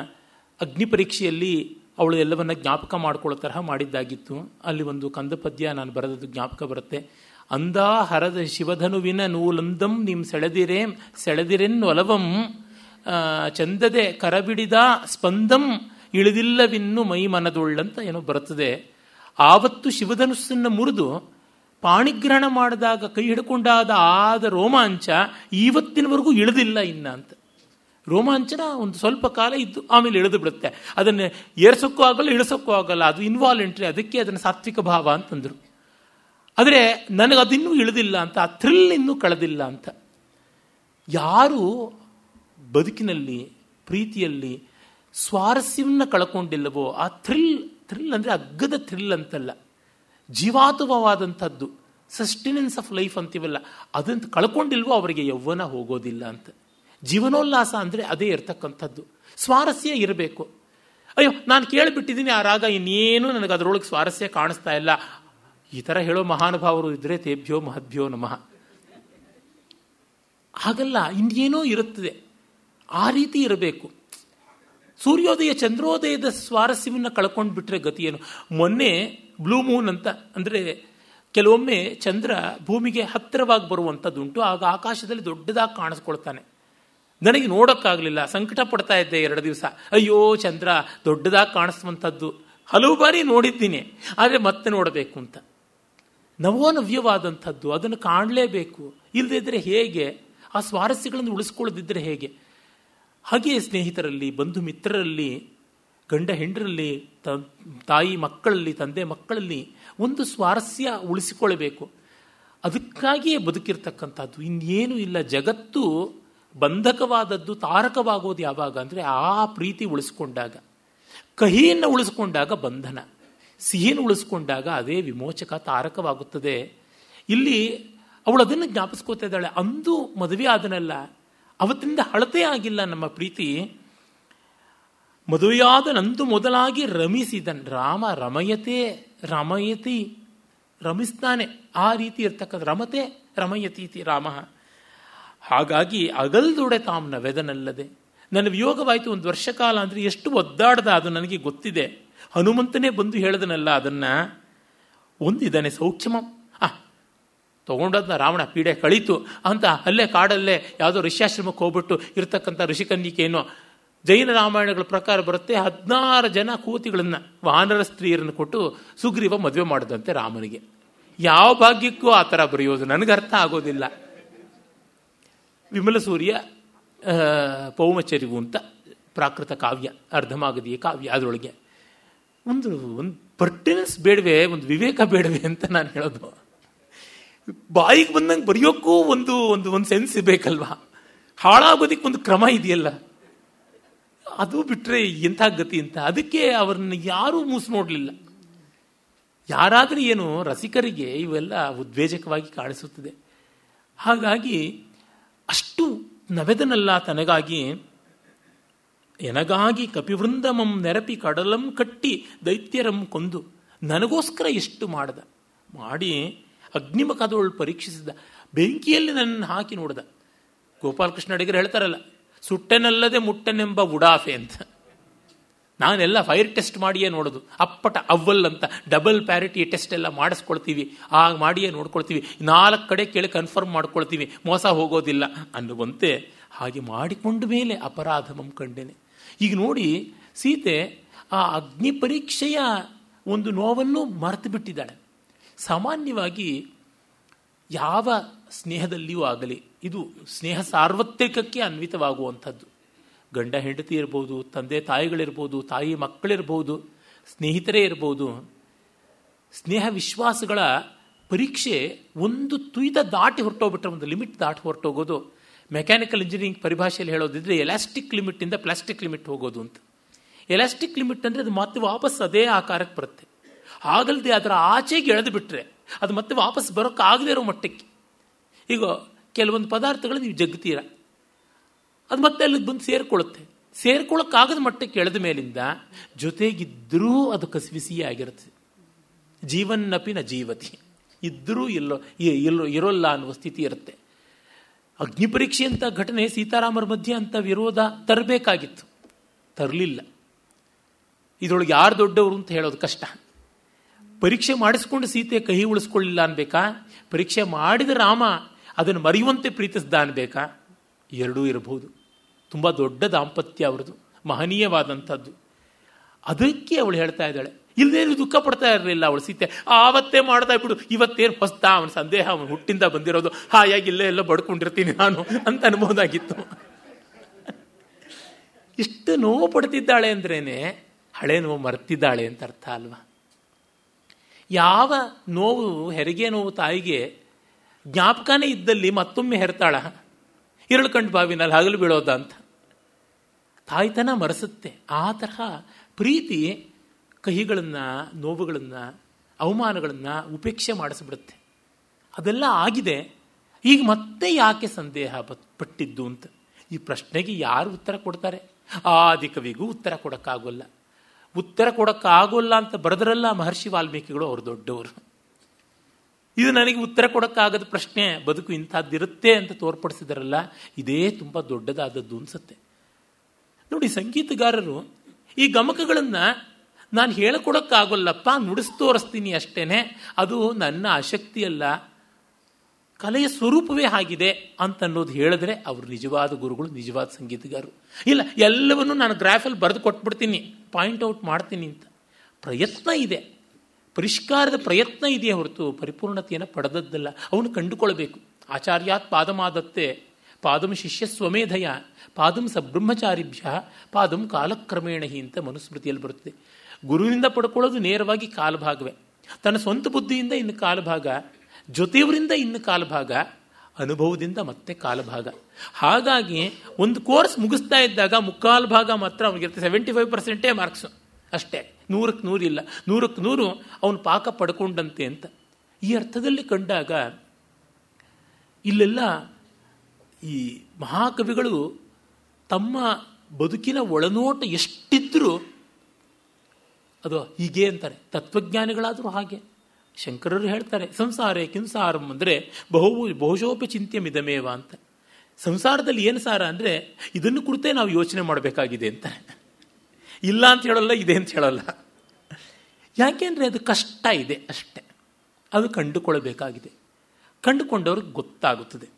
ಅಗ್ನಿ ಪರೀಕ್ಷೆಯಲ್ಲಿ ಅವಳು ಎಲ್ಲವನ್ನ ಜ್ಞಾಪಕ ಮಾಡ್ಕೊಳ್ಳೋ ತರಹ ಮಾಡಿದ್ದಾಗಿತ್ತು. ಅಲ್ಲಿ ಒಂದು ಕಂದ ಪದ್ಯ ನಾನು ಬರೆದದ್ದು ಜ್ಞಾಪಕ ಬರುತ್ತೆ. ಅಂದ ಹರದ ಶಿವಧನುವಿನ ನೂಲಂದಂ ನಿಮ್ ಸೆಳೆದಿರೇಂ ಸೆಳೆದಿರೆನ್ನೊಲವಂ ಚಂದದೆ ಕರಬಿಡಿದ ಸ್ಪಂದಂ, ಇಳಿದಿಲ್ಲವಿನ್ನು ಮೈ ಮನದೊಳ್ಳಂತ ಏನೋ ಬರುತ್ತದೆ. ಆವತ್ತು ಶಿವಧನುಸ್ಸನ್ನು ಮುರಿದು ಪಾಣಿಗ್ರಹಣ ಮಾಡಿದಾಗ ಕೈ ಹಿಡ್ಕೊಂಡಾದ ಆದ ರೋಮಾಂಚ ಇವತ್ತಿನವರೆಗೂ ಇಳಿದಿಲ್ಲ ಇನ್ನ ಅಂತ. ರೋಮಾಂಚನ ಒಂದು ಸ್ವಲ್ಪ ಕಾಲ ಇದ್ದು ಆಮೇಲೆ ಇಳಿದು ಬಿಡುತ್ತೆ. ಅದನ್ನು ಏರ್ಸೋಕ್ಕೂ ಆಗಲ್ಲ, ಇಳಿಸೋಕ್ಕೂ ಆಗಲ್ಲ. ಅದು ಇನ್ವಾಲೆಂಟ್ರಿ ಅದಕ್ಕೆ ಅದನ್ನು ಸಾತ್ವಿಕ ಭಾವ ಅಂತಂದರು. ಆದರೆ ನನಗೆ ಅದಿನ್ನೂ ಇಳಿದಿಲ್ಲ ಅಂತ, ಆ ಥ್ರಿಲ್ ಇನ್ನೂ ಕಳೆದಿಲ್ಲ ಅಂತ. ಯಾರು ಬದುಕಿನಲ್ಲಿ, ಪ್ರೀತಿಯಲ್ಲಿ ಸ್ವಾರಸ್ಯವನ್ನು ಕಳ್ಕೊಂಡಿಲ್ಲವೋ, ಆ ಥ್ರಿಲ್ ಥ್ರಿಲ್ ಅಂದರೆ ಅಗ್ಗದ ಥ್ರಿಲ್ ಅಂತಲ್ಲ. ಜೀವಾತುಭವಾದಂಥದ್ದು ಸಸ್ಟಿನೆನ್ಸ್ ಆಫ್ ಲೈಫ್ ಅಂತೀವಲ್ಲ, ಅದಂತ ಕಳ್ಕೊಂಡಿಲ್ವೋ ಅವರಿಗೆ ಯೌವನ ಹೋಗೋದಿಲ್ಲ ಅಂತ. ಜೀವನೋಲ್ಲಾಸ ಅಂದರೆ ಅದೇ ಇರ್ತಕ್ಕಂಥದ್ದು. ಸ್ವಾರಸ್ಯ ಇರಬೇಕು. ಅಯ್ಯೋ, ನಾನು ಕೇಳಿಬಿಟ್ಟಿದ್ದೀನಿ ಆ ರಾಗ, ಇನ್ನೇನು ನನಗೆ ಅದರೊಳಗೆ ಸ್ವಾರಸ್ಯ ಕಾಣಿಸ್ತಾ ಇಲ್ಲ. ಈ ಥರ ಹೇಳೋ ಮಹಾನುಭಾವರು ಇದ್ದರೆ ತೇಭ್ಯೋ ಮಹದ್ಭ್ಯೋ ನಮಃ. ಹಾಗಲ್ಲ, ಇನ್ನೇನೋ ಇರುತ್ತದೆ. ಆ ರೀತಿ ಇರಬೇಕು. ಸೂರ್ಯೋದಯ, ಚಂದ್ರೋದಯದ ಸ್ವಾರಸ್ಯವನ್ನು ಕಳ್ಕೊಂಡು ಬಿಟ್ಟರೆ ಗತಿಯೇನು ಮೊನ್ನೆ ಬ್ಲೂ ಮೂನ್ ಅಂತ, ಅಂದರೆ ಕೆಲವೊಮ್ಮೆ ಚಂದ್ರ ಭೂಮಿಗೆ ಹತ್ತಿರವಾಗಿ ಬರುವಂಥದ್ದುಂಟು, ಆಗ ಆಕಾಶದಲ್ಲಿ ದೊಡ್ಡದಾಗಿ ಕಾಣಿಸ್ಕೊಳ್ತಾನೆ. ನನಗೆ ನೋಡೋಕ್ಕಾಗಲಿಲ್ಲ, ಸಂಕಟ ಪಡ್ತಾ ಇದ್ದೆ ಎರಡು ದಿವಸ. ಅಯ್ಯೋ ಚಂದ್ರ, ದೊಡ್ಡದಾಗಿ ಕಾಣಿಸುವಂಥದ್ದು. ಹಲವು ಬಾರಿ ನೋಡಿದ್ದೀನಿ, ಆದರೆ ಮತ್ತೆ ನೋಡಬೇಕು ಅಂತ. ನವೋನವ್ಯವಾದಂಥದ್ದು, ಅದನ್ನು ಕಾಣಲೇಬೇಕು. ಇಲ್ಲದಿದ್ದರೆ ಹೇಗೆ? ಆ ಸ್ವಾರಸ್ಯಗಳನ್ನು ಉಳಿಸ್ಕೊಳ್ಳದಿದ್ದರೆ ಹೇಗೆ? ಹಾಗೆಯೇ ಸ್ನೇಹಿತರಲ್ಲಿ, ಬಂಧು ಮಿತ್ರರಲ್ಲಿ, ಗಂಡ ಹೆಂಡರಲ್ಲಿ ತಾಯಿ ಮಕ್ಕಳಲ್ಲಿ, ತಂದೆ ಮಕ್ಕಳಲ್ಲಿ ಒಂದು ಸ್ವಾರಸ್ಯ ಉಳಿಸಿಕೊಳ್ಳಬೇಕು. ಅದಕ್ಕಾಗಿಯೇ ಬದುಕಿರ್ತಕ್ಕಂಥದ್ದು. ಇನ್ನೇನು ಇಲ್ಲ. ಜಗತ್ತು ಬಂಧಕವಾದದ್ದು ತಾರಕವಾಗೋದು ಯಾವಾಗ ಅಂದರೆ ಆ ಪ್ರೀತಿ ಉಳಿಸ್ಕೊಂಡಾಗ. ಕಹಿಯನ್ನು ಉಳಿಸ್ಕೊಂಡಾಗ ಬಂಧನ. ಸಿಹಿಯನ್ನು ಉಳಿಸ್ಕೊಂಡಾಗ ಅದೇ ವಿಮೋಚಕ ತಾರಕವಾಗುತ್ತದೆ. ಇಲ್ಲಿ ಅವಳು ಅದನ್ನು ಜ್ಞಾಪಿಸ್ಕೋತಾ ಇದ್ದಾಳೆ. ಅಂದು ಮದುವೆ ಆದನಲ್ಲ, ಅವತ್ತಿಂದ ಹಳತೆ ಆಗಿಲ್ಲ ನಮ್ಮ ಪ್ರೀತಿ. ಮದುವೆಯಾದ ನಂದು ಮೊದಲಾಗಿ ರಮಿಸಿದನ್ ರಾಮ ರಮಯತೆ, ರಮಯತಿ, ರಮಿಸ್ತಾನೆ. ಆ ರೀತಿ ಇರ್ತಕ್ಕಂಥ ರಮತೆ, ರಮಯತೀತಿ ರಾಮ. ಹಾಗಾಗಿ ಅಗಲ್ದೊಡೆ ತಾಮ್ನ ನವೆದನಲ್ಲದೆ ನನ್ನ ವಿಯೋಗವಾಯಿತು ಒಂದು ವರ್ಷ ಕಾಲ ಅಂದರೆ ಎಷ್ಟು ಒದ್ದಾಡ್ದ ಅದು ನನಗೆ ಗೊತ್ತಿದೆ. ಹನುಮಂತನೇ ಬಂದು ಹೇಳದನಲ್ಲ ಅದನ್ನು. ಒಂದಿದ್ದಾನೆ ಸೌಖ್ಯಮ. ಆ, ತಗೊಂಡದ್ನ ರಾವಣ ಪೀಡೆ ಕಳೀತು. ಅಂತ ಅಲ್ಲೇ ಕಾಡಲ್ಲೇ ಯಾವುದೋ ಋಷ್ಯಾಶ್ರಮಕ್ಕೆ ಹೋಗ್ಬಿಟ್ಟು ಇರತಕ್ಕಂಥ ಋಷಿಕನ್ನಿಕೆಯನ್ನು ಜೈನ ರಾಮಾಯಣಗಳ ಪ್ರಕಾರ ಬರುತ್ತೆ ಹದಿನಾರು ಜನ ಕೂತಿಗಳನ್ನು, ವಾನರ ಸ್ತ್ರೀಯರನ್ನು ಕೊಟ್ಟು ಸುಗ್ರೀವ ಮದುವೆ ಮಾಡಿದಂತೆ ರಾಮನಿಗೆ. ಯಾವ ಭಾಗ್ಯಕ್ಕೂ ಆ ಥರ ಬರೆಯೋದು ನನಗೆ ಅರ್ಥ ಆಗೋದಿಲ್ಲ. ವಿಮಲ ಸೂರ್ಯ ಪೌಮಚರಿವು ಅಂತ ಪ್ರಾಕೃತ ಕಾವ್ಯ, ಅರ್ಧಮಾಗದಿಯ ಕಾವ್ಯ ಅದರೊಳಗೆ. ಒಂದು ಒಂದು ಪರ್ಟಿನೆನ್ಸ್ ಬೇಡವೆ, ಒಂದು ವಿವೇಕ ಬೇಡವೆ ಅಂತ ನಾನು ಹೇಳೋದು. ಬಾಯಿಗೆ ಬಂದಂಗೆ ಬರೆಯೋಕ್ಕೂ ಒಂದು ಒಂದು ಒಂದು ಸೆನ್ಸ್ ಬೇಕಲ್ವಾ? ಹಾಳಾಗೋದಕ್ಕೆ ಒಂದು ಕ್ರಮ ಇದೆಯಲ್ಲ. ಅದು ಬಿಟ್ಟರೆ ಎಂಥ ಗತಿ ಅಂತ. ಅದಕ್ಕೆ ಅವ್ರನ್ನ ಯಾರೂ ಮೂಸು ನೋಡಲಿಲ್ಲ. ಯಾರಾದರೂ ಏನು ರಸಿಕರಿಗೆ ಇವೆಲ್ಲ ಉದ್ವೇಜಕವಾಗಿ ಕಾಣಿಸುತ್ತದೆ. ಹಾಗಾಗಿ ಅಷ್ಟು ನವೆದನಲ್ಲ ತನಗಾಗಿ ಎನಗಾಗಿ ಕಪಿವೃಂದಮಂ ನೆರಪಿ ಕಡಲಂ ಕಟ್ಟಿ ದೈತ್ಯರಂ ಕೊಂದು ನನಗೋಸ್ಕರ ಎಷ್ಟು ಮಾಡ್ದ. ಮಾಡಿ ಅಗ್ನಿಮುಖದವಳು ಪರೀಕ್ಷಿಸಿದ. ಬೆಂಕಿಯಲ್ಲಿ ನನ್ನ ಹಾಕಿ ನೋಡ್ದ. ಗೋಪಾಲಕೃಷ್ಣ ಅಡಿಗರು ಹೇಳ್ತಾರಲ್ಲ, ಸುಟ್ಟೆನಲ್ಲದೆ ಮುಟ್ಟನೆಂಬ ಉಡಾಫೆ ಅಂತ. ನಾನೆಲ್ಲ ಫೈರ್ ಟೆಸ್ಟ್ ಮಾಡಿಯೇ ನೋಡೋದು. ಅಪ್ಪಟ ಅವ್ವಲ್ ಅಂತ ಡಬಲ್ ಪ್ಯಾರಿಟಿ ಟೆಸ್ಟ್ ಎಲ್ಲ ಮಾಡಿಸ್ಕೊಳ್ತೀವಿ. ಆಗ ಮಾಡಿಯೇ ನೋಡ್ಕೊಳ್ತೀವಿ. ನಾಲ್ಕು ಕಡೆ ಕೇಳಿ ಕನ್ಫರ್ಮ್ ಮಾಡ್ಕೊಳ್ತೀವಿ. ಮೋಸ ಹೋಗೋದಿಲ್ಲ ಅನ್ನುವಂತೆ ಹಾಗೆ ಮಾಡಿಕೊಂಡ ಮೇಲೆ ಅಪರಾಧ ಕಂಡೇನೆ. ಈಗ ನೋಡಿ ಸೀತೆ ಆ ಅಗ್ನಿ ಪರೀಕ್ಷೆಯ ಒಂದು ನೋವನ್ನು ಮರೆತು ಬಿಟ್ಟಿದ್ದಾಳೆ. ಸಾಮಾನ್ಯವಾಗಿ ಯಾವ ಸ್ನೇಹದಲ್ಲಿಯೂ ಆಗಲಿ, ಇದು ಸ್ನೇಹ ಸಾರ್ವತ್ರಿಕಕ್ಕೆ ಅನ್ವಿತವಾಗುವಂಥದ್ದು. ಗಂಡ ಹೆಂಡತಿ ಇರ್ಬೋದು, ತಂದೆ ತಾಯಿಗಳಿರ್ಬೋದು, ತಾಯಿ ಮಕ್ಕಳಿರ್ಬೋದು, ಸ್ನೇಹಿತರೇ ಇರ್ಬೋದು, ಸ್ನೇಹ ವಿಶ್ವಾಸಗಳ ಪರೀಕ್ಷೆ ಒಂದು ತುಯ್ದ ದಾಟಿ ಹೊರಟೋಗ್ಬಿಟ್ರೆ, ಒಂದು ಲಿಮಿಟ್ ದಾಟಿ ಹೊರಟೋಗೋದು. ಮೆಕ್ಯಾನಿಕಲ್ ಇಂಜಿನಿಯರಿಂಗ್ ಪರಿಭಾಷೆಯಲ್ಲಿ ಹೇಳೋದಿದ್ರೆ ಎಲಾಸ್ಟಿಕ್ ಲಿಮಿಟಿಂದ ಪ್ಲಾಸ್ಟಿಕ್ ಲಿಮಿಟ್ ಹೋಗೋದು ಅಂತ. ಎಲಾಸ್ಟಿಕ್ ಲಿಮಿಟ್ ಅಂದರೆ ಅದು ಮತ್ತೆ ವಾಪಸ್ ಅದೇ ಆಕಾರಕ್ಕೆ ಬರುತ್ತೆ. ಆಗಲ್ದೆ ಅದರ ಆಚೆಗೆ ಎಳೆದು ಬಿಟ್ಟರೆ ಅದು ಮತ್ತೆ ವಾಪಸ್ ಬರೋಕ್ಕಾಗದೇ ಇರೋ ಮಟ್ಟಕ್ಕೆ. ಈಗ ಕೆಲವೊಂದು ಪದಾರ್ಥಗಳು ನೀವು ಜಗ್ತೀರ? ಅದು ಮತ್ತೆ ಅಲ್ಲಿಗೆ ಬಂದು ಸೇರ್ಕೊಳ್ಳುತ್ತೆ. ಸೇರ್ಕೊಳ್ಳೋಕ್ಕಾಗದ ಮಟ್ಟಕ್ಕೆ ಎಳೆದ ಮೇಲಿಂದ ಜೊತೆಗಿದ್ದರೂ ಅದು ಕಸಿವಿಸಿಯೇ ಆಗಿರುತ್ತೆ ಜೀವನ್ನಪಿ ನ ಜೀವತಿ. ಇದ್ದರೂ ಇಲ್ಲೋ ಇಲ್ಲೋ, ಇರೋಲ್ಲ ಅನ್ನುವ ಸ್ಥಿತಿ ಇರುತ್ತೆ. ಅಗ್ನಿಪರೀಕ್ಷೆ ಅಂತ ಘಟನೆ ಸೀತಾರಾಮರ ಮಧ್ಯೆ ಅಂತ ವಿರೋಧ ತರಬೇಕಾಗಿತ್ತು. ತರಲಿಲ್ಲ. ಇದರೊಳಗೆ ಯಾರು ದೊಡ್ಡವರು ಅಂತ ಹೇಳೋದು ಕಷ್ಟ. ಪರೀಕ್ಷೆ ಮಾಡಿಸ್ಕೊಂಡು ಸೀತೆ ಕಹಿ ಉಳಿಸ್ಕೊಳ್ಳಿಲ್ಲ ಅನ್ಬೇಕಾ? ಪರೀಕ್ಷೆ ಮಾಡಿದ ರಾಮ ಅದನ್ನು ಮರೆಯುವಂತೆ ಪ್ರೀತಿಸ್ದ ಅನ್ಬೇಕಾ? ಎರಡೂ ಇರಬಹುದು. ತುಂಬ ದೊಡ್ಡ ದಾಂಪತ್ಯ ಅವ್ರದ್ದು, ಮಹನೀಯವಾದಂಥದ್ದು. ಅದಕ್ಕೆ ಅವಳು ಹೇಳ್ತಾ ಇದ್ದಾಳೆ ಇಲ್ಲದೇನು ದುಃಖ ಪಡ್ತಾ ಇರಲಿಲ್ಲ ಅವಳು ಸೀತೆ. ಆವತ್ತೇ ಮಾಡ್ತಾ ಬಿಡು, ಇವತ್ತೇನು ಹೊಸ್ತ ಅವನ ಸಂದೇಹ ಅವನು ಹುಟ್ಟಿಂದ ಬಂದಿರೋದು. ಹಾಯಾಗಿ ಇಲ್ಲೇ ಎಲ್ಲ ಬಡ್ಕೊಂಡಿರ್ತೀನಿ ನಾನು ಅಂತ ಅನ್ಬೋದಾಗಿತ್ತು. ಇಷ್ಟು ನೋವು ಪಡ್ತಿದ್ದಾಳೆ ಅಂದ್ರೇನೆ ಹಳೆ ನೋವು ಮರ್ತಿದ್ದಾಳೆ ಅಂತ ಅರ್ಥ ಅಲ್ವಾ? ಯಾವ ನೋವು, ಹೆರಿಗೆ ನೋವು ತಾಯಿಗೆ ಜ್ಞಾಪಕನೇ ಇದ್ದಲ್ಲಿ ಮತ್ತೊಮ್ಮೆ ಹೆರ್ತಾಳ. ಇರಳು ಕಂಡು ಬಾವಿನಲ್ಲಿ ಹಗಲು ಬೀಳೋದ ಅಂತ. ತಾಯ್ತನ ಮರೆಸುತ್ತೆ. ಆ ತರಹ ಪ್ರೀತಿ ಕಹಿಗಳನ್ನು, ನೋವುಗಳನ್ನು, ಅವಮಾನಗಳನ್ನು ಉಪೇಕ್ಷೆ ಮಾಡಿಸ್ಬಿಡುತ್ತೆ. ಅದೆಲ್ಲ ಆಗಿದೆ. ಈಗ ಮತ್ತೆ ಯಾಕೆ ಸಂದೇಹ ಪಟ್ಟಿದ್ದು ಅಂತ? ಈ ಪ್ರಶ್ನೆಗೆ ಯಾರು ಉತ್ತರ ಕೊಡ್ತಾರೆ? ಆದಿ ಕವಿಗೂ ಉತ್ತರ ಕೊಡೋಕ್ಕಾಗೋಲ್ಲ. ಉತ್ತರ ಕೊಡೋಕ್ಕಾಗೋಲ್ಲ ಅಂತ ಬರೆದ್ರಲ್ಲ ಮಹರ್ಷಿ ವಾಲ್ಮೀಕಿಗಳು, ಅವ್ರು ದೊಡ್ಡವರು. ಇದು ನನಗೆ ಉತ್ತರ ಕೊಡೋಕ್ಕಾಗದ ಪ್ರಶ್ನೆ, ಬದುಕು ಇಂಥದ್ದಿರುತ್ತೆ ಅಂತ ತೋರ್ಪಡಿಸಿದಾರಲ್ಲ, ಇದೇ ತುಂಬ ದೊಡ್ಡದಾದದ್ದು ಅನ್ಸುತ್ತೆ. ನೋಡಿ, ಸಂಗೀತಗಾರರು ಈ ಗಮಕಗಳನ್ನು ನಾನು ಹೇಳಿಕೊಡೋಕ್ಕಾಗೋಲ್ಲಪ್ಪ, ನುಡಿಸ್ ತೋರಿಸ್ತೀನಿ ಅಷ್ಟೇನೆ, ಅದು ನನ್ನ ಆಸಕ್ತಿಯಲ್ಲ, ಕಲೆಯ ಸ್ವರೂಪವೇ ಆಗಿದೆ ಅಂತ ಅನ್ನೋದು ಹೇಳಿದ್ರೆ ಅವರು ನಿಜವಾದ ಗುರುಗಳು, ನಿಜವಾದ ಸಂಗೀತಗಾರರು. ಇಲ್ಲ, ಎಲ್ಲವನ್ನೂ ನಾನು ಗ್ರಾಫಲ್ಲಿ ಬರೆದು ಕೊಟ್ಬಿಡ್ತೀನಿ, ಪಾಯಿಂಟ್ ಔಟ್ ಮಾಡ್ತೀನಿ ಅಂತ. ಪ್ರಯತ್ನ ಇದೆ. ಪರಿಷ್ಕಾರದ ಪ್ರಯತ್ನ ಇದೆಯೇ ಹೊರತು ಪರಿಪೂರ್ಣತೆಯನ್ನು ಪಡೆದದ್ದಲ್ಲ. ಅವನು ಕಂಡುಕೊಳ್ಬೇಕು. ಆಚಾರ್ಯಾತ್ ಪಾದಮಾದತ್ತೆ. ಪಾದಂ ಶಿಷ್ಯ ಸ್ವಮೇಧಯ ಪಾದಂ ಸಬ್ರಹ್ಮಚಾರಿಭ್ಯ. ಪಾದಂ ಕಾಲಕ್ರಮೇಣ ಅಂತ ಮನುಸ್ಮೃತಿಯಲ್ಲಿ ಬರುತ್ತೆ ಗುರುವಿನಿಂದ ಪಡ್ಕೊಳ್ಳೋದು ನೇರವಾಗಿ ಕಾಲಭಾಗವೇ. ತನ್ನ ಸ್ವಂತ ಬುದ್ಧಿಯಿಂದ ಇನ್ನು ಕಾಲಭಾಗ, ಜೊತೆಯವರಿಂದ ಇನ್ನು ಕಾಲಭಾಗ, ಅನುಭವದಿಂದ ಮತ್ತೆ ಕಾಲಭಾಗ. ಹಾಗಾಗಿ ಒಂದು ಕೋರ್ಸ್ ಮುಗಿಸ್ತಾ ಇದ್ದಾಗ ಮುಕ್ಕಾಲು ಭಾಗ ಮಾತ್ರ ಅವನಿಗಿರುತ್ತೆ. ಸೆವೆಂಟಿ ಫೈವ್ ಪರ್ಸೆಂಟೇ ಮಾರ್ಕ್ಸು ಅಷ್ಟೇ. ನೂರಕ್ಕೆ ನೂರಿಲ್ಲ ನೂರಕ್ಕೆ ನೂರು ಅವನು ಪಾಕ ಪಡ್ಕೊಂಡಂತೆ ಅಂತ. ಈ ಅರ್ಥದಲ್ಲಿ ಕಂಡಾಗ ಇಲ್ಲೆಲ್ಲ ಈ ಮಹಾಕವಿಗಳು ತಮ್ಮ ಬದುಕಿನ ಒಳನೋಟ ಎಷ್ಟಿದ್ರೂ ಅದು ಹೀಗೆ ಅಂತಾರೆ. ತತ್ವಜ್ಞಾನಿಗಳಾದರೂ ಹಾಗೆ. ಶಂಕರರು ಹೇಳ್ತಾರೆ, ಸಂಸಾರೇ ಕಿಂಸಾರಂ ಅಂದರೆ ಬಹು ಬಹುಶೋಪ ಚಿಂತ್ಯ ಮಿದಮೇವ ಅಂತ. ಸಂಸಾರದಲ್ಲಿ ಏನು ಸಾರ ಅಂದರೆ ಇದನ್ನು ಕುರಿತೇ ನಾವು ಯೋಚನೆ ಮಾಡಬೇಕಾಗಿದೆ ಅಂತ ಇಲ್ಲ ಅಂತ ಹೇಳಲ್ಲ, ಇದೆ ಅಂತ ಹೇಳಲ್ಲ. ಯಾಕೆಂದರೆ ಅದು ಕಷ್ಟ ಇದೆ ಅಷ್ಟೆ. ಅದು ಕಂಡುಕೊಳ್ಳಬೇಕಾಗಿದೆ ಕಂಡುಕೊಂಡವ್ರಿಗೆ ಗೊತ್ತಾಗುತ್ತದೆ.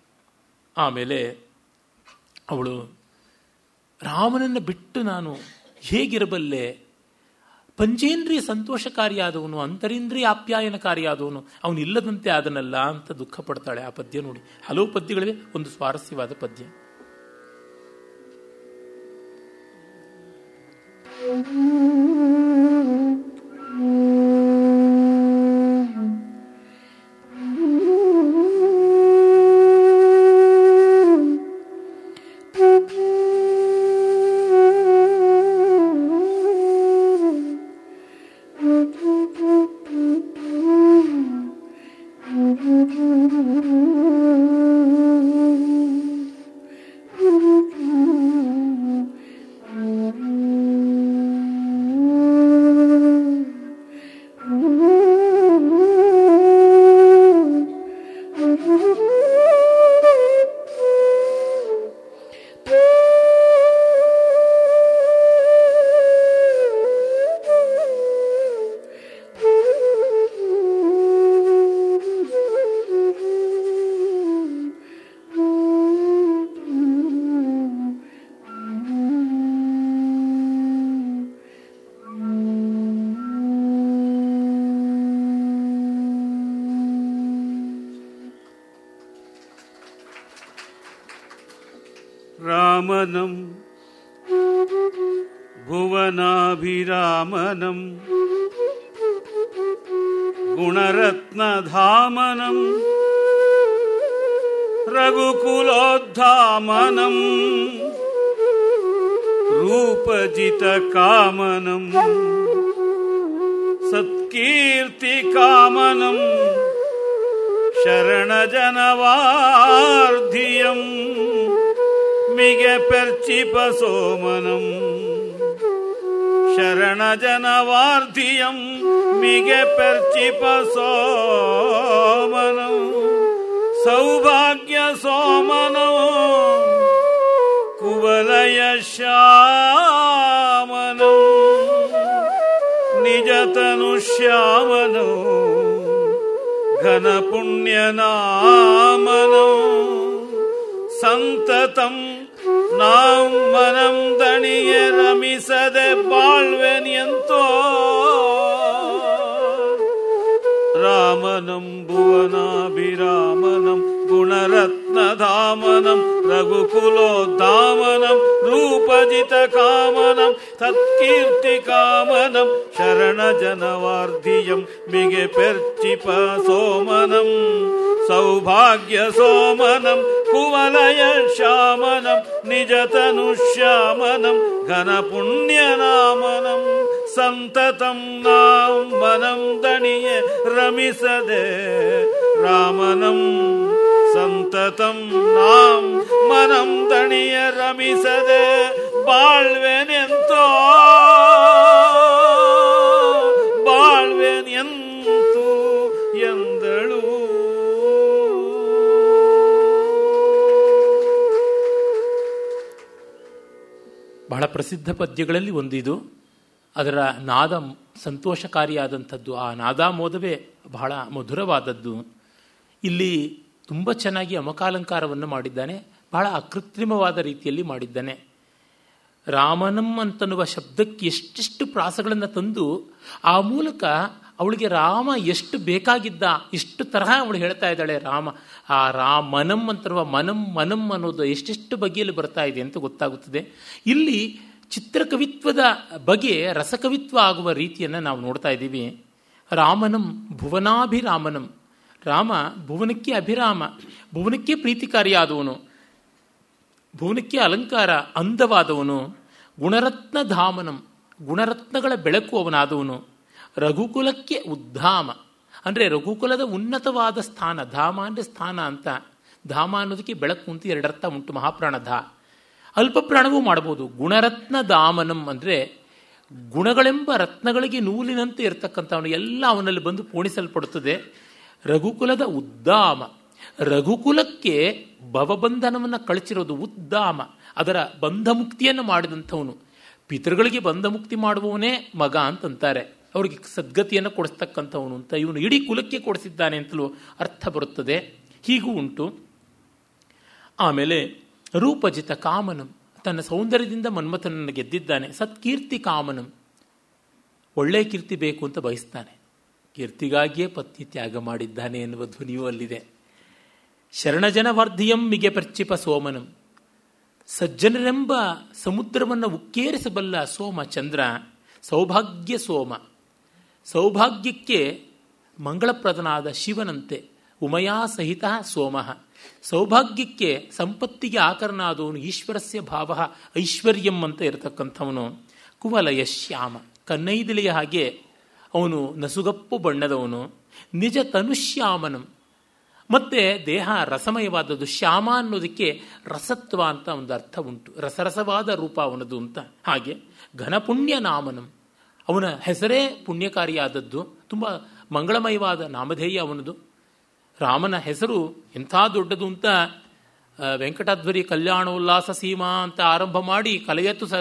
ಆಮೇಲೆ ಅವಳು, ರಾಮನನ್ನು ಬಿಟ್ಟು ನಾನು ಹೇಗಿರಬಲ್ಲೆ? ಪಂಚೇಂದ್ರಿಯ ಸಂತೋಷಕಾರಿಯಾದವನು, ಅಂತರೇಂದ್ರಿಯ ಆಪ್ಯಾಯನಕಾರಿಯಾದವನು ಅವನು ಇಲ್ಲದಂತೆ ಆದನಲ್ಲ ಅಂತ ದುಃಖ ಪಡ್ತಾಳೆ ಆ ಪದ್ಯ ನೋಡಿ. ಹಲವು ಪದ್ಯಗಳಿವೆ, ಒಂದು ಸ್ವಾರಸ್ಯವಾದ ಪದ್ಯ. Mm-hmm. ಪದ್ಯಗಳಲ್ಲಿ ಒಂದಿದು. ಅದರ ನಾದ ಸಂತೋಷಕಾರಿಯಾದಂಥದ್ದು. ಆ ನಾದಾಮೋದವೇ ಬಹಳ ಮಧುರವಾದದ್ದು. ಇಲ್ಲಿ ತುಂಬ ಚೆನ್ನಾಗಿ ಅಮಕಾಲಂಕಾರವನ್ನು ಮಾಡಿದ್ದಾನೆ. ಬಹಳ ಅಕೃತ್ರಿಮವಾದ ರೀತಿಯಲ್ಲಿ ಮಾಡಿದ್ದಾನೆ. ರಾಮನಂ ಅಂತನ್ನುವ ಶಬ್ದಕ್ಕೆ ಎಷ್ಟೆಷ್ಟು ಪ್ರಾಸಗಳನ್ನು ತಂದು, ಆ ಮೂಲಕ ಅವಳಿಗೆ ರಾಮ ಎಷ್ಟು ಬೇಕಾಗಿದ್ದ, ಇಷ್ಟು ತರಹ ಅವಳು ಹೇಳ್ತಾ ಇದ್ದಾಳೆ. ರಾಮ, ಆ ರಾಮನಂ ಅಂತರುವ ಮನಂ ಮನಂ ಅನ್ನೋದು ಎಷ್ಟೆಷ್ಟು ಬಗೆಯಲ್ಲಿ ಬರ್ತಾ ಇದೆ ಅಂತ ಗೊತ್ತಾಗುತ್ತದೆ. ಇಲ್ಲಿ ಚಿತ್ರಕವಿತ್ವದ ಬಗೆ ರಸಕವಿತ್ವ ಆಗುವ ರೀತಿಯನ್ನು ನಾವು ನೋಡ್ತಾ ಇದ್ದೀವಿ. ರಾಮನಂ ಭುವನಾಭಿರಾಮನಂ. ರಾಮ ಭುವನಕ್ಕೆ ಅಭಿರಾಮ, ಭುವನಕ್ಕೆ ಪ್ರೀತಿಕಾರಿಯಾದವನು, ಭುವನಕ್ಕೆ ಅಲಂಕಾರ ಅಂದವಾದವನು, ಗುಣರತ್ನ ಧಾಮನಂ, ಗುಣರತ್ನಗಳ ಬೆಳಕು ಅವನಾದವನು, ರಘುಕುಲಕ್ಕೆ ಉದ್ಧಾಮ. ಅಂದರೆ ರಘುಕುಲದ ಉನ್ನತವಾದ ಸ್ಥಾನ ಧಾಮ ಅಂದರೆ ಸ್ಥಾನ ಅಂತ. ಧಾಮ ಅನ್ನೋದಕ್ಕೆ ಬೆಳಕು ಅಂತ ಎರಡರ್ಥ ಉಂಟು ಮಹಾಪ್ರಾಣ ಧಾ ಅಲ್ಪ ಪ್ರಾಣವೂ ಮಾಡಬಹುದು. ಗುಣರತ್ನ ದಾಮನಂ ಅಂದರೆ ಗುಣಗಳೆಂಬ ರತ್ನಗಳಿಗೆ ನೂಲಿನಂತೆ ಇರತಕ್ಕಂಥವನು ಎಲ್ಲ ಅವನಲ್ಲಿ ಬಂದು ಪೋಣಿಸಲ್ಪಡುತ್ತದೆ. ರಘುಕುಲದ ಉದ್ದಾಮ. ರಘುಕುಲಕ್ಕೆ ಭವಬಂಧನವನ್ನು ಕಳಚಿರೋದು ಉದ್ದಾಮ. ಅದರ ಬಂಧ ಮುಕ್ತಿಯನ್ನು ಮಾಡಿದಂಥವನು. ಪಿತೃಗಳಿಗೆ ಬಂಧ ಮುಕ್ತಿ ಮಾಡುವವನೇ ಮಗ ಅಂತಂತಾರೆ. ಅವರಿಗೆ ಸದ್ಗತಿಯನ್ನು ಕೊಡಿಸ್ತಕ್ಕಂಥವನು ಅಂತ ಇವನು ಇಡೀ ಕುಲಕ್ಕೆ ಕೊಡಿಸಿದ್ದಾನೆ ಅಂತಲೂ ಅರ್ಥ ಬರುತ್ತದೆ. ಹೀಗೂ ಉಂಟು. ಆಮೇಲೆ ರೂಪಜಿತ ಕಾಮನಂ. ತನ್ನ ಸೌಂದರ್ಯದಿಂದ ಮನ್ಮಥನನ್ನು ಗೆದ್ದಿದ್ದಾನೆ. ಸತ್ಕೀರ್ತಿ ಕಾಮನಂ. ಒಳ್ಳೆಯ ಕೀರ್ತಿ ಬೇಕು ಅಂತ ಬಯಸ್ತಾನೆ. ಕೀರ್ತಿಗಾಗಿಯೇ ಪತ್ನಿ ತ್ಯಾಗ ಮಾಡಿದ್ದಾನೆ ಎನ್ನುವ ಧ್ವನಿಯೂ ಅಲ್ಲಿದೆ. ಶರಣಜನವರ್ಧಿಯಂ ಮಿಗೆ ಪರ್ಚಿಪ ಸೋಮನಂ. ಸಜ್ಜನರೆಂಬ ಸಮುದ್ರವನ್ನು ಉಕ್ಕೇರಿಸಬಲ್ಲ ಸೋಮ ಚಂದ್ರ, ಸೌಭಾಗ್ಯ ಸೋಮ. ಸೌಭಾಗ್ಯಕ್ಕೆ ಮಂಗಳಪ್ರದನಾದ ಶಿವನಂತೆ ಉಮಯಾ ಸಹಿತ ಸೋಮ. ಸೌಭಾಗ್ಯಕ್ಕೆ ಸಂಪತ್ತಿಗೆ ಆಕರನಾದವನು ಈಶ್ವರಸ್ಯ ಭಾವ ಐಶ್ವರ್ಯಂ ಅಂತ ಇರತಕ್ಕಂಥವನು. ಕುವಲಯ ಶ್ಯಾಮ. ಕನ್ನೈದಿಲೆಯ ಹಾಗೆ ಅವನು ನಸುಗಪ್ಪು ಬಣ್ಣದವನು. ನಿಜ ತನುಶ್ಯಾಮನಂ ಮತ್ತೆ ದೇಹ ರಸಮಯವಾದದ್ದು ಶ್ಯಾಮ ಅನ್ನೋದಕ್ಕೆ ರಸತ್ವ ಅಂತ ಒಂದು ಅರ್ಥ ಉಂಟು. ರಸರಸವಾದ ರೂಪ ಅವನದು ಅಂತ. ಹಾಗೆ ಘನಪುಣ್ಯ ನಾಮನಂ ಅವನ ಹೆಸರೇ ಪುಣ್ಯಕಾರಿಯಾದದ್ದು. ತುಂಬ ಮಂಗಳಮಯವಾದ ನಾಮಧೇಯ ಅವನದು. ರಾಮನ ಹೆಸರು ಎಂಥ ದೊಡ್ಡದು ಅಂತ ವೆಂಕಟಾಧ್ವರಿ ಕಲ್ಯಾಣೋಲ್ಲಾಸ ಸೀಮಾ ಅಂತ ಆರಂಭ ಮಾಡಿ ಕಲಯತು ಸ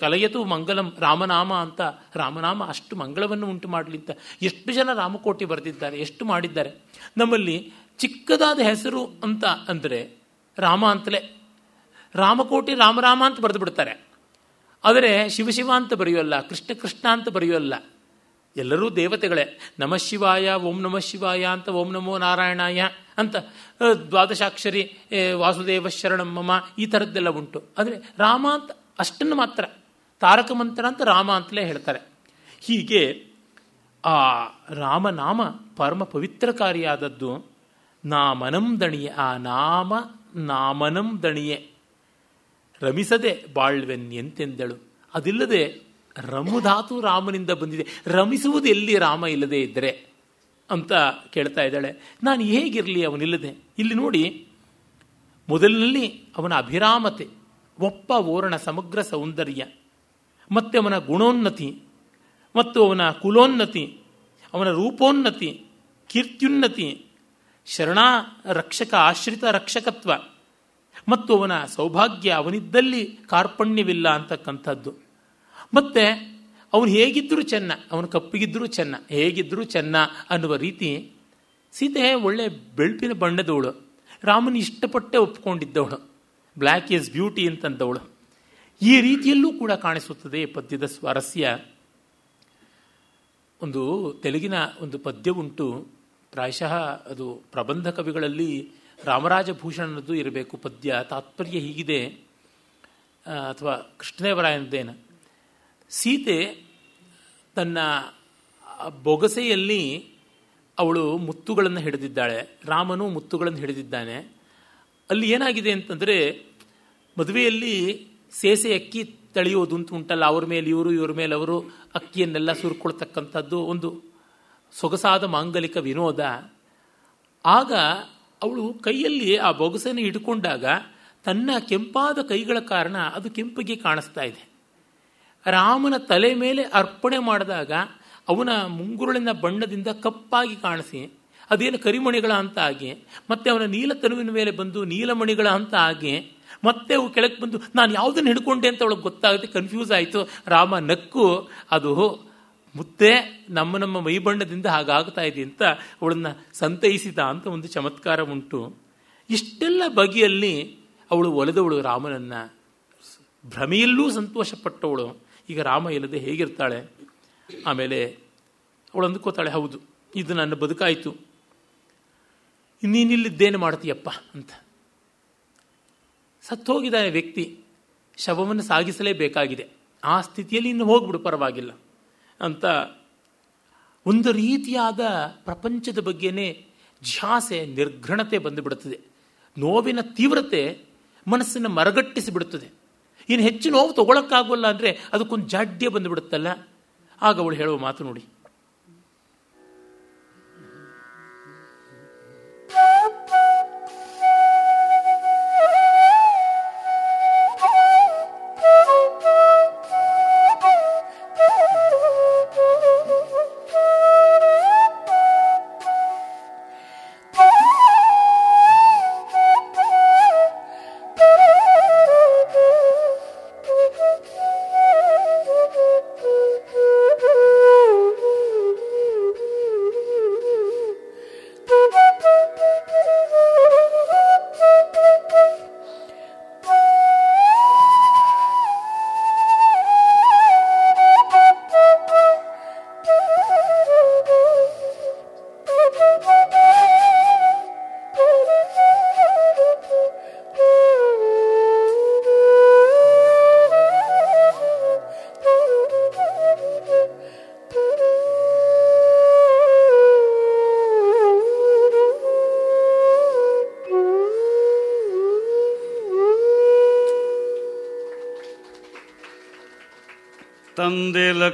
ಕಲಯತು ಮಂಗಲಂ, ರಾಮನಾಮ ಅಂತ, ರಾಮನಾಮ ಅಷ್ಟು ಮಂಗಳವನ್ನು ಉಂಟು ಮಾಡಲಿ ಅಂತ ಎಷ್ಟು ಜನ ರಾಮಕೋಟಿ ಬರೆದಿದ್ದಾರೆ, ಎಷ್ಟು ಮಾಡಿದ್ದಾರೆ. ನಮ್ಮಲ್ಲಿ ಚಿಕ್ಕದಾದ ಹೆಸರು ಅಂತ ಅಂದರೆ ರಾಮ ಅಂತಲೇ. ರಾಮಕೋಟಿ ರಾಮರಾಮ ಅಂತ ಬರೆದು ಬಿಡ್ತಾರೆ. ಆದರೆ ಶಿವಶಿವ ಅಂತ ಬರೆಯೋಲ್ಲ ಕೃಷ್ಣ ಕೃಷ್ಣ ಅಂತ ಬರೆಯೋಲ್ಲ ಎಲ್ಲರೂ ದೇವತೆಗಳೇ. ನಮಃ ಶಿವಾಯ, ಓಂ ನಮಃ ಶಿವಾಯ ಅಂತ ಓಂ ನಮೋ ನಾರಾಯಣಾಯ ಅಂತ ದ್ವಾದಶಾಕ್ಷರಿ ವಾಸುದೇವ ಶರಣಂ ಮಮ ಈ ಥರದ್ದೆಲ್ಲ ಉಂಟು. ಆದರೆ ರಾಮ ಅಂತ ಅಷ್ಟನ್ನು ಮಾತ್ರ. ತಾರಕ ಮಂತ್ರ ಅಂತ ರಾಮ ಅಂತಲೇ ಹೇಳ್ತಾರೆ. ಹೀಗೆ ಆ ರಾಮನಾಮ ಪರಮ ಪವಿತ್ರಕಾರಿಯಾದದ್ದು ನಾಮನಂ ದಣಿಯೆ, ಆ ನಾಮ ನಾಮನಂ ದಣಿಯೆ. ರಮಿಸದೆ ಬಾಳ್ವೆನ್ ಎಂತೆಂದಳು. ಅದಿಲ್ಲದೆ ರಮುಧಾತು ರಾಮನಿಂದ ಬಂದಿದೆ. ರಮಿಸುವುದು ಎಲ್ಲಿ ರಾಮ ಇಲ್ಲದೆ ಇದ್ದರೆ ಅಂತ ಕೇಳ್ತಾ ಇದ್ದಾಳೆ. ನಾನು ಹೇಗಿರಲಿ ಅವನಿಲ್ಲದೆ? ಇಲ್ಲಿ ನೋಡಿ, ಮೊದಲಿನಲ್ಲಿ ಅವನ ಅಭಿರಾಮತೆ, ಒಪ್ಪ ಓರಣ ಸಮಗ್ರ ಸೌಂದರ್ಯ, ಮತ್ತು ಅವನ ಗುಣೋನ್ನತಿ, ಮತ್ತು ಅವನ ಕುಲೋನ್ನತಿ, ಅವನ ರೂಪೋನ್ನತಿ, ಕೀರ್ತ್ಯುನ್ನತಿ, ಶರಣಾ ರಕ್ಷಕ, ಆಶ್ರಿತ ರಕ್ಷಕತ್ವ, ಮತ್ತು ಅವನ ಸೌಭಾಗ್ಯ ಅವನಿದ್ದಲ್ಲಿ ಕಾರ್ಪಣ್ಯವಿಲ್ಲ ಅಂತಕ್ಕಂಥದ್ದು. ಮತ್ತೆ ಅವನು ಹೇಗಿದ್ದರೂ ಚೆನ್ನ, ಅವನು ಕಪ್ಪಿಗಿದ್ದರೂ ಚೆನ್ನ, ಹೇಗಿದ್ದರೂ ಚೆನ್ನ ಅನ್ನುವ ರೀತಿ ಸೀತೆ ಒಳ್ಳೆ ಬೆಳಪಿನ ಬಣ್ಣದವಳು. ರಾಮನ ಇಷ್ಟಪಟ್ಟೆ ಒಪ್ಕೊಂಡಿದ್ದವಳು. ಬ್ಲ್ಯಾಕ್ ಈಸ್ ಬ್ಯೂಟಿ ಅಂತಂದವಳು. ಈ ರೀತಿಯಲ್ಲೂ ಕೂಡ ಕಾಣಿಸುತ್ತದೆ ಪದ್ಯದ ಸ್ವಾರಸ್ಯ. ಒಂದು ತೆಲುಗಿನ ಒಂದು ಪದ್ಯ ಉಂಟು. ಪ್ರಾಯಶಃ ಅದು ಪ್ರಬಂಧ ಕವಿಗಳಲ್ಲಿ ರಾಮರಾಜಭೂಷಣದ್ದು ಇರಬೇಕು. ಪದ್ಯ ತಾತ್ಪರ್ಯ ಹೀಗಿದೆ. ಅಥವಾ ಕೃಷ್ಣದೇವರಾಯನದ್ದೇನ? ಸೀತೆ ತನ್ನ ಬೊಗಸೆಯಲ್ಲಿ ಅವಳು ಮುತ್ತುಗಳನ್ನು ಹಿಡಿದಿದ್ದಾಳೆ. ರಾಮನು ಮುತ್ತುಗಳನ್ನು ಹಿಡಿದಿದ್ದಾನೆ. ಅಲ್ಲಿ ಏನಾಗಿದೆ ಅಂತಂದರೆ ಮದುವೆಯಲ್ಲಿ ಸೇಸೆ ಅಕ್ಕಿ ತಳೆಯೋದು ಅಂತ ಉಂಟಲ್ಲ, ಅವ್ರ ಮೇಲೆ ಇವರು, ಇವ್ರ ಮೇಲೆ ಅವರು ಅಕ್ಕಿಯನ್ನೆಲ್ಲ ಸುರ್ಕೊಳ್ತಕ್ಕಂಥದ್ದು ಒಂದು ಸೊಗಸಾದ ಮಾಂಗಲಿಕ ವಿನೋದ. ಆಗ ಅವಳು ಕೈಯಲ್ಲಿ ಆ ಬೊಗಸೆಯನ್ನು ಹಿಡ್ಕೊಂಡಾಗ ತನ್ನ ಕೆಂಪಾದ ಕೈಗಳ ಕಾರಣ ಅದು ಕೆಂಪಿಗೆ ಕಾಣಿಸ್ತಾ ಇದೆ. ರಾಮನ ತಲೆ ಮೇಲೆ ಅರ್ಪಣೆ ಮಾಡಿದಾಗ ಅವನ ಮುಂಗುರುಳಿನ ಬಣ್ಣದಿಂದ ಕಪ್ಪಾಗಿ ಕಾಣಿಸಿ, ಅದೇನು ಕರಿಮಣಿಗಳ ಅಂತ ಆಗಿ ಮತ್ತೆ ಅವನ ನೀಲ ತನುವಿನ ಮೇಲೆ ಬಂದು ನೀಲಮಣಿಗಳ ಅಂತ ಆಗಿ ಮತ್ತೆ ಅವು ಕೆಳಕ್ಕೆ ಬಂದು, ನಾನು ಯಾವುದನ್ನು ಹಿಡ್ಕೊಂಡೆ ಅಂತ ಅವಳಿಗೆ ಗೊತ್ತಾಗುತ್ತೆ ಕನ್ಫ್ಯೂಸ್ ಆಯಿತು. ರಾಮ ನಕ್ಕು, ಅದು ಮುತ್ತೆ ನಮ್ಮ ನಮ್ಮ ಮೈಬಣ್ಣದಿಂದ ಹಾಗಾಗ್ತಾ ಇದೆ ಅಂತ ಅವಳನ್ನು ಸಂತೈಸಿದ ಅಂತ ಒಂದು ಚಮತ್ಕಾರ ಉಂಟು. ಇಷ್ಟೆಲ್ಲ ಬಗೆಯಲ್ಲಿ ಅವಳು ಒಲೆದವಳು ರಾಮನನ್ನು. ಭ್ರಮೆಯಲ್ಲೂ ಸಂತೋಷಪಟ್ಟವಳು. ಈಗ ರಾಮ ಇಲ್ಲದೆ ಹೇಗಿರ್ತಾಳೆ? ಆಮೇಲೆ ಅವಳು ಅಂದ್ಕೋತಾಳೆ ಹೌದು, ಇದು ನನ್ನ ಬದುಕಾಯಿತು. ನೀನಿಲ್ಲಿದ್ದೇನು ಮಾಡ್ತೀಯಪ್ಪ ಅಂತ. ಸತ್ತೋಗಿದ್ದಾನೆ ವ್ಯಕ್ತಿ, ಶವವನ್ನು ಸಾಗಿಸಲೇಬೇಕಾಗಿದೆ. ಆ ಸ್ಥಿತಿಯಲ್ಲಿ ಇನ್ನು ಹೋಗ್ಬಿಡು, ಪರವಾಗಿಲ್ಲ ಅಂತ ಒಂದು ರೀತಿಯಾದ ಪ್ರಪಂಚದ ಬಗ್ಗೆನೇ ಝಾಸೆ ನಿರ್ಘೃಣತೆ ಬಂದುಬಿಡುತ್ತದೆ. ನೋವಿನ ತೀವ್ರತೆ ಮನಸ್ಸನ್ನು ಮರಗಟ್ಟಿಸಿ ಬಿಡುತ್ತದೆ ಇನ್ನು ಹೆಚ್ಚು ನೋವು ತಗೊಳಕ್ಕಾಗೋಲ್ಲ ಅಂದರೆ ಅದಕ್ಕೊಂದು ಜಾಡ್ಯ ಬಂದುಬಿಡುತ್ತಲ್ಲ? ಆಗ ಅವಳು ಹೇಳುವ ಮಾತು ನೋಡಿ.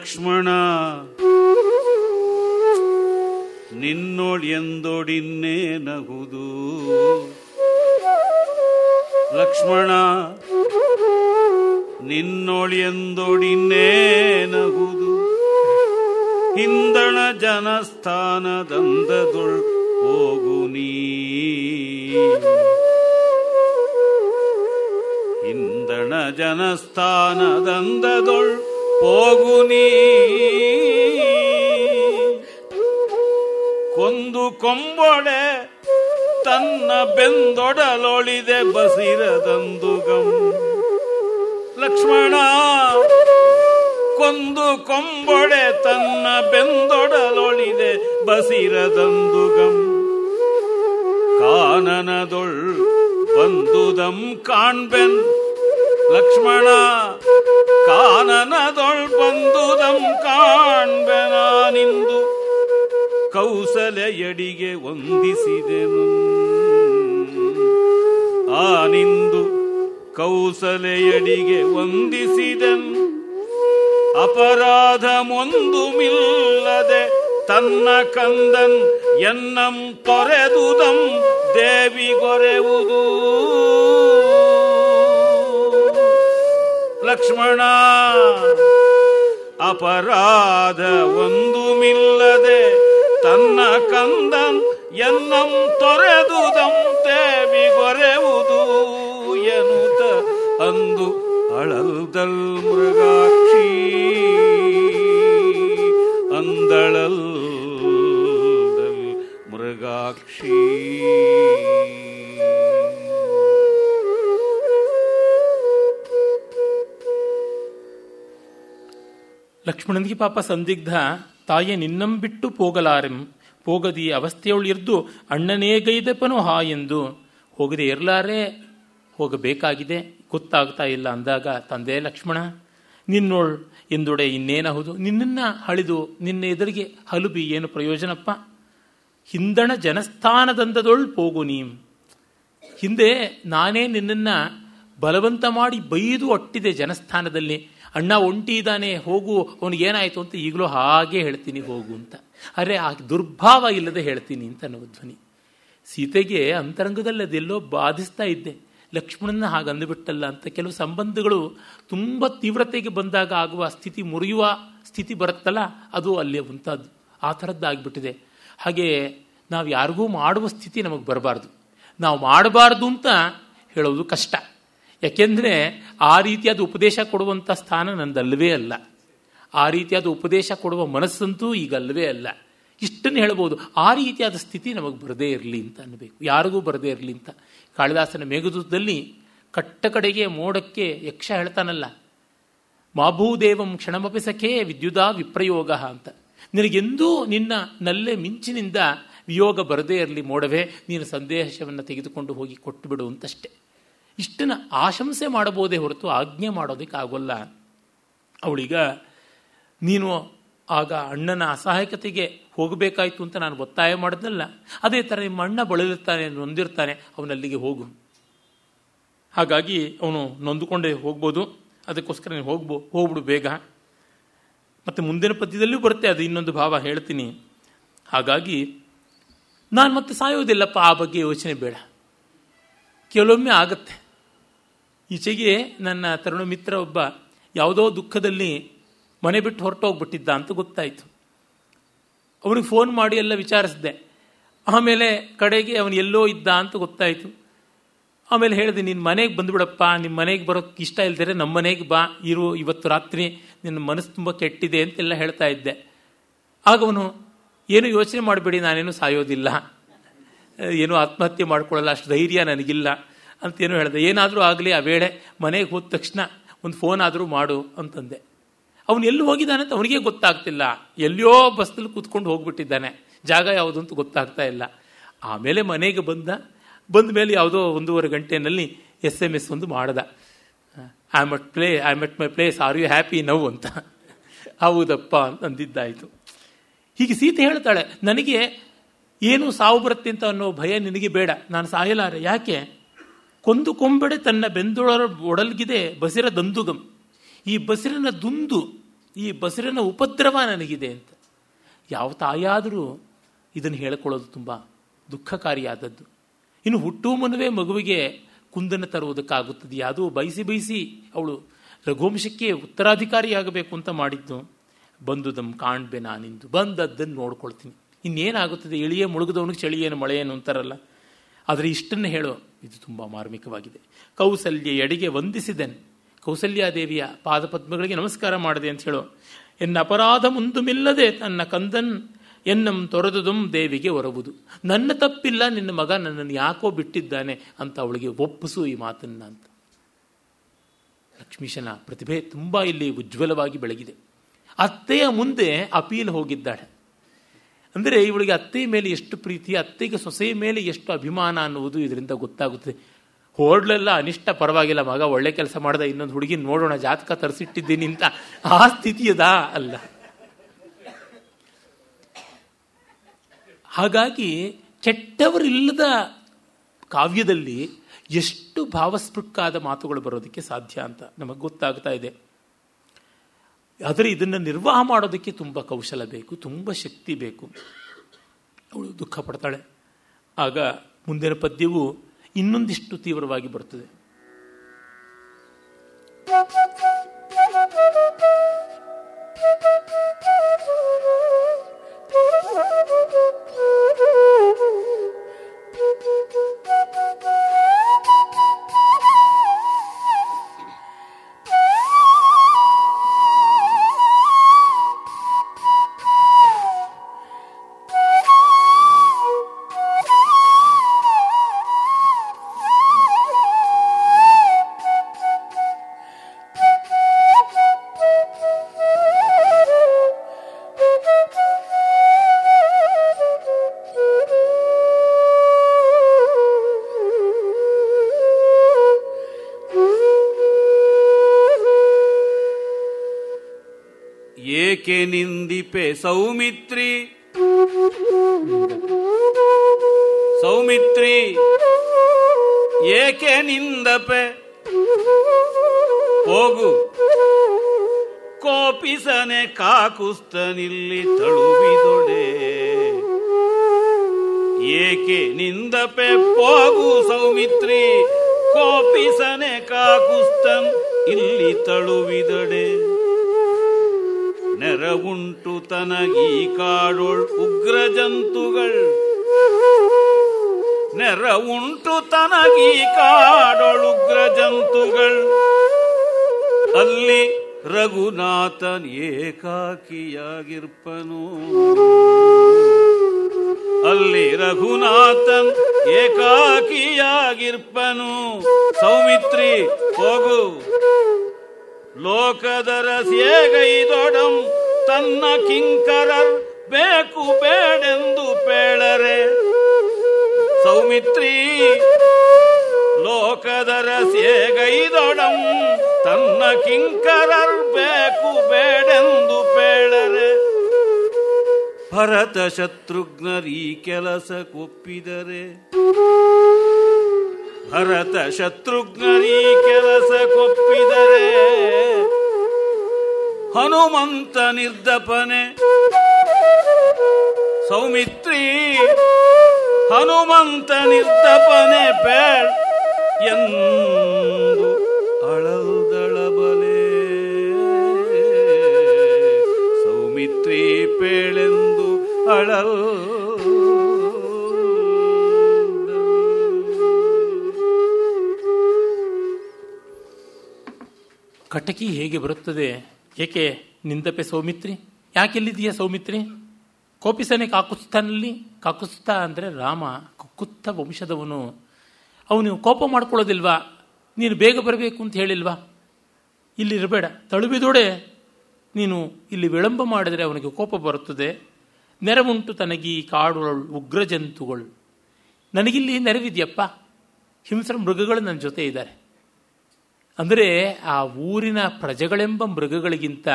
ತಂದೆ ಕಾನನದೊಳ್ ಬಂದುದಂ ಕಾಣ್ಬೆನಾನಿಂದು ಕೌಸಲೆಯಡಿಗೆ ವಂದಿಸಿದೆನು. ಆನಿಂದು ಕೌಸಲೆಯಡಿಗೆ ವಂದಿಸಿದೆನು ಅಪರಾಧ ಮೊಂದು ಮಿಲ್ಲದೆ ತನ್ನ ಕಂದನ್ ಎನ್ನಂ ತೊರೆದುದಂ ದೇವಿ ಲಕ್ಷ್ಮಣ. ಅಪರಾಧ ಒಂದು ಮಿಲ್ಲದೆ ತನ್ನ ಕಂದನ್ ಎನ್ನಂ ತೊರೆದುದಂ ಬಿಗೊರೆವುದು ಗೊರೆವುದು ಎನ್ನುತ್ತ ಅಂದು ಅಳಲ್ದಲ್ ಮೃಗಾಕ್ಷಿ. ಅಂದಳಲ್ ಮೃಗಾಕ್ಷಿ. ಲಕ್ಷ್ಮಣನಿಗೆ ಪಾಪ ಸಂದಿಗ್ಧ, ತಾಯೆ ನಿನ್ನಂ ಬಿಟ್ಟು ಪೋಗಲಾರೆಂ, ಪೋಗದಿ ಅವಸ್ಥೆಯೊಳಿರ್ದು ಅಣ್ಣನೇ ಗೈದೆಪನು ಹಾ ಎಂದು. ಹೋಗದೆ ಇರಲಾರೆ, ಹೋಗಬೇಕಾಗಿದೆ, ಗೊತ್ತಾಗ್ತಾ ಇಲ್ಲ ಅಂದಾಗ, ತಂದೆ ಲಕ್ಷ್ಮಣ, ನಿನ್ನೋಳ್ ಎಂದೊಡೆ ಇನ್ನೇನಹುದು? ನಿನ್ನನ್ನ ಹಳಿದು ನಿನ್ನ ಎದುರಿಗೆ ಹಲುಬಿ ಏನು ಪ್ರಯೋಜನಪ್ಪ? ಹಿಂದಣ ಜನಸ್ಥಾನದಂದದೊಳ್ ಪೋಗು ನೀಂ. ಹಿಂದೆ ನಾನೇ ನಿನ್ನನ್ನು ಬಲವಂತ ಮಾಡಿ ಬೈದು ಅಟ್ಟಿದೆ ಜನಸ್ಥಾನದಲ್ಲಿ. ಅಣ್ಣ ಒಂಟಿ ಇದ್ದಾನೆ ಹೋಗು ಅವನಿಗೇನಾಯಿತು ಅಂತ ಈಗಲೂ ಹಾಗೆ ಹೇಳ್ತೀನಿ, ಹೋಗು ಅಂತ. ಅರೆ, ಆ ದುರ್ಭಾವ ಇಲ್ಲದೆ ಹೇಳ್ತೀನಿ ಅಂತ ಅನ್ನೋ ಧ್ವನಿ. ಸೀತೆಗೆ ಅಂತರಂಗದಲ್ಲಿ ಅದೆಲ್ಲೋ ಬಾಧಿಸ್ತಾ ಇದ್ದೆ. ಲಕ್ಷ್ಮಣನ ಹಾಗೆ ಅಂದುಬಿಟ್ಟಲ್ಲ ಅಂತ ಕೆಲವು ಸಂಬಂಧಗಳು ತುಂಬ ತೀವ್ರತೆಗೆ ಬಂದಾಗ ಆಗುವ ಸ್ಥಿತಿ ಮುರಿಯುವ ಸ್ಥಿತಿ ಬರುತ್ತಲ್ಲ, ಅದು ಅಲ್ಲಿ ಮುಂತಾದ್ದು ಆ ಥರದ್ದಾಗಿಬಿಟ್ಟಿದೆ ಹಾಗೆ ನಾವು ಯಾರಿಗೂ ಮಾಡುವ ಸ್ಥಿತಿ ನಮಗೆ ಬರಬಾರ್ದು. ನಾವು ಮಾಡಬಾರ್ದು ಅಂತ ಹೇಳೋದು ಕಷ್ಟ. ಯಾಕೆಂದರೆ ಆ ರೀತಿಯಾದ ಉಪದೇಶ ಕೊಡುವಂಥ ಸ್ಥಾನ ನಂದಲ್ಲವೇ ಅಲ್ಲ. ಆ ರೀತಿಯಾದ ಉಪದೇಶ ಕೊಡುವ ಮನಸ್ಸಂತೂ ಈಗ ಅಲ್ಲವೇ ಅಲ್ಲ. ಇಷ್ಟನ್ನು ಹೇಳ್ಬೋದು, ಆ ರೀತಿಯಾದ ಸ್ಥಿತಿ ನಮಗೆ ಬರದೇ ಇರಲಿ ಅಂತ ಅನ್ನಬೇಕು ಯಾರಿಗೂ ಬರದೇ ಇರಲಿ ಅಂತ. ಕಾಳಿದಾಸನ ಮೇಘದೂತದಲ್ಲಿ ಕಟ್ಟ ಕಡೆಗೆ ಮೋಡಕ್ಕೆ ಯಕ್ಷ ಹೇಳ್ತಾನಲ್ಲ, ಮಾಭೂದೇವಂ ಕ್ಷಣಮಪಿ ಸಖೇ ವಿದ್ಯುದಾ ವಿಪ್ರಯೋಗ ಅಂತ. ನಿನಗೆಂದೂ ನಿನ್ನ ನಲ್ಲೆ ಮಿಂಚಿನಿಂದ ವಿಯೋಗ ಬರದೇ ಇರಲಿ ಮೋಡವೇ, ನೀನು ಸಂದೇಶವನ್ನು ತೆಗೆದುಕೊಂಡು ಹೋಗಿ ಕೊಟ್ಟು ಬಿಡು ಇಷ್ಟನ್ನು ಆಶಂಸೆ ಮಾಡಬಹುದೇ ಹೊರತು ಆಜ್ಞೆ ಮಾಡೋದಕ್ಕೆ ಆಗೋಲ್ಲ. ಅವಳೀಗ, ನೀನು ಆಗ ಅಣ್ಣನ ಅಸಹಾಯಕತೆಗೆ ಹೋಗಬೇಕಾಯ್ತು ಅಂತ ನಾನು ಒತ್ತಾಯ ಮಾಡಿದ್ನಲ್ಲ, ಅದೇ ಥರ ನಿಮ್ಮ ಅಣ್ಣ ಬಳಲಿರ್ತಾನೆ, ನೊಂದಿರ್ತಾನೆ, ಅವನಲ್ಲಿಗೆ ಹೋಗು. ಹಾಗಾಗಿ ಅವನು ನೊಂದುಕೊಂಡೇ ಹೋಗ್ಬೋದು, ಅದಕ್ಕೋಸ್ಕರ ನೀನು ಹೋಗ್ಬೋ, ಹೋಗ್ಬಿಡು ಬೇಗ. ಮತ್ತು ಮುಂದಿನ ಪದ್ಯದಲ್ಲೂ ಬರುತ್ತೆ, ಅದು ಇನ್ನೊಂದು ಭಾವ ಹೇಳ್ತೀನಿ. ಹಾಗಾಗಿ, ನಾನು ಮತ್ತೆ ಸಾಯೋದಿಲ್ಲಪ್ಪ, ಆ ಬಗ್ಗೆ ಯೋಚನೆ ಬೇಡ. ಕೆಲವೊಮ್ಮೆ ಆಗುತ್ತೆ. ಈಚೆಗೆ ನನ್ನ ತರುಣ ಮಿತ್ರ ಒಬ್ಬ ಯಾವುದೋ ದುಃಖದಲ್ಲಿ ಮನೆ ಬಿಟ್ಟು ಹೊರಟೋಗ್ಬಿಟ್ಟಿದ್ದ ಅಂತ ಗೊತ್ತಾಯಿತು. ಅವನಿಗೆ ಫೋನ್ ಮಾಡಿ ಎಲ್ಲ ವಿಚಾರಿಸಿದೆ. ಆಮೇಲೆ ಕಡೆಗೆ ಅವನು ಎಲ್ಲೋ ಇದ್ದ ಅಂತ ಗೊತ್ತಾಯಿತು. ಆಮೇಲೆ ಹೇಳಿದೆ ನಿನ್ನ ಮನೆಗೆ ಬಂದುಬಿಡಪ್ಪ ನಿಮ್ಮ ಮನೆಗೆ ಬರೋಕ್ಕೆ ಇಷ್ಟ ಇಲ್ದಿದ್ರೆ ನಮ್ಮ ಮನೆಗೆ ಬಾ, ಇರು, ಇವತ್ತು ರಾತ್ರಿ ನಿನ್ನ ಮನಸ್ಸು ತುಂಬ ಕೆಟ್ಟಿದೆ ಅಂತೆಲ್ಲ ಹೇಳ್ತಾ ಇದ್ದೆ. ಆಗ ಅವನು, ಏನು ಯೋಚನೆ ಮಾಡಬೇಡಿ, ನಾನೇನು ಸಾಯೋದಿಲ್ಲ. ಏನೂ ಆತ್ಮಹತ್ಯೆ ಮಾಡ್ಕೊಳ್ಳಲ್ಲ, ಅಷ್ಟು ಧೈರ್ಯ ನನಗಿಲ್ಲ. ಅಂತೇನೋ ಹೇಳಿದೆ, ಏನಾದರೂ ಆಗಲಿ ಆ ವೇಳೆ ಮನೆಗೆ ಹೋದ ತಕ್ಷಣ ಒಂದು ಫೋನ್ ಆದರೂ ಮಾಡು ಅಂತಂದೆ. ಅವನು ಎಲ್ಲಿ ಹೋಗಿದ್ದಾನೆ ಅಂತ ಅವನಿಗೆ ಗೊತ್ತಾಗ್ತಿಲ್ಲ. ಎಲ್ಲಿಯೋ ಬಸ್ನಲ್ಲಿ ಕೂತ್ಕೊಂಡು ಹೋಗ್ಬಿಟ್ಟಿದ್ದಾನೆ. ಜಾಗ ಯಾವುದು ಅಂತ ಗೊತ್ತಾಗ್ತಾ ಇಲ್ಲ. ಆಮೇಲೆ ಮನೆಗೆ ಬಂದ ಬಂದ ಮೇಲೆ ಯಾವುದೋ ಒಂದೂವರೆ ಗಂಟೆನಲ್ಲಿ ಎಸ್ ಎಂ ಎಸ್ ಒಂದು ಮಾಡ್ದ. I am play I am at my place are you happy now ಅಂತ. ಹೌದಪ್ಪ, ಅಂತ ಅಂದಿದ್ದಾಯಿತು. ಹೀಗೆ ಸೀತೆ ಹೇಳ್ತಾಳೆ, ನನಗೆ ಏನು ಸಾವು ಬರುತ್ತೆ ಅಂತ ಅನ್ನೋ ಭಯ ನಿನಗೆ ಬೇಡ. ನಾನು ಸಾಯಲಾರೆ. ಯಾಕೆ? ಕೊಂದು ಕೊಂಬೆಡೆ ತನ್ನ ಬೆಂದುಳ ಒಡಲ್ಗಿದೆ ಬಸಿರ ದಂದುಗಂ. ಈ ಬಸಿರನ ದುಂದು, ಈ ಬಸಿರನ ಉಪದ್ರವ ನನಗಿದೆ ಅಂತ. ಯಾವ ತಾಯಾದರೂ ಇದನ್ನು ಹೇಳಿಕೊಳ್ಳೋದು ತುಂಬ ದುಃಖಕಾರಿಯಾದದ್ದು. ಇನ್ನು ಹುಟ್ಟು ಮನವೇ ಮಗುವಿಗೆ ಕುಂದನ್ನು ತರುವುದಕ್ಕಾಗುತ್ತದೆ. ಯಾವುದೋ ಬಯಸಿ ಬಯಸಿ ಅವಳು ರಘುವಂಶಕ್ಕೆ ಉತ್ತರಾಧಿಕಾರಿಯಾಗಬೇಕು ಅಂತ ಮಾಡಿದ್ದು. ಬಂದುದಂ ಕಾಣ್ಬೆ ನಾನಿಂದು. ಬಂದದ್ದನ್ನು ನೋಡ್ಕೊಳ್ತೀನಿ. ಇನ್ನೇನಾಗುತ್ತದೆ? ಇಳಿಯೇ ಮುಳುಗದವನಿಗೆ ಚಳಿಯೇನು, ಮಳೆಯೇನು ಅಂತಾರಲ್ಲ. ಆದರೆ ಇಷ್ಟನ್ನು ಹೇಳೋ, ಇದು ತುಂಬ ಮಾರ್ಮಿಕವಾಗಿದೆ. ಕೌಸಲ್ಯ ಎಡಿಗೆ ವಂದಿಸಿದೆನು. ಕೌಸಲ್ಯಾದೇವಿಯ ಪಾದಪದ್ಮಗಳಿಗೆ ನಮಸ್ಕಾರ ಮಾಡಿದೆ ಅಂತ ಹೇಳೋ. ಎನ್ನ ಅಪರಾಧ ಮುಂದುಮಿಲ್ಲದೆ ತನ್ನ ಕಂದನ್ ಎನ್ನಂ ತೊರೆದುದುಂ ದೇವಿಗೆ ಹೊರಬುದು ನನ್ನ ತಪ್ಪಿಲ್ಲ, ನಿನ್ನ ಮಗ ನನ್ನನ್ನು ಯಾಕೋ ಬಿಟ್ಟಿದ್ದಾನೆ ಅಂತ ಅವಳಿಗೆ ಒಪ್ಪಿಸು ಈ ಮಾತನ್ನ ಅಂತ. ಲಕ್ಷ್ಮೀಶನ ಪ್ರತಿಭೆ ತುಂಬ ಇಲ್ಲಿ ಉಜ್ವಲವಾಗಿ ಬೆಳಗಿದೆ. ಅತ್ತೆಯ ಮುಂದೆ ಅಪೀಲ್ ಹೋಗಿದ್ದಾಳೆ. ಅಂದರೆ ಇವಳಿಗೆ ಅತ್ತೆಯ ಮೇಲೆ ಎಷ್ಟು ಪ್ರೀತಿ, ಅತ್ತೆಗೆ ಸೊಸೆಯ ಮೇಲೆ ಎಷ್ಟು ಅಭಿಮಾನ ಅನ್ನುವುದು ಇದರಿಂದ ಗೊತ್ತಾಗುತ್ತದೆ. ಹೋಡ್ಲೆಲ್ಲ ಅನಿಷ್ಟ ಪರವಾಗಿಲ್ಲ, ಮಗ ಒಳ್ಳೆ ಕೆಲಸ ಮಾಡ್ದ ಇನ್ನೊಂದು ಹುಡುಗಿ ನೋಡೋಣ, ಜಾತಕ ತರಿಸಿಟ್ಟಿದ್ದೀನಿ ಅಂತ. ಆ ಸ್ಥಿತಿಯದಾ? ಅಲ್ಲ. ಹಾಗಾಗಿ ಕೆಟ್ಟವರಿಲ್ಲದ ಕಾವ್ಯದಲ್ಲಿ ಎಷ್ಟು ಭಾವಸ್ಪೃಕ್ಕಾದ ಮಾತುಗಳು ಬರೋದಕ್ಕೆ ಸಾಧ್ಯ ಅಂತ ನಮಗೆ ಗೊತ್ತಾಗ್ತಾ ಇದೆ. ಆದರೆ ಇದನ್ನು ನಿರ್ವಾಹ ಮಾಡೋದಕ್ಕೆ ತುಂಬ ಕೌಶಲ ಬೇಕು, ತುಂಬ ಶಕ್ತಿ ಬೇಕು. ಅವಳು ದುಃಖ ಪಡ್ತಾಳೆ. ಆಗ ಮುಂದಿನ ಪದ್ಯವು ಇನ್ನೊಂದಿಷ್ಟು ತೀವ್ರವಾಗಿ ಬರುತ್ತದೆ ಏಕೆ ನಿಂದಿಪೆ ಸೌಮಿತ್ರಿ? ಸೌಮಿತ್ರಿ, ಏಕೆ ನಿಂದಪೆ? ಹೋಗು. ಕೋಪಿಸನೆ ಕಾಕುಸ್ತನಿಲ್ಲಿ ತಳುವಿದೊಡೆ ಏಕೆ ನಿಂದಪೆ? ಹೋಗು ಸೌಮಿತ್ರಿ, ಕೋಪಿಸನೆ ಕಾಕುಸ್ತನ್ ಇಲ್ಲಿ ತಳುವಿದೊಡೆ ನೆರವುಂಟು ತನಗೀ ಕಾಡೊಳ್ ಉಗ್ರ ಜಂತುಗಳ್ ನೆರವುಂಟು ತನಗೀ ಕಾಡೊಳ್ ಉಗ್ರ ಜಂತುಗಳ್ ಅಲ್ಲಿ ರಘುನಾಥನ್ ಏಕಾಕಿಯಾಗಿರ್ಪನು. ಅಲ್ಲಿ ರಘುನಾಥನ್ ಏಕಾಕಿಯಾಗಿರ್ಪನು. ಸೌಮಿತ್ರಿ, ಹೋಗು. ಲೋಕದರ ಸೇಗೈದೊಡಂ ತನ್ನ ಕಿಂಕರ ಬೇಕು ಬೇಡೆಂದು ಪೇಳರೆ. ಸೌಮಿತ್ರಿ, ಲೋಕದರ ಸೇಗೈದೊಡಂ ತನ್ನ ಕಿಂಕರ ಬೇಕು ಬೇಡೆಂದು ಪೇಳರೆ. ಭರತ ಶತ್ರುಘ್ನರೀ ಕೆಲಸ ಕೊಪ್ಪಿದರೆ. ಭರತ ಶತ್ರುಘ್ನರೀ ಕೆಲಸ ಕೊಪ್ಪಿದರೆ ಹನುಮಂತ ನಿರ್ದಪನೆ. ಸೌಮಿತ್ರಿ ಹನುಮಂತ ನಿರ್ದಪನೆ ಬೇಳ್ ಎಂದು ಅಳಲ್ದಳಬಲೆ ಸೌಮಿತ್ರಿ ಪೇಳೆಂದು ಅಳಲ್ ಕಟಕಿ ಹೇಗೆ ಬರುತ್ತದೆ? ಏಕೆ ನಿಂದಪೆ ಸೌಮಿತ್ರಿ? ಯಾಕೆಲ್ಲಿದೆಯಾ ಸೌಮಿತ್ರಿ? ಕೋಪಿಸನೆ ಕಾಕುಸ್ತನಲ್ಲಿ? ಕಾಕುಸ್ತ ಅಂದರೆ ರಾಮ, ಕುಕ್ಕುತ್ತ ವಂಶದವನು. ಅವನು ಕೋಪ ಮಾಡ್ಕೊಳ್ಳೋದಿಲ್ವಾ? ನೀನು ಬೇಗ ಬರಬೇಕು ಅಂತ ಹೇಳಿಲ್ವಾ? ಇಲ್ಲಿ ಇರಬೇಡ ತಳುಬಿದೋಡೆ. ನೀನು ಇಲ್ಲಿ ವಿಳಂಬ ಮಾಡಿದರೆ ಅವನಿಗೆ ಕೋಪ ಬರುತ್ತದೆ. ನೆರವುಂಟು ತನಗಿ ಕಾಡುಗಳು ಉಗ್ರ ಜಂತುಗಳು ನನಗಿಲ್ಲಿ ನೆರವಿದೆಯಪ್ಪ? ಹಿಂಸ್ರ ಮೃಗಗಳು ನನ್ನ ಜೊತೆ ಇದ್ದಾರೆ. ಅಂದರೆ ಆ ಊರಿನ ಪ್ರಜೆಗಳೆಂಬ ಮೃಗಗಳಿಗಿಂತ,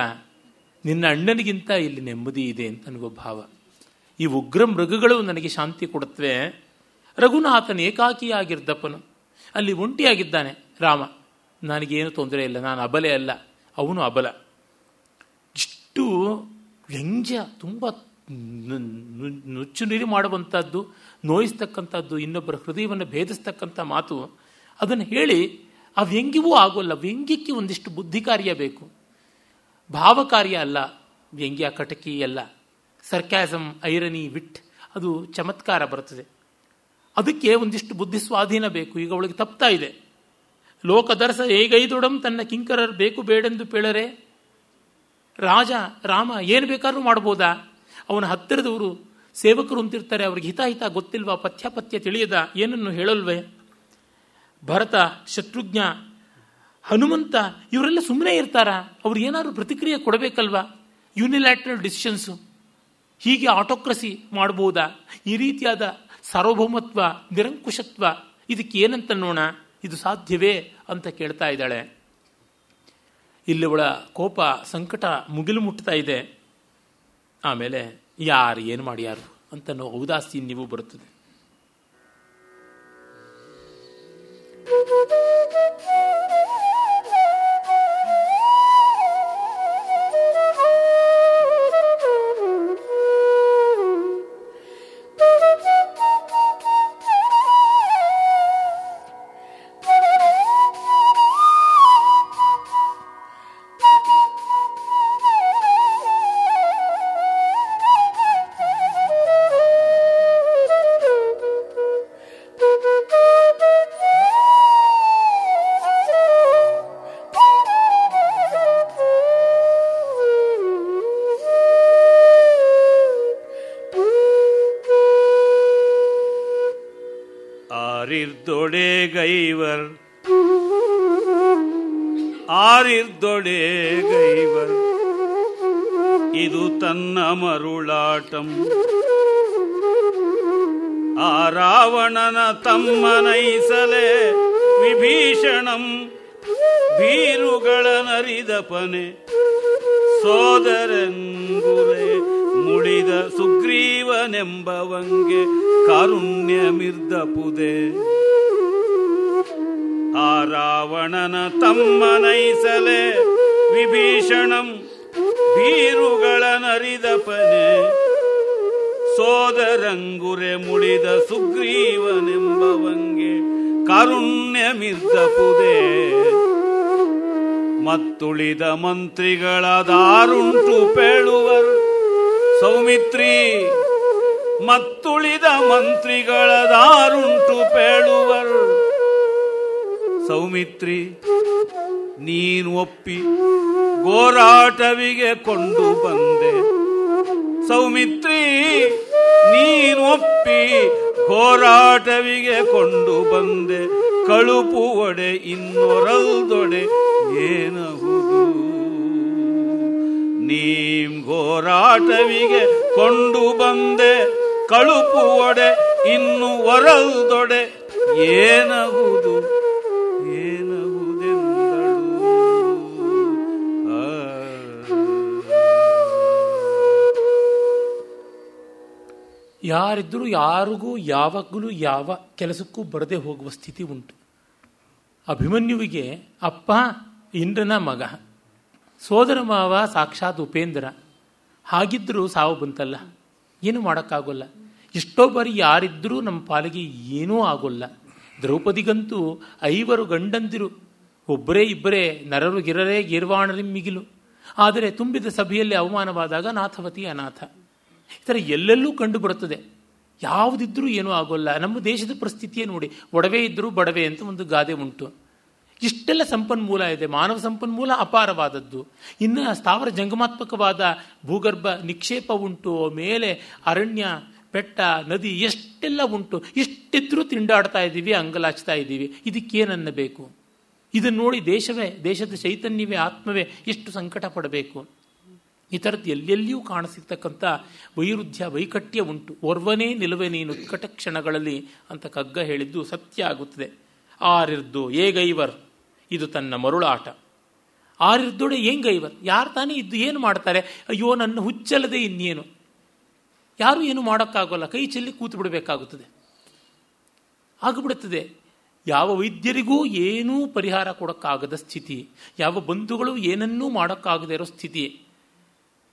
ನಿನ್ನ ಅಣ್ಣನಿಗಿಂತ ಇಲ್ಲಿ ನೆಮ್ಮದಿ ಇದೆ ಅಂತ ನನಗೋ ಭಾವ. ಈ ಉಗ್ರ ಮೃಗಗಳು ನನಗೆ ಶಾಂತಿ ಕೊಡುತ್ತವೆ. ರಘುನಾಥನ ಏಕಾಕಿಯಾಗಿರ್ದಪ್ಪನು ಅಲ್ಲಿ ಒಂಟಿಯಾಗಿದ್ದಾನೆ ರಾಮ. ನನಗೇನು ತೊಂದರೆ ಇಲ್ಲ, ನಾನು ಅಬಲೆ ಅಲ್ಲ, ಅವನು ಅಬಲ. ಇಷ್ಟು ವ್ಯಂಗ್ಯ, ತುಂಬ ನುಚ್ಚು ನೀರು ಮಾಡುವಂಥದ್ದು ನೋಯಿಸ್ತಕ್ಕಂಥದ್ದು ಇನ್ನೊಬ್ಬರ ಹೃದಯವನ್ನು ಭೇದಿಸ್ತಕ್ಕಂಥ ಮಾತು ಅದನ್ನು ಹೇಳಿ ಆ ವ್ಯಂಗ್ಯವೂ ಆಗೋಲ್ಲ. ವ್ಯಂಗ್ಯಕ್ಕೆ ಒಂದಿಷ್ಟು ಬುದ್ಧಿ ಕಾರ್ಯ ಬೇಕು. ಭಾವಕಾರ್ಯ ಅಲ್ಲ. ವ್ಯಂಗ್ಯ, ಕಟಕಿ ಅಲ್ಲ ಸರ್ಕ್ಯಾಸಮ್ ಐರನಿ ವಿಟ್ ಅದು ಚಮತ್ಕಾರ ಬರ್ತದೆ ಅದಕ್ಕೆ ಒಂದಿಷ್ಟು ಬುದ್ಧಿ ಸ್ವಾಧೀನ ಬೇಕು. ಈಗ ಅವಳಿಗೆ ತಪ್ತಾ ಇದೆ. ಲೋಕದರ್ಶ ಹೇಗೈದೊಡಂ ತನ್ನ ಕಿಂಕರರ್ ಬೇಕು ಬೇಡೆಂದು ಪೇಳರೆ. ರಾಜ, ರಾಮ ಏನು ಬೇಕಾದ್ರೂ ಮಾಡ್ಬೋದಾ? ಅವನ ಹತ್ತಿರದವರು ಸೇವಕರು ಅಂತಿರ್ತಾರೆ. ಅವ್ರಿಗೆ ಹಿತ ಗೊತ್ತಿಲ್ವಾ? ಪಥ್ಯ ಪಥ್ಯ ತಿಳಿಯದ? ಏನನ್ನು ಹೇಳಲ್ವೇ? ಭರತ, ಶತ್ರುಘ್ನ, ಹನುಮಂತ, ಇವರೆಲ್ಲ ಸುಮ್ಮನೆ ಇರ್ತಾರ? ಅವ್ರು ಏನಾದ್ರು ಪ್ರತಿಕ್ರಿಯೆ ಕೊಡಬೇಕಲ್ವಾ? ಯೂನಿಲ್ಯಾಟ್ರಲ್ ಡಿಸಿಷನ್ಸು ಹೀಗೆ ಆಟೋಕ್ರಸಿ ಮಾಡ್ಬೋದಾ? ಈ ರೀತಿಯಾದ ಸಾರ್ವಭೌಮತ್ವ, ನಿರಂಕುಶತ್ವ, ಇದಕ್ಕೆ ಏನಂತ ನೋಣ ಇದು ಸಾಧ್ಯವೇ ಅಂತ ಕೇಳ್ತಾ ಇದ್ದಾಳೆ. ಇಲ್ಲಿವಳ ಕೋಪ, ಸಂಕಟ ಮುಗಿಲು ಮುಟ್ತಾ ಇದೆ. ಆಮೇಲೆ ಯಾರು, ಏನು ಮಾಡ್ಯಾರು ಅಂತ ನೀವು ಬರುತ್ತದೆ. Thank you. गईवर ಆರಿರ್ದೊಡೆ ಗೈವರ್ ಇದು ತನ್ನ ಮರುಳಾಟಂ ಆ ರಾವಣನ ತಮ್ಮನೈಸಲೆ ವಿಭೀಷಣಂ ಬೀರುಗಳ ನರಿದಪನೆ ಸೋದರಂಗುರೆ ಮುಳಿದ ಸುಗ್ರೀವನೆಂಬವಂಗೆ ಕಾರುಣ್ಯ ಮಿರ್ದಪುದೆ ಆ ರಾವಣನ ತಮ್ಮನೈಸಲೆ ವಿಭೀಷಣಂ ಬೀರುಗಳ ನರಿದಪನೆ ಸೋದರಂಗುರೆ ಮುಳಿದ ಸುಗ್ರೀವನೆಂಬವಂಗೆ ಕಾರುಣ್ಯ ಮಿರ್ದಪುದೆ ಮತ್ತುಳಿದ ಮಂತ್ರಿಗಳದಾರುಂಟು ಪೇಳುವರು. ಸೌಮಿತ್ರಿ, ಮತ್ತುಳಿದ ಮಂತ್ರಿಗಳದಾರುಂಟು ಪೇಳುವರು. ಸೌಮಿತ್ರಿ, ನೀನು ಒಪ್ಪಿ ಗೋರಾಟವಿಗೆ ಕೊಂಡು ಬಂದೆ. ಸೌಮಿತ್ರಿ, ನೀನು ಒಪ್ಪಿ ಹೋರಾಟವಿಗೆ ಕೊಂಡು ಬಂದೆ. ಕಳುಪು ಒಡೆ ಇನ್ನೊರಲ್ದೊಡೆ ಏನಹುದು? ನೀಂ ಹೋರಾಟವಿಗೆ ಕೊಂಡು ಬಂದೆ. ಕಳುಪು ಒಡೆ ಇನ್ನು ಒರಲ್ದೊಡೆ ಏನಹುದು? ಯಾರಿದ್ದರೂ ಯಾರಿಗೂ ಯಾವಾಗಲೂ ಯಾವ ಕೆಲಸಕ್ಕೂ ಬರದೇ ಹೋಗುವ ಸ್ಥಿತಿ ಉಂಟು. ಅಭಿಮನ್ಯುವಿಗೆ ಅಪ್ಪ, ಇಂದ್ರನ ಮಗ, ಸೋದರ ಮಾವ, ಸಾಕ್ಷಾತ್ ಉಪೇಂದ್ರ ಹಾಗಿದ್ದರೂ ಸಾವು ಬಂತಲ್ಲ. ಏನು ಮಾಡೋಕ್ಕಾಗೋಲ್ಲ. ಎಷ್ಟೋ ಬಾರಿ ಯಾರಿದ್ದರೂ ನಮ್ಮ ಪಾಲಿಗೆ ಏನೂ ಆಗೋಲ್ಲ. ದ್ರೌಪದಿಗಂತೂ ಐವರು ಗಂಡಂದಿರು, ಒಬ್ಬರೇ ಇಬ್ಬರೇ, ನರರು ಗಿರರೇ ಗಿರ್ವಾಣರಿ ಮಿಗಿಲು. ಆದರೆ ತುಂಬಿದ ಸಭೆಯಲ್ಲಿ ಅವಮಾನವಾದಾಗ ನಾಥವತಿ ಅನಾಥ. ಈ ಥರ ಎಲ್ಲೆಲ್ಲೂ ಕಂಡು ಬರುತ್ತದೆ ಯಾವುದಿದ್ರೂ ಏನೂ ಆಗೋಲ್ಲ. ನಮ್ಮ ದೇಶದ ಪರಿಸ್ಥಿತಿಯೇ ನೋಡಿ, ಒಡವೆ ಇದ್ದರೂ ಬಡವೆ ಅಂತ ಒಂದು ಗಾದೆ ಉಂಟು. ಇಷ್ಟೆಲ್ಲ ಸಂಪನ್ಮೂಲ ಇದೆ. ಮಾನವ ಸಂಪನ್ಮೂಲ ಅಪಾರವಾದದ್ದು. ಇನ್ನು ಸ್ಥಾವರ ಜಂಗಮಾತ್ಮಕವಾದ ಭೂಗರ್ಭ ನಿಕ್ಷೇಪ ಉಂಟು, ಮೇಲೆ ಅರಣ್ಯ, ಬೆಟ್ಟ, ನದಿ ಎಷ್ಟೆಲ್ಲ ಉಂಟು. ಇಷ್ಟಿದ್ರೂ ತಿಂಡಾಡ್ತಾ ಇದ್ದೀವಿ, ಅಂಗಲಾಚ್ತಾ ಇದ್ದೀವಿ. ಇದಕ್ಕೇನನ್ನಬೇಕು? ಇದನ್ನು ನೋಡಿ ದೇಶವೇ, ದೇಶದ ಚೈತನ್ಯವೇ, ಆತ್ಮವೇ ಎಷ್ಟು ಸಂಕಟ ಪಡಬೇಕು ಈ ಥರದ್ದು ಎಲ್ಲೆಲ್ಲಿಯೂ ಕಾಣಿಸಿರ್ತಕ್ಕಂಥ ವೈರುಧ್ಯ, ವೈಕಟ್ಯ ಉಂಟು. ಓರ್ವನೇ ನಿಲುವೆ ಉತ್ಕಟ ಕ್ಷಣಗಳಲ್ಲಿ ಅಂತ ಕಗ್ಗ ಹೇಳಿದ್ದು ಸತ್ಯ ಆಗುತ್ತದೆ. ಆರಿರ್ದು ಏಗೈವರ್ ಇದು ತನ್ನ ಮರುಳಾಟ. ಆರಿರ್ದೊಡೆ ಏಂಗೈವರ್ ಯಾರು ತಾನೇ ಇದ್ದು ಏನು ಮಾಡ್ತಾರೆ? ಅಯ್ಯೋ, ನನ್ನ ಹುಚ್ಚಲ್ಲದೆ ಇನ್ನೇನು? ಯಾರು ಏನು ಮಾಡೋಕ್ಕಾಗೋಲ್ಲ. ಕೈ ಚೆಲ್ಲಿ ಕೂತು ಬಿಡಬೇಕಾಗುತ್ತದೆ ಆಗಿಬಿಡುತ್ತದೆ. ಯಾವ ವೈದ್ಯರಿಗೂ ಏನೂ ಪರಿಹಾರ ಕೊಡೋಕ್ಕಾಗದ ಸ್ಥಿತಿ. ಯಾವ ಬಂಧುಗಳು ಏನನ್ನೂ ಮಾಡೋಕ್ಕಾಗದೇ ಇರೋ ಸ್ಥಿತಿ.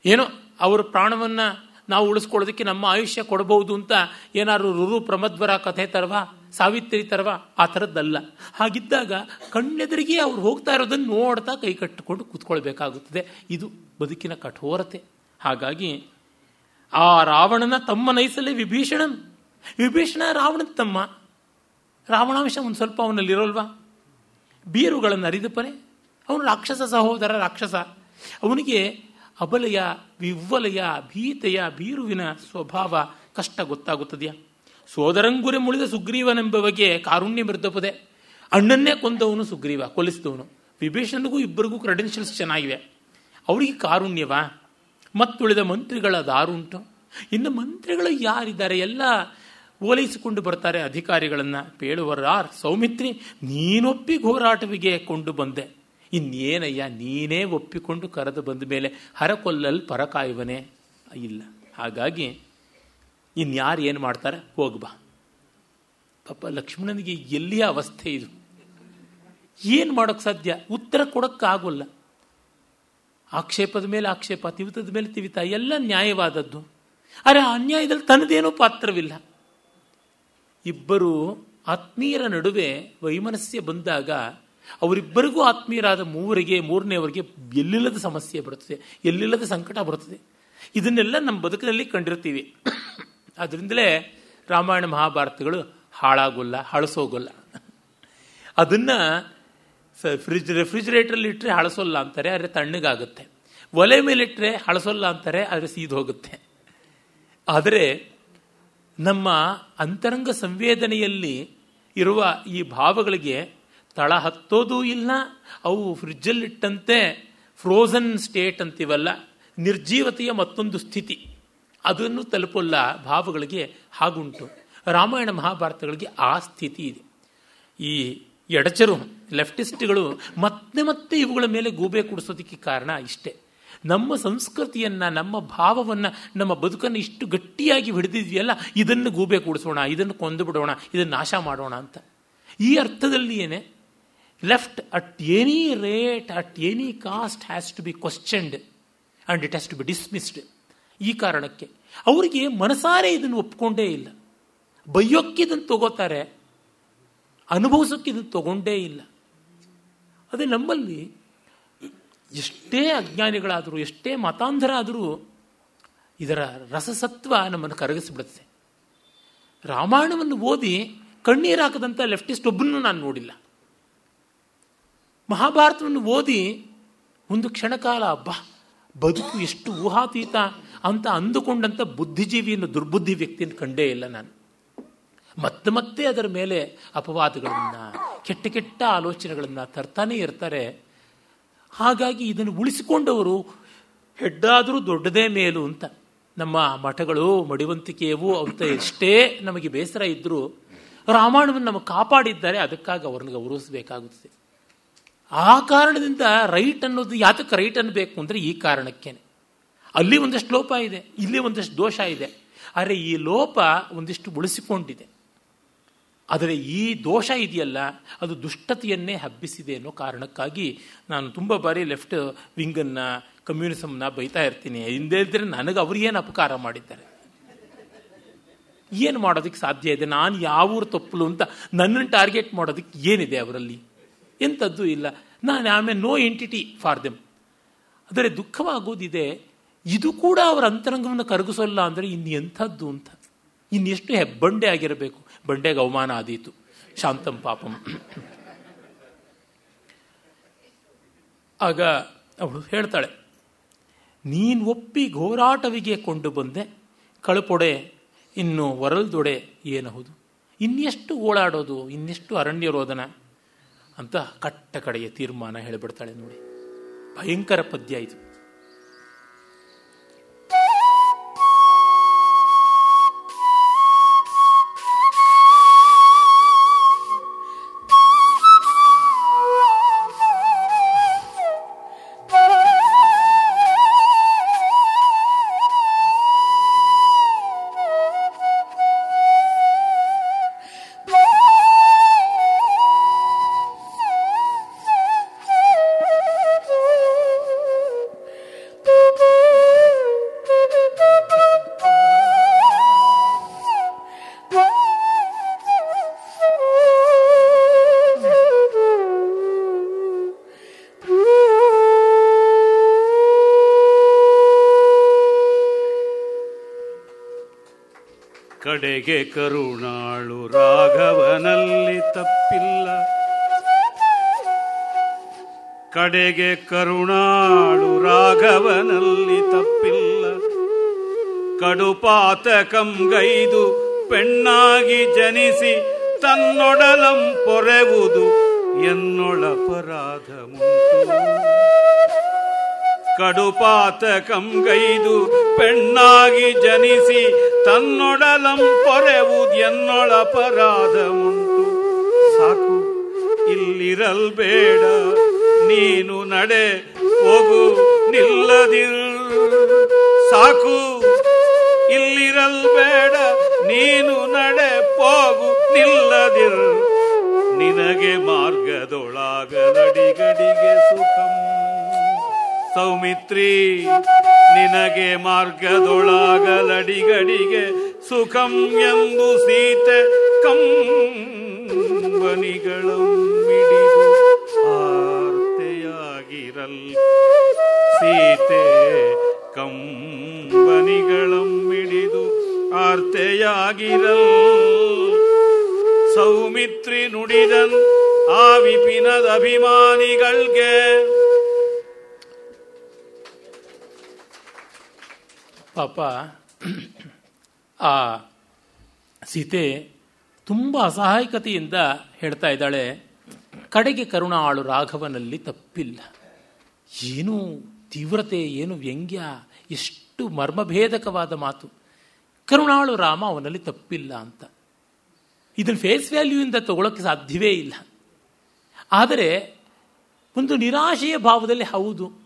ಏನೋ ಅವರ ಪ್ರಾಣವನ್ನು ನಾವು ಉಳಿಸ್ಕೊಳ್ಳೋದಕ್ಕೆ ನಮ್ಮ ಆಯುಷ್ಯ ಕೊಡಬಹುದು ಅಂತ ಏನಾದ್ರು ರುರು ಪ್ರಮದ್ವರ ಕಥೆ ತರವಾ, ಸಾವಿತ್ರಿ ತರವಾ, ಆ ಥರದ್ದಲ್ಲ. ಹಾಗಿದ್ದಾಗ ಕಣ್ಣೆದುರಿಗೆ ಅವ್ರು ಹೋಗ್ತಾ ಇರೋದನ್ನು ನೋಡ್ತಾ ಕೈ ಕಟ್ಟಿಕೊಂಡು ಕೂತ್ಕೊಳ್ಬೇಕಾಗುತ್ತದೆ. ಇದು ಬದುಕಿನ ಕಠೋರತೆ. ಹಾಗಾಗಿ ಆ ರಾವಣನ ತಮ್ಮ ನೈಸಲ್ಲೇ ವಿಭೀಷಣನ್. ವಿಭೀಷಣ ರಾವಣನ ತಮ್ಮ. ರಾವಣಾಂಶ ಒಂದು ಸ್ವಲ್ಪ ಅವನಲ್ಲಿರೋಲ್ವಾ? ಬೀರುಗಳನ್ನು ಅರಿದಪ್ಪನೆ ಅವನು ರಾಕ್ಷಸ ಸಹೋದರ ರಾಕ್ಷಸ. ಅವನಿಗೆ ಅಬಲೆಯ, ವಿವ್ವಲೆಯ, ಭೀತೆಯ ಬೀರುವಿನ ಸ್ವಭಾವ ಕಷ್ಟ ಗೊತ್ತಾಗುತ್ತದೆಯಾ? ಸೋದರಂಗುರೆ ಮುಳಿದ ಸುಗ್ರೀವನೆಂಬ ಬಗ್ಗೆ ಕಾರುಣ್ಯ ಮೃದಪದೆ ಅಣ್ಣನ್ನೇ ಕೊಂದವನು ಸುಗ್ರೀವ, ಕೊಲಿಸಿದವನು. ವಿಭೀಷಣಗೂ ಇಬ್ಬರಿಗೂ ಕ್ರೆಡೆನ್ಷಿಯಲ್ಸ್ ಚೆನ್ನಾಗಿವೆ. ಅವರಿಗೆ ಕಾರುಣ್ಯವಾ? ಮತ್ತುಳಿದ ಮಂತ್ರಿಗಳ ದಾರುಂಟು ಇನ್ನು ಮಂತ್ರಿಗಳು ಯಾರಿದ್ದಾರೆ? ಎಲ್ಲ ಓಲೈಸಿಕೊಂಡು ಬರ್ತಾರೆ ಅಧಿಕಾರಿಗಳನ್ನು. ಪೇಳುವರಾರ್ ಸೌಮಿತ್ರಿ, ನೀನೊಪ್ಪಿ ಹೋರಾಟವಿಗೆ ಕೊಂಡು ಬಂದೆ. ಇನ್ನೇನಯ್ಯ, ನೀನೇ ಒಪ್ಪಿಕೊಂಡು ಕರೆದು ಬಂದ ಮೇಲೆ ಹರಕೊಲ್ಲಲ್ಲಿ ಪರಕಾಯುವನೇ? ಇಲ್ಲ. ಹಾಗಾಗಿ ಇನ್ಯಾರು ಏನು ಮಾಡ್ತಾರೆ? ಹೋಗ್ಬಾ ಪಾಪ ಲಕ್ಷ್ಮಣನಿಗೆ ಎಲ್ಲಿಯ ಅವಸ್ಥೆ ಇದು? ಏನು ಮಾಡೋಕ್ಕೆ ಸಾಧ್ಯ? ಉತ್ತರ ಕೊಡೋಕ್ಕಾಗಲ್ಲ. ಆಕ್ಷೇಪದ ಮೇಲೆ ಆಕ್ಷೇಪ, ತಿವಿತದ ಮೇಲೆ ತಿವಿತ, ಎಲ್ಲ ನ್ಯಾಯವಾದದ್ದು. ಅರೆ, ಆ ಅನ್ಯಾಯದಲ್ಲಿ ತನ್ನದೇನೂ ಪಾತ್ರವಿಲ್ಲ. ಇಬ್ಬರು ಆತ್ಮೀಯರ ನಡುವೆ ವೈಮನಸ್ಯ ಬಂದಾಗ ಅವರಿಬ್ಬರಿಗೂ ಆತ್ಮೀಯರಾದ ಮೂವರಿಗೆ ಮೂರನೇವರಿಗೆ ಎಲ್ಲಿಲ್ಲದ ಸಮಸ್ಯೆ ಬರುತ್ತದೆ, ಎಲ್ಲಿಲ್ಲದ ಸಂಕಟ ಬರುತ್ತದೆ. ಇದನ್ನೆಲ್ಲ ನಮ್ಮ ಬದುಕಿನಲ್ಲಿ ಕಂಡಿರ್ತೀವಿ ಅದರಿಂದಲೇ ರಾಮಾಯಣ ಮಹಾಭಾರತಗಳು ಹಾಳಾಗೋಲ್ಲ, ಹಳಸೋಗೋಲ್ಲ. ಅದನ್ನ ಫ್ರಿಜ್ ರೆಫ್ರಿಜರೇಟರ್ಲಿ ಇಟ್ಟರೆ ಹಳಸೋಲ್ಲ ಅಂತಾರೆ, ಆದರೆ ತಣ್ಣಗಾಗುತ್ತೆ. ಒಲೆ ಮೇಲಿಟ್ಟರೆ ಹಳಸೋಲ್ಲ ಅಂತಾರೆ, ಆದರೆ ಸೀದು ಹೋಗುತ್ತೆ. ಆದರೆ ನಮ್ಮ ಅಂತರಂಗ ಸಂವೇದನೆಯಲ್ಲಿ ಇರುವ ಈ ಭಾವಗಳಿಗೆ ತಳ ಹತ್ತೋದೂ ಇಲ್ಲ, ಅವು ಫ್ರಿಜ್ಜಲ್ಲಿಟ್ಟಂತೆ ಫ್ರೋಝನ್ ಸ್ಟೇಟ್ ಅಂತೀವಲ್ಲ, ನಿರ್ಜೀವತೆಯ ಮತ್ತೊಂದು ಸ್ಥಿತಿ. ಅದನ್ನು ತಲುಪಲ್ಲ ಭಾವಗಳಿಗೆ ಹಾಗುಂಟು. ರಾಮಾಯಣ ಮಹಾಭಾರತಗಳಿಗೆ ಆ ಸ್ಥಿತಿ ಇದೆ. ಈ ಎಡಚರು, ಲೆಫ್ಟಿಸ್ಟ್ಗಳು ಮತ್ತೆ ಮತ್ತೆ ಇವುಗಳ ಮೇಲೆ ಗೂಬೆ ಕುಡಿಸೋದಕ್ಕೆ ಕಾರಣ ಇಷ್ಟೇ. ನಮ್ಮ ಸಂಸ್ಕೃತಿಯನ್ನ, ನಮ್ಮ ಭಾವವನ್ನು, ನಮ್ಮ ಬದುಕನ್ನು ಇಷ್ಟು ಗಟ್ಟಿಯಾಗಿ ಹಿಡಿದಿದ್ವಿಯಲ್ಲ ಇದನ್ನು ಗೂಬೆ ಕೂಡಿಸೋಣ, ಇದನ್ನು ಕೊಂದು ಬಿಡೋಣ, ಇದನ್ನು ನಾಶ ಮಾಡೋಣ ಅಂತ. ಈ ಅರ್ಥದಲ್ಲಿ left at any rate at any cost has to be questioned and it has to be dismissed ಈ ಕಾರಣಕ್ಕೆ ಅವರಿಗೆ ಮನಸಾರೆ ಇದನ್ನು ಒಪ್ಕೊಂಡೇ ಇಲ್ಲ. ಬೈಯೋಕ್ಕಿದನ್ನು ತಗೋತಾರೆ ಅನುಭವಿಸೋಕ್ಕಿದನ್ನು ತಗೊಂಡೇ ಇಲ್ಲ. ಅದೇ ನಮ್ಮಲ್ಲಿ ಎಷ್ಟೇ ಅಜ್ಞಾನಿಗಳಾದರೂ, ಎಷ್ಟೇ ಮತಾಂಧರ ಆದರೂ ಇದರ ರಸಸತ್ವ ನಮ್ಮನ್ನು ಕರಗಿಸಿಬಿಡುತ್ತೆ. ರಾಮಾಯಣವನ್ನು ಓದಿ ಕಣ್ಣೀರು ಲೆಫ್ಟಿಸ್ಟ್ ಒಬ್ಬನೂ ನಾನು ನೋಡಿಲ್ಲ. ಮಹಾಭಾರತವನ್ನು ಓದಿ ಒಂದು ಕ್ಷಣಕಾಲ ಅಬ್ಬಾ ಬದುಕು ಎಷ್ಟು ಊಹಾತೀತ ಅಂತ ಅಂದುಕೊಂಡಂಥ ಬುದ್ಧಿಜೀವಿಯನ್ನು ದುರ್ಬುದ್ಧಿ ವ್ಯಕ್ತಿಯನ್ನು ಕಂಡೇ ಇಲ್ಲ ನಾನು. ಮತ್ತೆ ಮತ್ತೆ ಅದರ ಮೇಲೆ ಅಪವಾದಗಳನ್ನು, ಕೆಟ್ಟ ಕೆಟ್ಟ ಆಲೋಚನೆಗಳನ್ನು ತರ್ತಾನೆ ಇರ್ತಾರೆ. ಹಾಗಾಗಿ ಇದನ್ನು ಉಳಿಸಿಕೊಂಡವರು ಹೆಡ್ಡಾದರೂ ದೊಡ್ಡದೇ ಮೇಲು ಅಂತ. ನಮ್ಮ ಮಠಗಳು, ಮಡಿವಂತಿಕೆಯವು ಅಂತ ಎಷ್ಟೇ ನಮಗೆ ಬೇಸರ ಇದ್ದರೂ ರಾಮಾಯಣವನ್ನು ನಮಗೆ ಕಾಪಾಡಿದ್ದಾರೆ, ಅದಕ್ಕಾಗಿ ಅವ್ರನ್ನ ಗೌರವಿಸಬೇಕಾಗುತ್ತದೆ. ಆ ಕಾರಣದಿಂದ ರೈಟ್ ಅನ್ನೋದು ಯಾತಕ್ಕೆ ರೈಟ್ ಅನ್ನಬೇಕು ಅಂದರೆ ಈ ಕಾರಣಕ್ಕೇನೆ. ಅಲ್ಲಿ ಒಂದಷ್ಟು ಲೋಪ ಇದೆ, ಇಲ್ಲಿ ಒಂದಷ್ಟು ದೋಷ ಇದೆ. ಆದರೆ ಈ ಲೋಪ ಒಂದಿಷ್ಟು ಉಳಿಸಿಕೊಂಡಿದೆ. ಆದರೆ ಈ ದೋಷ ಇದೆಯಲ್ಲ, ಅದು ದುಷ್ಟತೆಯನ್ನೇ ಹಬ್ಬಿಸಿದೆ ಅನ್ನೋ ಕಾರಣಕ್ಕಾಗಿ ನಾನು ತುಂಬ ಬಾರಿ ಲೆಫ್ಟ್ ವಿಂಗನ್ನು ಕಮ್ಯುನಿಸಮ್ನ ಬೈತಾ ಇರ್ತೀನಿ. ಹಿಂದೆ ಇದ್ದರೆ ನನಗೆ ಏನು ಅಪಕಾರ ಮಾಡಿದ್ದಾರೆ? ಏನು ಮಾಡೋದಕ್ಕೆ ಸಾಧ್ಯ ಇದೆ? ನಾನು ಯಾವೂರು ತಪ್ಪಲು ಅಂತ ನನ್ನನ್ನು ಟಾರ್ಗೆಟ್ ಮಾಡೋದಕ್ಕೆ ಏನಿದೆ ಅವರಲ್ಲಿ? ಎಂಥದ್ದು ಇಲ್ಲ. ನಾನು ಆಮೇಲೆ ನೋ ಎಂಟಿಟಿ ಫಾರ್ ದೆಮ್ ಆದರೆ ದುಃಖವಾಗೋದಿದೆ, ಇದು ಕೂಡ ಅವರ ಅಂತರಂಗವನ್ನು ಕರಗಿಸೋಲ್ಲ ಅಂದರೆ ಇನ್ನು ಎಂಥದ್ದು ಅಂತ. ಇನ್ನೆಷ್ಟು ಹೆಬ್ಬಂಡೆ ಆಗಿರಬೇಕು. ಬಂಡೆಗೆ ಅವಮಾನ ಆದೀತು. ಶಾಂತಂ ಪಾಪಂ. ಆಗ ಅವಳು ಹೇಳ್ತಾಳೆ, ನೀನು ಒಪ್ಪಿ ಘೋರಾಟವಿಗೆ ಕೊಂಡು ಬಂದೆ, ಕಳುಪೊಡೆ, ಇನ್ನು ಹೊರಲ್ದೊಡೆ ಏನಹುದು? ಇನ್ನೆಷ್ಟು ಓಡಾಡೋದು? ಇನ್ನೆಷ್ಟು ಅರಣ್ಯ ರೋದನ ಅಂತ ಕಟ್ಟ ಕಡೆಯ ತೀರ್ಮಾನ ಹೇಳಿಬಿಡ್ತಾಳೆ ನೋಡಿ. ಭಯಂಕರ ಪದ್ಯ ಇದು. ಕಡೆಗೆ ಕರುಣಾಳು ರಾಘವನಲ್ಲಿ ತಪ್ಪಿಲ್ಲ. ಕಡೆಗೆ ಕರುಣಾಳು ರಾಘವನಲ್ಲಿ ತಪ್ಪಿಲ್ಲ. ಕಡುಪಾತಕಂಗೈದು ಪೆಣ್ಣಾಗಿ ಜನಿಸಿ ತನ್ನೊಡಲಂ ಪೊರೆವುದು ಎನ್ನೊಳಪರಾಧ ಕಡುಪಾತಕಂ ಕಡುಪಾತಕಂಗೈದು ಪೆಣ್ಣಾಗಿ ಜನಿಸಿ ತನ್ನೊಡಲಂ ಪೊರೆವು ಎನ್ನೊಳಪರಾಧ ಉಂಟು. ಸಾಕು ಇಲ್ಲಿರಲ್ ಬೇಡ ನೀನು ನಡೆ, ಹೋಗು, ನಿಲ್ಲದಿರು. ಸಾಕು ಇಲ್ಲಿರಲ್ ಬೇಡ ನೀನು ನಡೆ, ಹೋಗು, ನಿಲ್ಲದಿರು. ನಿನಗೆ ಮಾರ್ಗದೊಳಗಲಡಿಗಡಿಗೆ ಸುಖಂ. ಸೌಮಿತ್ರಿ ನಿನಗೆ ಮಾರ್ಗದೊಳಾಗಲಡಿಗಡಿಗೆ ಸುಖಂ ಎಂದು ಸೀತೆ ಕಂಬನಿಗಳು ಮಿಡಿದು ಆರ್ತೆಯಾಗಿರಲ್. ಸೀತೆ ಕಂಬನಿಗಳಂ ಮಿಡಿದು ಆರ್ತೆಯಾಗಿರಲ್. ಸೌಮಿತ್ರಿ ನುಡಿದನ್ ಆ ವಿಪಿನದ ಅಭಿಮಾನಿಗಳ್ಗೆ ಪಾಪ, ಆ ಸೀತೆ ತುಂಬ ಅಸಹಾಯಕತೆಯಿಂದ ಹೇಳ್ತಾ ಇದ್ದಾಳೆ, ಕಡೆಗೆ ಕರುಣಾಳು ರಾಘವನಲ್ಲಿ ತಪ್ಪಿಲ್ಲ. ಏನು ತೀವ್ರತೆ, ಏನು ವ್ಯಂಗ್ಯ, ಎಷ್ಟು ಮರ್ಮಭೇದಕವಾದ ಮಾತು. ಕರುಣಾಳು ರಾಮ ಅವನಲ್ಲಿ ತಪ್ಪಿಲ್ಲ ಅಂತ. ಇದನ್ನು ಫೇಸ್ ವ್ಯಾಲ್ಯೂಯಿಂದ ತಗೊಳ್ಳೋಕ್ಕೆ ಸಾಧ್ಯವೇ ಇಲ್ಲ. ಆದರೆ ಒಂದು ನಿರಾಶೆಯ ಭಾವದಲ್ಲಿ ಹೌದು.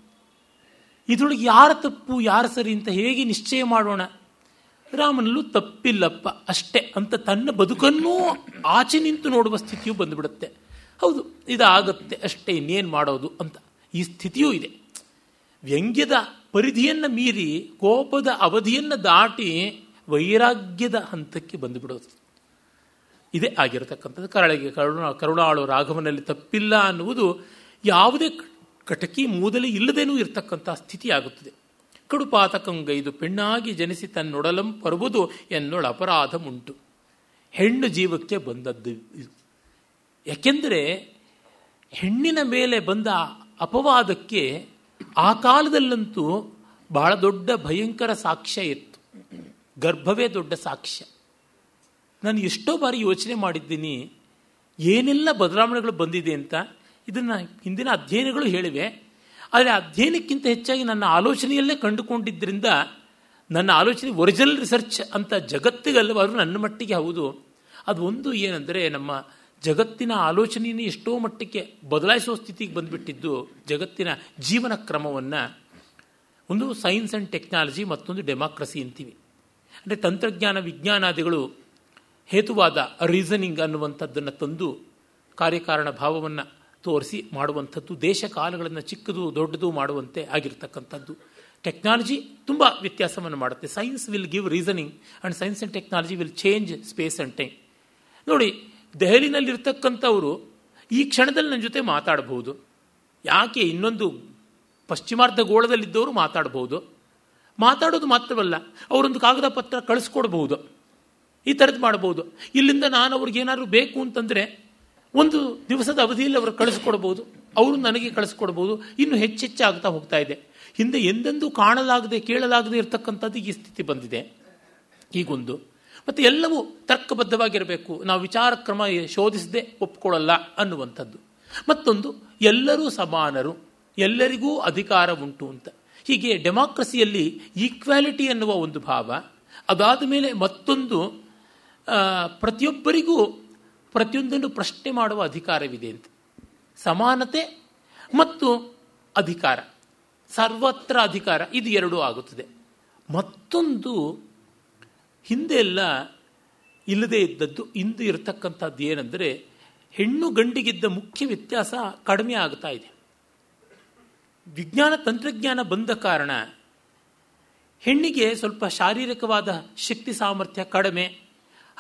ಇದರೊಳಗೆ ಯಾರ ತಪ್ಪು, ಯಾರ ಸರಿ ಅಂತ ಹೇಗೆ ನಿಶ್ಚಯ ಮಾಡೋಣ? ರಾಮನಲ್ಲೂ ತಪ್ಪಿಲ್ಲಪ್ಪ, ಅಷ್ಟೇ. ಅಂತ ತನ್ನ ಬದುಕನ್ನೂ ಆಚೆ ನಿಂತು ನೋಡುವ ಸ್ಥಿತಿಯು ಬಂದುಬಿಡುತ್ತೆ. ಹೌದು, ಇದಾಗತ್ತೆ, ಅಷ್ಟೇ, ಇನ್ನೇನು ಮಾಡೋದು ಅಂತ. ಈ ಸ್ಥಿತಿಯೂ ಇದೆ. ವ್ಯಂಗ್ಯದ ಪರಿಧಿಯನ್ನು ಮೀರಿ, ಕೋಪದ ಅವಧಿಯನ್ನು ದಾಟಿ ವೈರಾಗ್ಯದ ಹಂತಕ್ಕೆ ಬಂದುಬಿಡೋದು. ಇದೇ ಆಗಿರತಕ್ಕಂಥದ್ದು. ಕರಳಿಗೆ ಕರುಣ, ಕರುಣಾಳು ರಾಘವನಲ್ಲಿ ತಪ್ಪಿಲ್ಲ ಅನ್ನುವುದು ಯಾವುದೇ ಕಟಕಿ ಮೂದಲಿ ಇಲ್ಲದೇನೂ ಇರತಕ್ಕಂಥ ಸ್ಥಿತಿ ಆಗುತ್ತದೆ ಕಡುಪಾತಕಂಗೈದು ಪೆಣ್ಣಾಗಿ ಜನಿಸಿ ತನ್ನೊಡಲಂ ಎನ್ನೊಳ ಅಪರಾಧ ಉಂಟು ಹೆಣ್ಣು ಜೀವಕ್ಕೆ ಬಂದದ್ದು ಇದು. ಯಾಕೆಂದರೆ ಹೆಣ್ಣಿನ ಮೇಲೆ ಬಂದ ಅಪವಾದಕ್ಕೆ ಆ ಕಾಲದಲ್ಲಂತೂ ಬಹಳ ದೊಡ್ಡ ಭಯಂಕರ ಸಾಕ್ಷ್ಯ ಇತ್ತು. ಗರ್ಭವೇ ದೊಡ್ಡ ಸಾಕ್ಷ್ಯ. ನಾನು ಎಷ್ಟೋ ಬಾರಿ ಯೋಚನೆ ಮಾಡಿದ್ದೀನಿ, ಏನೆಲ್ಲ ಬದಲಾವಣೆಗಳು ಬಂದಿದೆ ಅಂತ? ಇದನ್ನು ಹಿಂದಿನ ಅಧ್ಯಯನಗಳು ಹೇಳಿವೆ. ಆದರೆ ಅಧ್ಯಯನಕ್ಕಿಂತ ಹೆಚ್ಚಾಗಿ ನನ್ನ ಆಲೋಚನೆಯಲ್ಲೇ ಕಂಡುಕೊಂಡಿದ್ದರಿಂದ, ನನ್ನ ಆಲೋಚನೆ ಒರಿಜಿನಲ್ ರಿಸರ್ಚ್ ಅಂತ ಜಗತ್ತಿಗಲ್ಲವಾದರೂ ನನ್ನ ಮಟ್ಟಿಗೆ ಹೌದು. ಅದು ಒಂದು ಏನೆಂದರೆ, ನಮ್ಮ ಜಗತ್ತಿನ ಆಲೋಚನೆಯನ್ನು ಎಷ್ಟೋ ಮಟ್ಟಕ್ಕೆ ಬದಲಾಯಿಸುವ ಸ್ಥಿತಿಗೆ ಬಂದುಬಿಟ್ಟಿದ್ದು ಜಗತ್ತಿನ ಜೀವನ ಕ್ರಮವನ್ನು. ಒಂದು ಸೈನ್ಸ್ ಆ್ಯಂಡ್ ಟೆಕ್ನಾಲಜಿ ಮತ್ತೊಂದು ಡೆಮಾಕ್ರಸಿ ಅಂತೀವಿ. ಅಂದರೆ ತಂತ್ರಜ್ಞಾನ, ವಿಜ್ಞಾನಾದಿಗಳು ಹೇತುವಾದ ರೀಸನಿಂಗ್ ಅನ್ನುವಂಥದ್ದನ್ನು ತಂದು ಕಾರ್ಯಕಾರಣ ಭಾವವನ್ನು ತೋರಿಸಿ ಮಾಡುವಂಥದ್ದು, ದೇಶ ಕಾಲಗಳನ್ನು ಚಿಕ್ಕದು, ದೊಡ್ಡದು ಮಾಡುವಂತೆ ಆಗಿರ್ತಕ್ಕಂಥದ್ದು. ಟೆಕ್ನಾಲಜಿ ತುಂಬ ವ್ಯತ್ಯಾಸವನ್ನು ಮಾಡುತ್ತೆ. Science will give reasoning and science and technology will change space and time ನೋಡಿ, ದೆಹಲಿನಲ್ಲಿರ್ತಕ್ಕಂಥವರು ಈ ಕ್ಷಣದಲ್ಲಿ ನನ್ನ ಜೊತೆ ಮಾತಾಡಬಹುದು. ಯಾಕೆ ಇನ್ನೊಂದು ಪಶ್ಚಿಮಾರ್ಧ ಗೋಳದಲ್ಲಿದ್ದವರು ಮಾತಾಡಬಹುದು? ಮಾತಾಡೋದು ಮಾತ್ರವಲ್ಲ, ಅವರೊಂದು ಕಾಗದ ಪತ್ರ ಕಳಿಸ್ಕೊಡ್ಬಹುದು. ಈ ಥರದ್ದು ಮಾಡ್ಬೋದು ಇಲ್ಲಿಂದ ನಾನು ಅವ್ರಿಗೇನಾದ್ರು ಬೇಕು ಅಂತಂದರೆ ಒಂದು ದಿವಸದ ಅವಧಿಯಲ್ಲಿ ಅವರು ಕಳಿಸ್ಕೊಡ್ಬೋದು. ಅವರು ನನಗೆ ಕಳಿಸ್ಕೊಡ್ಬೋದು. ಇನ್ನು ಹೆಚ್ಚೆಚ್ಚಾಗ್ತಾ ಹೋಗ್ತಾ ಇದೆ. ಹಿಂದೆ ಎಂದೆಂದೂ ಕಾಣಲಾಗದೆ ಕೇಳಲಾಗದೆ ಇರತಕ್ಕಂಥದ್ದು ಈ ಸ್ಥಿತಿ ಬಂದಿದೆ. ಈಗೊಂದು ಮತ್ತು ಎಲ್ಲವೂ ತರ್ಕಬದ್ಧವಾಗಿರಬೇಕು. ನಾವು ವಿಚಾರ ಕ್ರಮ ಶೋಧಿಸದೆ ಒಪ್ಕೊಳ್ಳಲ್ಲ ಅನ್ನುವಂಥದ್ದು. ಮತ್ತೊಂದು, ಎಲ್ಲರೂ ಸಮಾನರು. ಎಲ್ಲರಿಗೂ ಅಧಿಕಾರ ಉಂಟು ಅಂತ. ಹೀಗೆ ಡೆಮಾಕ್ರಸಿಯಲ್ಲಿ ಈಕ್ವಾಲಿಟಿ ಅನ್ನುವ ಒಂದು ಭಾವ, ಅದಾದ ಮೇಲೆ ಮತ್ತೊಂದು ಪ್ರತಿಯೊಬ್ಬರಿಗೂ ಪ್ರತಿಯೊಂದನ್ನು ಪ್ರಶ್ನೆ ಮಾಡುವ ಅಧಿಕಾರವಿದೆ ಅಂತ. ಸಮಾನತೆ ಮತ್ತು ಅಧಿಕಾರ. ಸರ್ವತ್ರ ಅಧಿಕಾರ, ಇದು ಎರಡೂ ಆಗುತ್ತದೆ. ಮತ್ತೊಂದು ಹಿಂದೆ ಎಲ್ಲ ಇಲ್ಲದೇ ಇದ್ದದ್ದು, ಇಂದು ಇರತಕ್ಕಂಥದ್ದು ಏನಂದರೆ, ಹೆಣ್ಣು ಗಂಡಿಗಿದ್ದ ಮುಖ್ಯ ವ್ಯತ್ಯಾಸ ಕಡಿಮೆ ಆಗ್ತಾ ಇದೆ. ವಿಜ್ಞಾನ ತಂತ್ರಜ್ಞಾನ ಬಂದ ಕಾರಣ ಹೆಣ್ಣಿಗೆ ಸ್ವಲ್ಪ ಶಾರೀರಿಕವಾದ ಶಕ್ತಿ ಸಾಮರ್ಥ್ಯ ಕಡಿಮೆ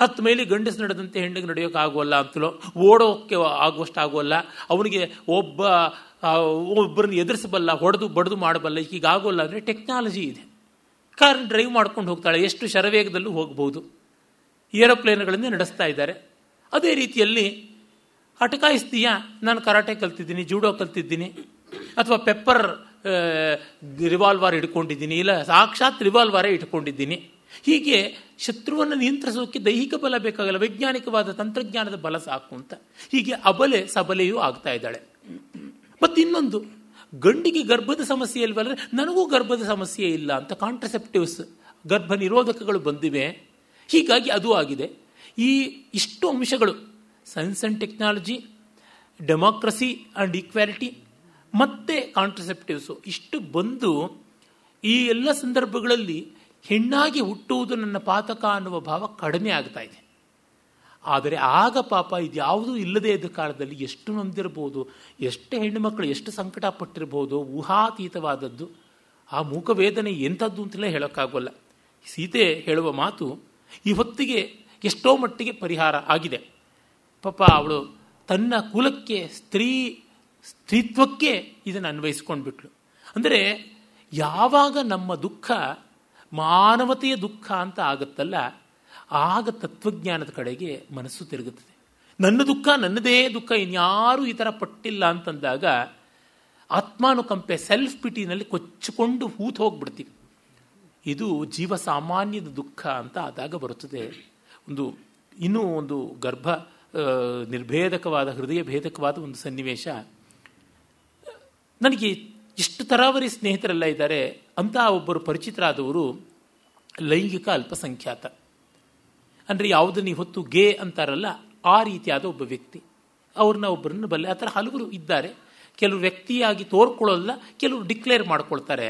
ಹತ್ತು ಮೈಲಿ ಗಂಡಸು ನಡೆದಂತೆ ಹೆಣ್ಣಿಗೆ ನಡೆಯೋಕೆ ಆಗೋಲ್ಲ ಅಂತಲೋ ಓಡೋಕ್ಕೆ ಆಗುವಷ್ಟು ಆಗೋಲ್ಲ ಅವನಿಗೆ ಒಬ್ಬ ಒಬ್ಬರನ್ನು ಎದುರಿಸಬಲ್ಲ, ಹೊಡೆದು ಬಡ್ದು ಮಾಡಬಲ್ಲ ಈಗ ಆಗೋಲ್ಲ ಅಂದರೆ ಟೆಕ್ನಾಲಜಿ ಇದೆ. ಕಾರನ್ನು ಡ್ರೈವ್ ಮಾಡ್ಕೊಂಡು ಹೋಗ್ತಾಳೆ, ಎಷ್ಟು ಶರವೇಗದಲ್ಲೂ ಹೋಗ್ಬೋದು. ಏರೋಪ್ಲೇನ್ಗಳನ್ನೇ ನಡೆಸ್ತಾ ಇದ್ದಾರೆ. ಅದೇ ರೀತಿಯಲ್ಲಿ ಅಟಕಾಯಿಸ್ತೀಯ, ನಾನು ಕರಾಟೆ ಕಲ್ತಿದ್ದೀನಿ, ಜೂಡೋ ಕಲ್ತಿದ್ದೀನಿ, ಅಥವಾ ಪೆಪ್ಪರ್ ರಿವಾಲ್ವರ್ ಇಟ್ಕೊಂಡಿದ್ದೀನಿ ಇಲ್ಲ ಸಾಕ್ಷಾತ್ ರಿವಾಲ್ವಾರೇ ಇಟ್ಕೊಂಡಿದ್ದೀನಿ ಹೀಗೆ ಶತ್ರುವನ್ನು ನಿಯಂತ್ರಿಸೋಕೆ ದೈಹಿಕ ಬಲ ಬೇಕಾಗಲ್ಲ, ವೈಜ್ಞಾನಿಕವಾದ ತಂತ್ರಜ್ಞಾನದ ಬಲ ಸಾಕು ಅಂತ. ಹೀಗೆ ಅಬಲೆ ಸಬಲೆಯೂ ಆಗ್ತಾ ಇದ್ದಾಳೆ. ಮತ್ತು ಇನ್ನೊಂದು ಗಂಡಿಗೆ ಗರ್ಭದ ಸಮಸ್ಯೆ ಇಲ್ವಲ್ಲ ನನಗೂ ಗರ್ಭದ ಸಮಸ್ಯೆ ಇಲ್ಲ ಅಂತ ಕಾಂಟ್ರಸೆಪ್ಟಿವ್ಸ್ ಗರ್ಭ ನಿರೋಧಕಗಳು ಬಂದಿವೆ. ಹೀಗಾಗಿ ಅದು ಆಗಿದೆ. ಈ ಇಷ್ಟು ಅಂಶಗಳು science and technology democracy and equality ಮತ್ತೆ ಕಾಂಟ್ರಸೆಪ್ಟಿವ್ಸು ಇಷ್ಟು ಬಂದು ಈ ಎಲ್ಲ ಸಂದರ್ಭಗಳಲ್ಲಿ ಹೆಣ್ಣಾಗಿ ಹುಟ್ಟುವುದು ನನ್ನ ಪಾತಕ ಅನ್ನುವ ಭಾವ ಕಡಿಮೆ ಆಗ್ತಾ ಇದೆ. ಆದರೆ ಆಗ ಪಾಪ ಇದ್ಯಾವುದೂ ಇಲ್ಲದೇ ಇದ್ದ ಕಾಲದಲ್ಲಿ ಎಷ್ಟು ನೊಂದಿರಬಹುದು, ಎಷ್ಟು ಹೆಣ್ಣು ಮಕ್ಕಳು ಎಷ್ಟು ಸಂಕಟ ಪಟ್ಟಿರಬಹುದು ಊಹಾತೀತವಾದದ್ದು, ಆ ಮೂಕವೇದನೆ ಎಂಥದ್ದು ಅಂತಲೇ ಹೇಳೋಕ್ಕಾಗೋಲ್ಲ. ಸೀತೆ ಹೇಳುವ ಮಾತು ಈ ಹೊತ್ತಿಗೆ ಎಷ್ಟೋ ಮಟ್ಟಿಗೆ ಪರಿಹಾರ ಆಗಿದೆ. ಪಾಪ ಅವಳು ತನ್ನ ಕುಲಕ್ಕೆ, ಸ್ತ್ರೀ, ಸ್ತ್ರೀತ್ವಕ್ಕೆ ಇದನ್ನು ಅನ್ವಯಿಸ್ಕೊಂಡ್ಬಿಟ್ಲು. ಅಂದರೆ ಯಾವಾಗ ನಮ್ಮ ದುಃಖ ಮಾನವತೆಯ ದುಃಖ ಅಂತ ಆಗುತ್ತಲ್ಲ, ಆಗ ತತ್ವಜ್ಞಾನದ ಕಡೆಗೆ ಮನಸ್ಸು ತಿರುಗುತ್ತದೆ. ನನ್ನ ದುಃಖ, ನನ್ನದೇ ದುಃಖ, ಇನ್ಯಾರೂ ಈ ಥರ ಪಟ್ಟಿಲ್ಲ ಅಂತಂದಾಗ ಆತ್ಮಾನುಕಂಪೆ ಸೆಲ್ಫ್ ಪಿಟಿನಲ್ಲಿ ಕೊಚ್ಚಿಕೊಂಡು ಹೂತು ಹೋಗ್ಬಿಡ್ತೀವಿ. ಇದು ಜೀವ ಸಾಮಾನ್ಯದ ದುಃಖ ಅಂತ ಆದಾಗ ಬರುತ್ತದೆ. ಒಂದು, ಇನ್ನೂ ಒಂದು ಗರ್ಭ ನಿರ್ಭೇದಕವಾದ, ಹೃದಯ ಭೇದಕವಾದ ಒಂದು ಸನ್ನಿವೇಶ. ನನಗೆ ಇಷ್ಟು ತರಾವರಿ ಸ್ನೇಹಿತರೆಲ್ಲ ಇದ್ದಾರೆ ಅಂತ ಒಬ್ಬರು ಪರಿಚಿತರಾದವರು ಲೈಂಗಿಕ ಅಲ್ಪಸಂಖ್ಯಾತ. ಅಂದರೆ ಯಾವುದನ್ನು ಹೊತ್ತು ಗೇ ಅಂತಾರಲ್ಲ, ಆ ರೀತಿಯಾದ ಒಬ್ಬ ವ್ಯಕ್ತಿ. ಅವ್ರನ್ನ ಒಬ್ಬರನ್ನ ಬಲ್ಲೆ, ಆ ಥರ ಹಲವರು ಇದ್ದಾರೆ. ಕೆಲವು ವ್ಯಕ್ತಿಯಾಗಿ ತೋರ್ಕೊಳ್ಳೋಲ್ಲ, ಕೆಲವರು ಡಿಕ್ಲೇರ್ ಮಾಡ್ಕೊಳ್ತಾರೆ.